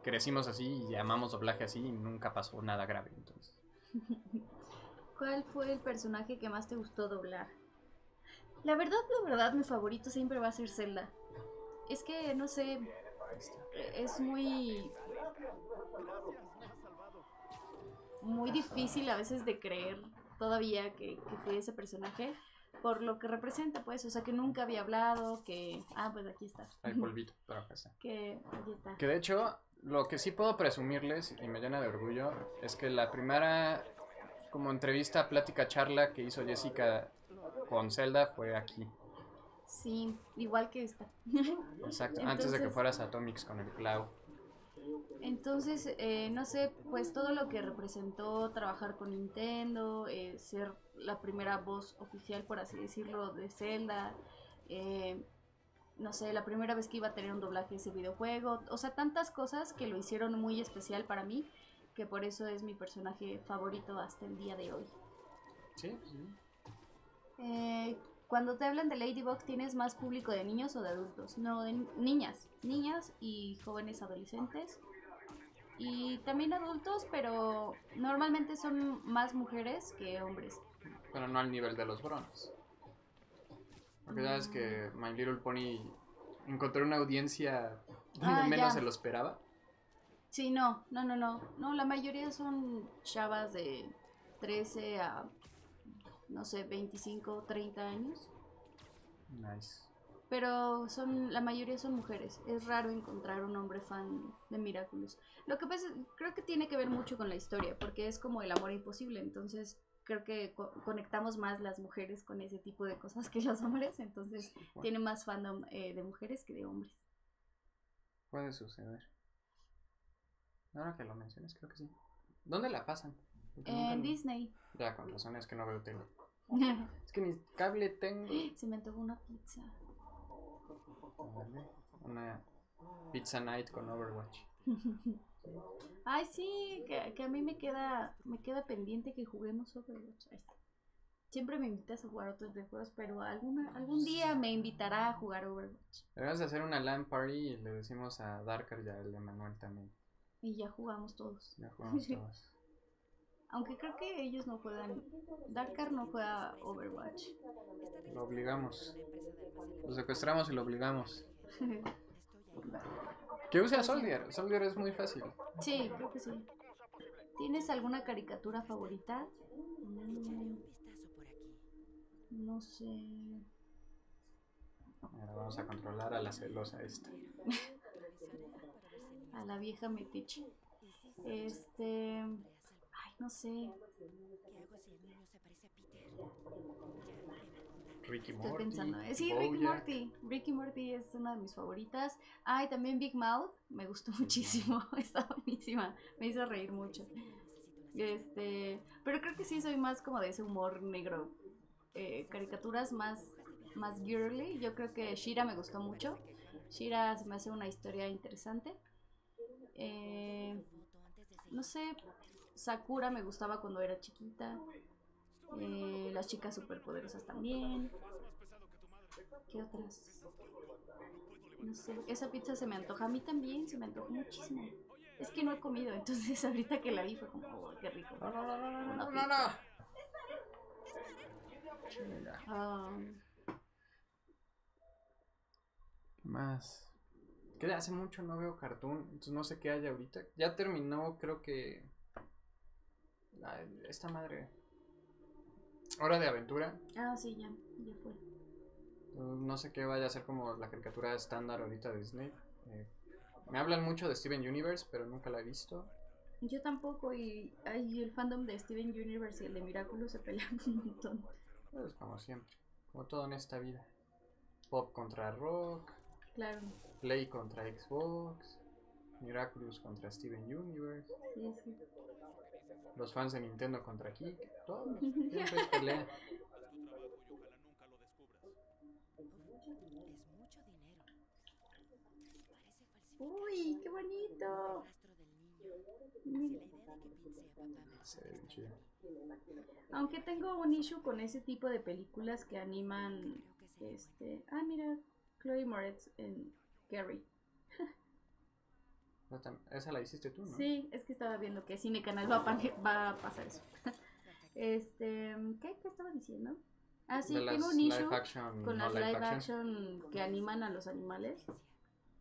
crecimos así y llamamos doblaje así y nunca pasó nada grave. Entonces, *laughs* ¿Cuál fue el personaje que más te gustó doblar? La verdad, la verdad, mi favorito siempre va a ser Zelda. Es que, no sé, es muy muy difícil a veces de creer todavía que, que fue ese personaje por lo que representa pues o sea que nunca había hablado que ah pues aquí está hay polvito, pero acá está. que aquí está Que de hecho, lo que sí puedo presumirles y me llena de orgullo es que la primera como entrevista, plática, charla que hizo Jessica con Zelda fue aquí. sí igual que esta Exacto, antes de que Entonces- fueras a Atomics con el Clau. Entonces, eh, no sé, pues todo lo que representó trabajar con Nintendo, eh, ser la primera voz oficial, por así decirlo, de Zelda, eh, no sé, la primera vez que iba a tener un doblaje de ese videojuego, o sea, tantas cosas que lo hicieron muy especial para mí, que por eso es mi personaje favorito hasta el día de hoy. Sí, sí. Eh, cuando te hablan de Ladybug, ¿tienes más público de niños o de adultos? No, de ni- niñas. Niñas y jóvenes adolescentes. Y también adultos, pero normalmente son más mujeres que hombres. Pero no al nivel de los brones. Porque sabes que My Little Pony encontró una audiencia donde Ah, menos ya. se lo esperaba. Sí, no, no, no, no. No, la mayoría son chavas de 13 a, no sé, 25, 30 años. Nice. Pero son, la mayoría son mujeres. Es raro encontrar un hombre fan de Miraculous. Lo que pasa, creo que tiene que ver mucho con la historia, porque es como el amor imposible. Entonces, creo que co- conectamos más las mujeres con ese tipo de cosas que los hombres. Entonces, Bueno, tiene más fandom eh, de mujeres que de hombres. puede suceder. Ahora que lo mencionas, creo que sí. ¿Dónde la pasan? Porque nunca En lo- Disney. Ya, con razón es que no veo tele. *laughs* Es que ni cable tengo. Se me antojó una pizza. Una pizza night con Overwatch. *laughs* Ay, sí, que, que a mí me queda, me queda pendiente que juguemos Overwatch. Ahí está. Siempre me invitas a jugar otros videojuegos, pero alguna, algún día me invitará a jugar Overwatch. Debemos hacer una LAN party y le decimos a Darker y a el Emanuel también. Y ya jugamos todos. Ya jugamos *laughs* todos. Aunque creo que ellos no juegan. Darkar no juega Overwatch. Lo obligamos. Lo secuestramos y lo obligamos. *laughs* Que use a Soldier. Soldier es muy fácil. sí, creo que sí. ¿Tienes alguna caricatura favorita? Mm, no sé. Ahora vamos a controlar a la celosa esta. *laughs* A la vieja metiche. Este. Ay, no sé. Ricky Estoy Morty. pensando. eh, Sí, Rick Bojack. Morty. Ricky Morty es una de mis favoritas. Ah, y también Big Mouth. Me gustó muchísimo. *laughs* Está buenísima. Me hizo reír mucho. Este. Pero creo que sí soy más como de ese humor negro. Eh, caricaturas más, más girly. Yo creo que Shira me gustó mucho. Shira se me hace una historia interesante. Eh, no sé. Sakura me gustaba cuando era chiquita. Eh, las chicas superpoderosas también. ¿Qué otras? No sé, esa pizza se me antoja. A mí también se me antoja muchísimo. Es que no he comido, entonces *laughs* ahorita que la vi fue como, oh, qué rico. No, no, no, no, no, no, no. Ah, ¿Qué más? Que hace mucho no veo cartoon, entonces no sé qué hay ahorita. Ya terminó, creo que. la- esta madre. Hora de aventura. ah, sí, ya, ya fue. No sé qué vaya a ser como la caricatura estándar ahorita de Disney. Eh, me hablan mucho de Steven Universe, pero nunca la he visto. Yo tampoco, y ay, el fandom de Steven Universe y el de Miraculous se pelean *laughs* un montón. Pues como siempre, como todo en esta vida. Pop contra rock, Claro, Play contra Xbox, Miraculous contra Steven Universe, sí, sí. los fans de Nintendo contra. *laughs* Siempre es pelea. Uy, qué bonito. Aunque tengo un issue con ese tipo de películas que animan, este, ah mira, Chloe Moretz en Carrie. No Esa la hiciste tú, ¿no? Sí, es que estaba viendo que Cine Canal va a, va a pasar eso. *laughs* este, ¿qué? ¿Qué estaba diciendo? Ah, sí, De tengo un issue action, con no las live live action. que animan a los animales.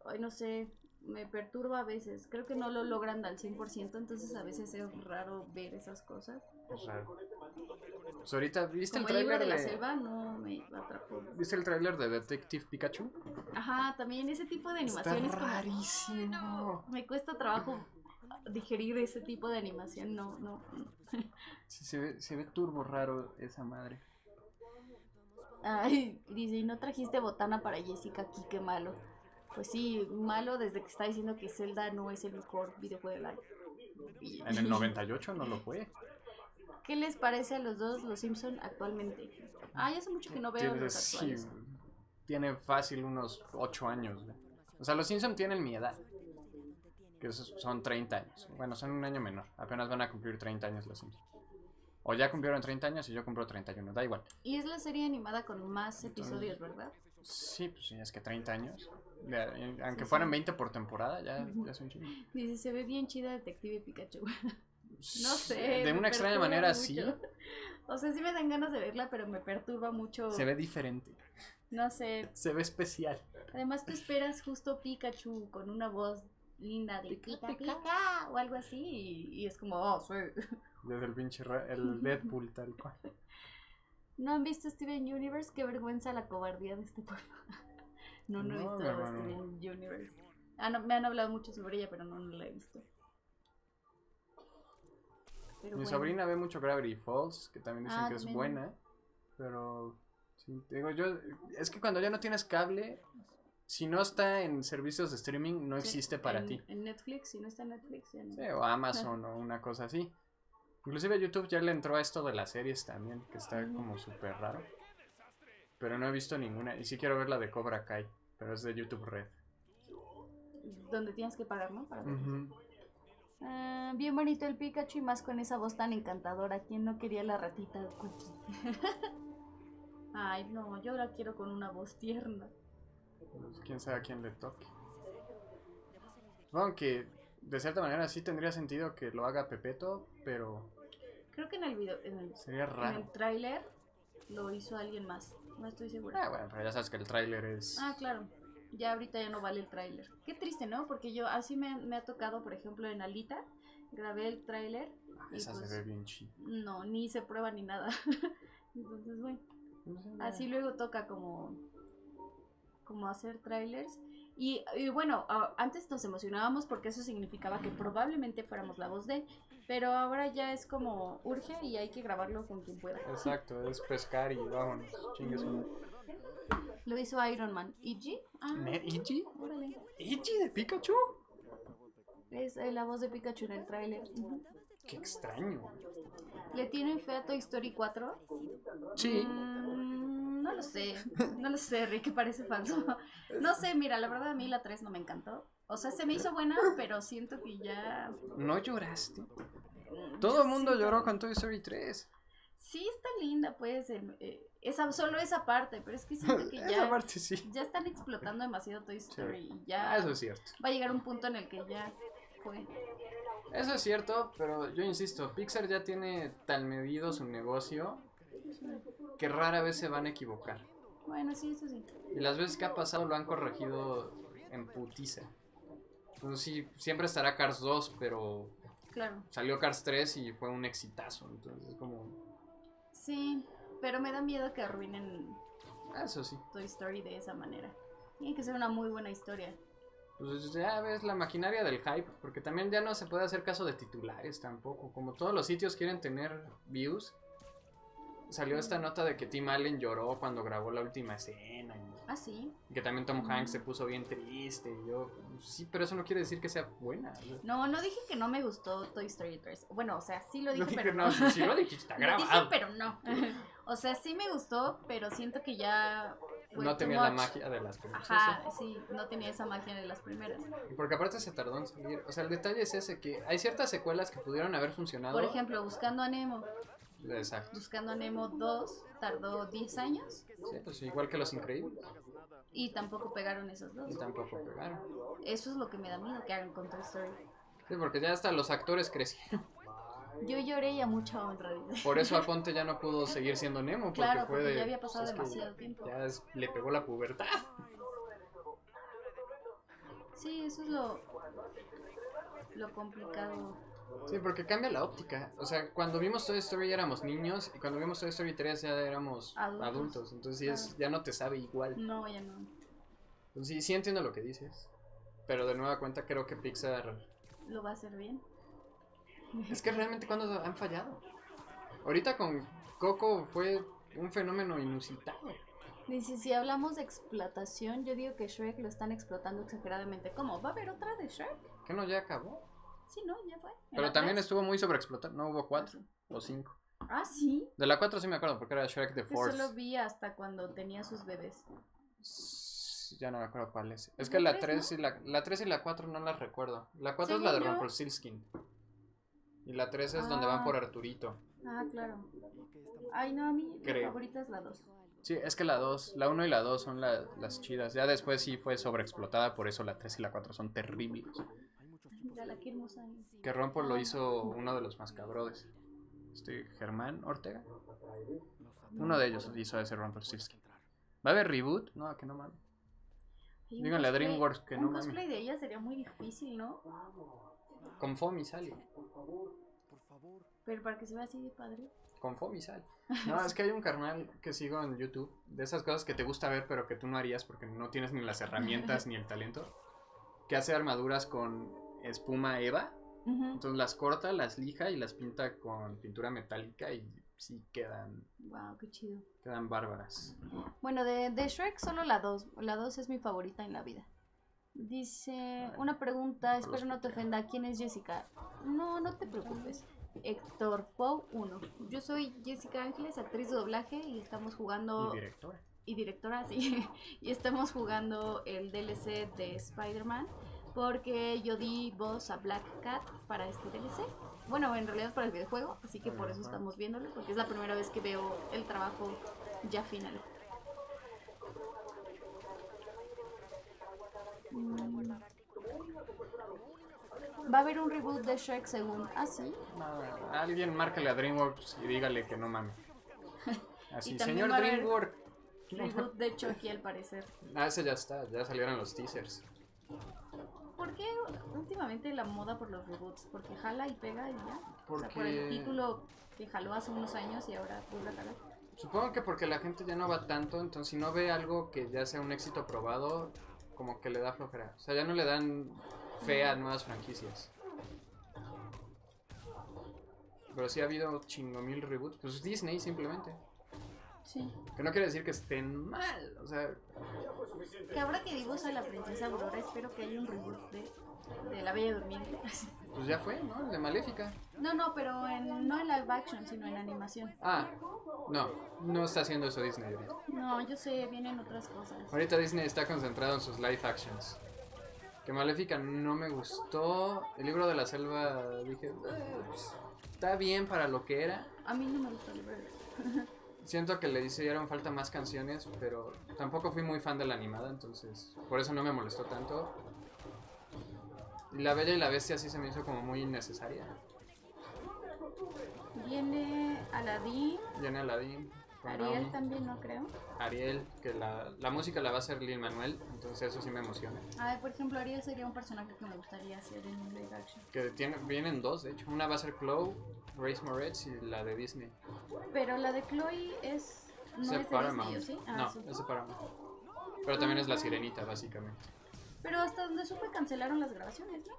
Ay, no sé, me perturba a veces. Creo que no lo logran al 100%, entonces a veces es raro ver esas cosas. Es raro. Pues ahorita, ¿viste el Como el de de, la selva no me atrapó. ¿Viste el tráiler de Detective Pikachu? Ajá, también ese tipo de Está animación es como... rarísimo. Me cuesta trabajo digerir ese tipo de animación, no, no. Sí, se ve, se ve turbo raro esa madre. Ay, dice, ¿y no trajiste botana para Jessica aquí? Qué malo. Pues sí, malo desde que está diciendo que Zelda no es el mejor videojuego del año. En el *laughs* 98 no lo fue. ¿Qué les parece a los dos los Simpson actualmente? Ah, ya hace mucho que no veo Tiene, los sí, actuales. tiene fácil unos 8 años. güey. O sea, los Simpson tienen mi edad. Que son 30 años. Bueno, son un año menor. Apenas van a cumplir 30 años los Simpson. O ya cumplieron 30 años y yo cumplo 31. Da igual. Y es la serie animada con más episodios, ¿verdad? Sí, pues sí, es que 30 años. De- aunque Sí, fueran sí. 20 por temporada, ya, ya es un chingo. *laughs* Dice, se ve bien chida Detective Pikachu. *laughs* No sé. De una extraña manera, mucho. sí. *laughs* O sea, sí me dan ganas de verla, pero me perturba mucho. Se ve diferente. No sé. Se ve especial. Además, tú esperas justo Pikachu con una voz linda de Pica, pica, o algo así. Y, y es como, oh, soy. Desde el pinche el *laughs* Deadpool tal cual. ¿No han visto Steven Universe? Qué vergüenza la cobardía de este pueblo. *laughs* no, no, he visto. Steven Universe. Ah, no, me han hablado mucho sobre ella, pero no, no la he visto. Pero Mi bueno. sobrina ve mucho Gravity Falls, que también dicen Ah, que es también. buena. Pero, sí, digo yo, es que cuando ya no tienes cable, si no está en servicios de streaming, no Sí, existe para en- ti. En Netflix, si no está en Netflix, ya no. Sí, o Amazon *laughs* o una cosa así. Inclusive YouTube ya le entró a esto de las series también, que está como súper raro. Pero no he visto ninguna. Y sí quiero ver la de Cobra Kai, pero es de YouTube Red. Donde tienes que pagar, ¿no? Para. Ah, bien bonito el Pikachu y más con esa voz tan encantadora. ¿Quién no quería la ratita de? *laughs* Ay, no, yo la quiero con una voz tierna. Pues, quién sabe a quién le toque. Supongo que de cierta manera sí tendría sentido que lo haga Pepeto, pero Creo que en el video, en el, sería en raro. el tráiler lo hizo alguien más. No estoy segura. Ah, bueno, pero ya sabes que el tráiler es... Ah, claro. Ya ahorita ya no vale el tráiler. Qué triste, ¿no? Porque yo así me, me ha tocado, por ejemplo, en Alita, grabé el tráiler. Ah, esa pues, se ve bien chida. No, ni se prueba ni nada. *laughs* Entonces, bueno. No Así luego toca como, como hacer trailers. Y, y bueno, antes nos emocionábamos porque eso significaba que probablemente fuéramos la voz de, pero ahora ya es como urge y hay que grabarlo con quien pueda. Exacto, es pescar y vámonos. Chingue su madre. Lo hizo Iron Man. ¿Iggy? Ah, ¿Ne- ¿Iggy? órale. ¿Iggy de Pikachu? Es eh, la voz de Pikachu en el tráiler. Qué extraño. ¿Le tienen fe a Toy Story 4? Sí. Mm, no lo sé, no lo sé, Rick, parece falso. No sé, mira, la verdad a mí la 3 no me encantó. O sea, se me hizo buena, pero siento que ya... ¿No lloraste? Todo el mundo lloró con Toy Story 3. Sí, está linda, pues, em, eh, esa, solo esa parte, pero es que siento que *laughs* Esa ya, parte sí. ya están explotando demasiado Toy Story y ya Ah, eso es cierto. va a llegar un punto en el que ya fue. Eso es cierto, pero yo insisto, Pixar ya tiene tan medido su negocio que rara vez se van a equivocar. Bueno, sí, eso sí. Y las veces que ha pasado lo han corregido en putiza. Entonces sí, siempre estará Cars 2, pero Claro, salió Cars 3 y fue un exitazo. Entonces es como... sí, pero me da miedo que arruinen ah, Eso sí. Toy Story de esa manera. Tiene que ser una muy buena historia. Pues ya ves la maquinaria del hype, porque también ya no se puede hacer caso de titulares tampoco. Como todos los sitios quieren tener views, salió esta nota de que Tim Allen lloró cuando grabó la última escena. y Ah, sí. que también Tom Hanks se puso bien triste. Y yo, sí, pero eso no quiere decir que sea buena. No, no dije que no me gustó Toy Story 3. Bueno, o sea, sí lo dije, no dije pero no, si lo dijiste, *laughs* está Lo dije, grabado. pero no. *laughs* o sea, sí me gustó, pero siento que ya no tenía la magia de las primeras. Ajá, sí, no tenía esa magia de las primeras. Porque aparte se tardó en salir. O sea, el detalle es ese, que hay ciertas secuelas que pudieron haber funcionado. Por ejemplo, Buscando a Nemo. Exacto. Buscando a Nemo 2 tardó 10 años Sí, pues igual que Los Increíbles. y tampoco pegaron esos dos. Y tampoco pegaron. Eso es lo que me da miedo que hagan con Toy Story. Sí, porque ya hasta los actores crecieron. Yo lloré y a mucha honra. Por eso *laughs* Aponte ya no pudo seguir siendo Nemo. Porque Claro, fue porque ya había pasado pues, demasiado tiempo. Ya es- le pegó la pubertad. Sí, eso es lo, lo complicado. Sí, porque cambia la óptica. O sea, cuando vimos Toy Story éramos niños y cuando vimos Toy Story 3 ya éramos Adultos. adultos. Entonces es, ya no te sabe igual. No, ya no. Entonces, sí, sí entiendo lo que dices. Pero de nueva cuenta creo que Pixar... Lo va a hacer bien. Es que realmente cuando han fallado. Ahorita con Coco fue un fenómeno inusitado. Dice, si hablamos de explotación, yo digo que Shrek lo están explotando exageradamente. ¿Cómo? ¿Va a haber otra de Shrek? Que no ya acabó. Sí, no, ya fue. ¿En Pero también tres? estuvo muy sobreexplotado. No hubo cuatro o cinco. Ah, sí. De la cuatro sí me acuerdo porque era Shrek the Force. solo vi hasta cuando tenía sus bebés. Ya no me acuerdo cuál es. Es que la tres, 3 y la, la 3 y la 4 no las recuerdo. La 4 es la de yo- Rumpelstiltskin. Y la 3 es donde van Ah. por Arturito. Ah, claro. Ay, no, a mí mi Creo. favorita es la 2. Sí, es que la 2, la 1 y la 2 son la- las chidas. Ya después sí fue sobreexplotada, por eso la 3 y la 4 son terribles. Que Rompo lo hizo uno de los más cabrones. Este, Germán Ortega. Uno de ellos hizo ese Rumpelstiltskin. ¿Va a haber reboot? No, que no mames. Un Díganle a DreamWorks que un no mames. cosplay de ella sería muy difícil, ¿no? Con Fomi sale. Pero para que se vea así de padre. Con Fomi sale. No, es que hay un carnal que sigo en YouTube. De esas cosas que te gusta ver, pero que tú no harías porque no tienes ni las herramientas *laughs* ni el talento. Que hace armaduras con espuma Eva. Entonces las corta, las lija y las pinta con pintura metálica y sí quedan, Wow, qué chido. quedan bárbaras. Bueno, de, de Shrek solo la 2. La 2 es mi favorita en la vida. Dice, una pregunta, espero no te ofenda, ¿quién es Jessica? No, no te preocupes. Héctor Poe 1. Yo soy Jessica Ángeles, actriz de doblaje y estamos jugando... Y directora. y directora, sí. *laughs* y estamos jugando el DLC de Spider-Man porque yo di voz a Black Cat para este DLC. Bueno, en realidad para el videojuego, así que por eso estamos viéndolo, porque es la primera vez que veo el trabajo ya final. Mm. Va a haber un reboot de Shrek según... Ah, sí. Alguien márcale a DreamWorks y dígale que no mames. *laughs* Así, señor DreamWorks. Reboot de Chucky al parecer. Ah, ese ya está, ya salieron los teasers. ¿Por qué últimamente la moda por los reboots? Porque jala y pega y ya. O sea, por Porque- el título que jaló hace unos años y ahora vuelve a jalar. Supongo que porque la gente ya no va tanto, entonces si no ve algo que ya sea un éxito probado, como que le da flojera. O sea, ya no le dan fe a nuevas franquicias. Pero sí ha habido chingo mil reboots. Pues Disney simplemente. Sí. Que no quiere decir que estén mal. O sea, Que ahora que soy la princesa Aurora, espero que haya un reboot de, de La Bella Durmiente. *laughs* pues ya fue, ¿no? El de Maléfica. No, no, pero en, no en live action, sino en animación. Ah, no, no está haciendo eso Disney ahorita. No, yo sé, vienen otras cosas. Ahorita Disney está concentrado en sus live actions. Que Maléfica no me gustó. El libro de la selva dije, "Eh, pues, está bien para lo que era. A mí no me gusta el libro. *laughs* Siento que le hicieron falta más canciones, pero tampoco fui muy fan de la animada, entonces por eso no me molestó tanto. Y la Bella y la Bestia sí se me hizo como muy innecesaria. Viene Aladdin, Viene Aladdin, Ariel también, no creo. Ariel, que la, la música la va a hacer Lin Manuel, entonces eso sí me emociona. Ah, por ejemplo, Ariel sería un personaje que me gustaría hacer en un live action. Que tiene, vienen dos, de hecho. Una va a ser Chloe, Grace Moretz y la de Disney. Pero la de Chloe es. No Es es de. Disney, ¿o sí? Ah, no, sí. es de Paramount. Pero también es la sirenita, básicamente. Pero hasta donde supe cancelaron las grabaciones, ¿no?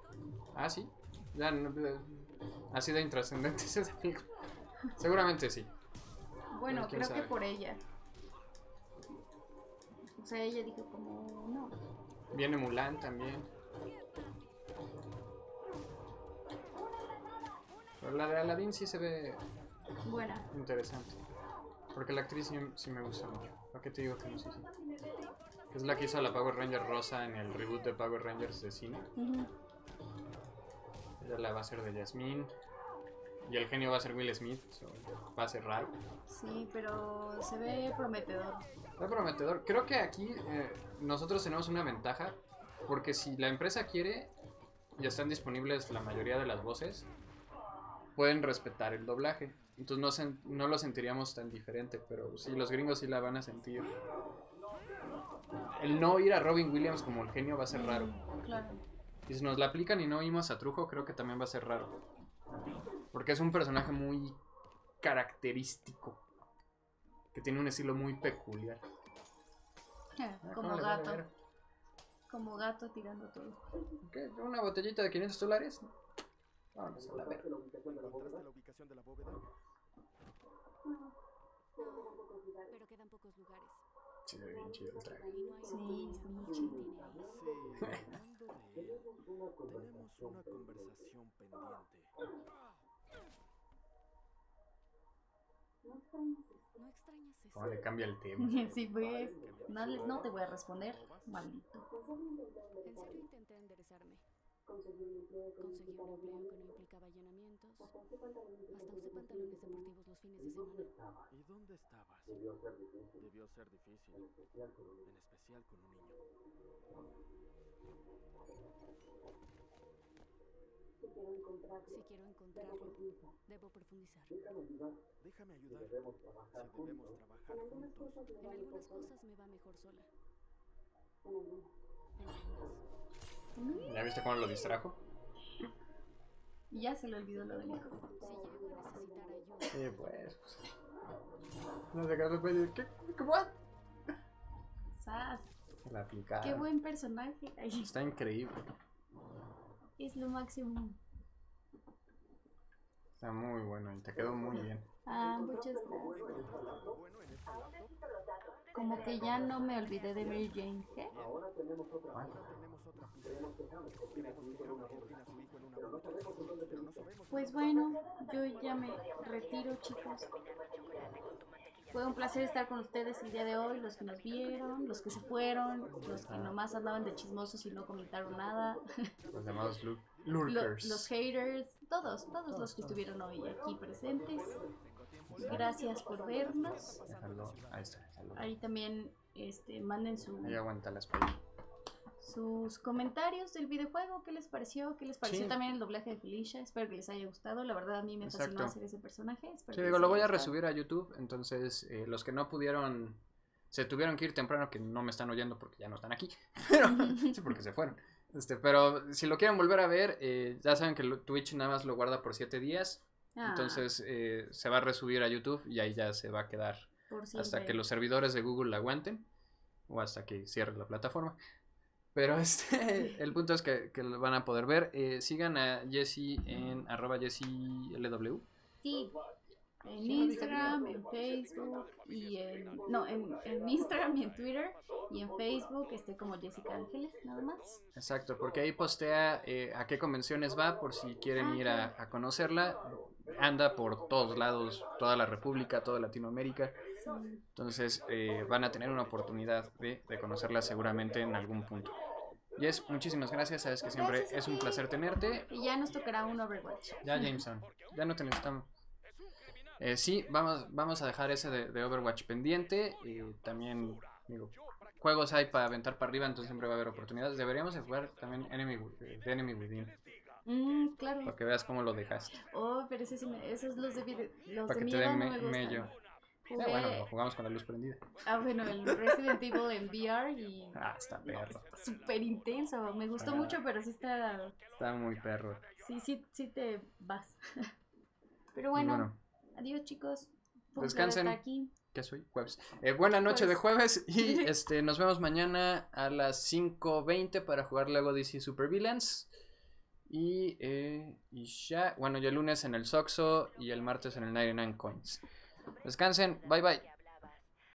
Ah, sí. Ya, no, eh, ha sido intrascendente *laughs* esa película. Seguramente sí. Bueno, Pues, creo que por ella. O sea, ella dijo como, no. Viene Mulan también. Pero la de Aladdin sí se ve Buena. interesante. Porque la actriz sí, sí me gusta mucho. ¿Para qué te digo que no sé? Es la que hizo la Power Ranger rosa en el reboot de Power Rangers de cine. Ella la va a ser de Jasmine. Y el genio va a ser Will Smith. so, va a ser raro. Sí, pero se ve prometedor. Está prometedor. Creo que aquí eh, nosotros tenemos una ventaja. Porque si la empresa quiere, ya están disponibles la mayoría de las voces, pueden respetar el doblaje. Entonces no, sen- no lo sentiríamos tan diferente. Pero sí, los gringos sí la van a sentir. El no ir a Robin Williams como el genio va a ser raro. Claro. Y si nos la aplican y no oímos a Trujo, creo que también va a ser raro. Porque es un personaje muy característico. Que tiene un estilo muy peculiar. Ah, Como ¿cómo le vale gato. Como gato tirando todo. ¿Qué? ¿Una botellita de 500 dólares? Vamos a la ver. ¿Encontraste la ubicación de la bóveda? Pero quedan pocos lugares. Sí, se ve bien chido el traje. Sí. Sí, *laughs* tenemos una conversación pendiente. ¿No extrañas eso? ¿Cómo le cambia el tema? *laughs* Sí, pues. No, no te voy a responder, maldito. En serio intenté enderezarme. Conseguí un empleo que no implicaba allanamientos. Hasta usé pantalones deportivos los fines de semana. ¿Y dónde estabas? Debió ser difícil. Debió ser difícil. En especial con un niño. Si quiero encontrarlo, debo profundizar. Déjame ayudar. Si debemos trabajar juntos. En algunas cosas me va mejor sola. En algunas. ¿Ya viste cómo lo distrajo? Y ya se le olvidó lo del hijo. Si llego a necesitar ayuda, Sí, pues. No sé qué después de- ¿Qué? ¿Qué? what? Sas, La aplicada. qué buen personaje. Ay, Está increíble. es lo máximo. Está muy bueno y te quedó muy bien. Ah, muchas gracias. Como que ya no me olvidé de Mary Jane. ¿Qué? Ahora tenemos otra. Pues bueno, yo ya me retiro, chicos. Fue un placer estar con ustedes el día de hoy, los que nos vieron, los que se fueron, los que nomás andaban de chismosos y no comentaron nada, Los llamados lo- lurkers. los haters, todos, todos los que estuvieron hoy aquí presentes. Gracias por vernos. Déjalo. Ahí está. déjalo. Ahí también este, manden su, Ahí aguanta la espalda. sus comentarios del videojuego, qué les pareció, qué les pareció Sí. también el doblaje de Felicia, espero que les haya gustado, la verdad a mí me fascinó Exacto. hacer ese personaje. espero Sí, digo, lo voy a resubir a YouTube. Entonces, eh, los que no pudieron. Se tuvieron que ir temprano, que no me están oyendo porque ya no están aquí. *laughs* Pero, sí, porque se fueron. Este, pero si lo quieren volver a ver, eh, ya saben que Twitch nada más lo guarda por 7 días. Ah, Entonces eh, se va a resubir a YouTube y ahí ya se va a quedar por hasta que los servidores de Google la aguanten o hasta que cierre la plataforma. Pero *laughs* este, *laughs* el punto es que, que lo van a poder ver. Eh, sigan a Jesse en arroba JessieLW. Sí, en Instagram, en Facebook y en... No, en, en Instagram y en Twitter y en Facebook esté como Jessica Ángeles, nada más. Exacto, porque ahí postea eh, a qué convenciones va por si quieren Ah, ir a, a conocerla. Anda por todos lados, toda la República, toda Latinoamérica. Sí. Entonces eh, van a tener una oportunidad de, de conocerla seguramente en algún punto. Jess, muchísimas gracias. Sabes que siempre Gracias es un placer tenerte. Y ya nos tocará un Overwatch. Ya, Jameson, ya no te necesitamos. Eh, sí, vamos, vamos a dejar ese de, de Overwatch pendiente. Y también, digo, juegos hay para aventar para arriba, entonces siempre va a haber oportunidades. Deberíamos de jugar también Enemy, eh, The Enemy Within, Mm, claro. para que veas cómo lo dejaste. Oh, pero ese sí me- esos los de, los Para de que te miedo den no me- mello. Jugué- Ah, bueno, lo jugamos con la luz prendida. ah, bueno, el Resident Evil en VR y Ah, está perro. súper intenso. Me gustó Ah. mucho, pero sí está... Está muy perro. Sí, sí, sí te vas. *laughs* Pero bueno, adiós chicos. Descansen. aquí. ¿qué soy? Jueves. Eh, buena noche de Jueves. y *laughs* este nos vemos mañana a las 5.20 para jugar Lego DC Super Villains. Y, eh, y ya, bueno, y el lunes en el Soxo y el martes en el 99 Coins. Descansen, bye bye.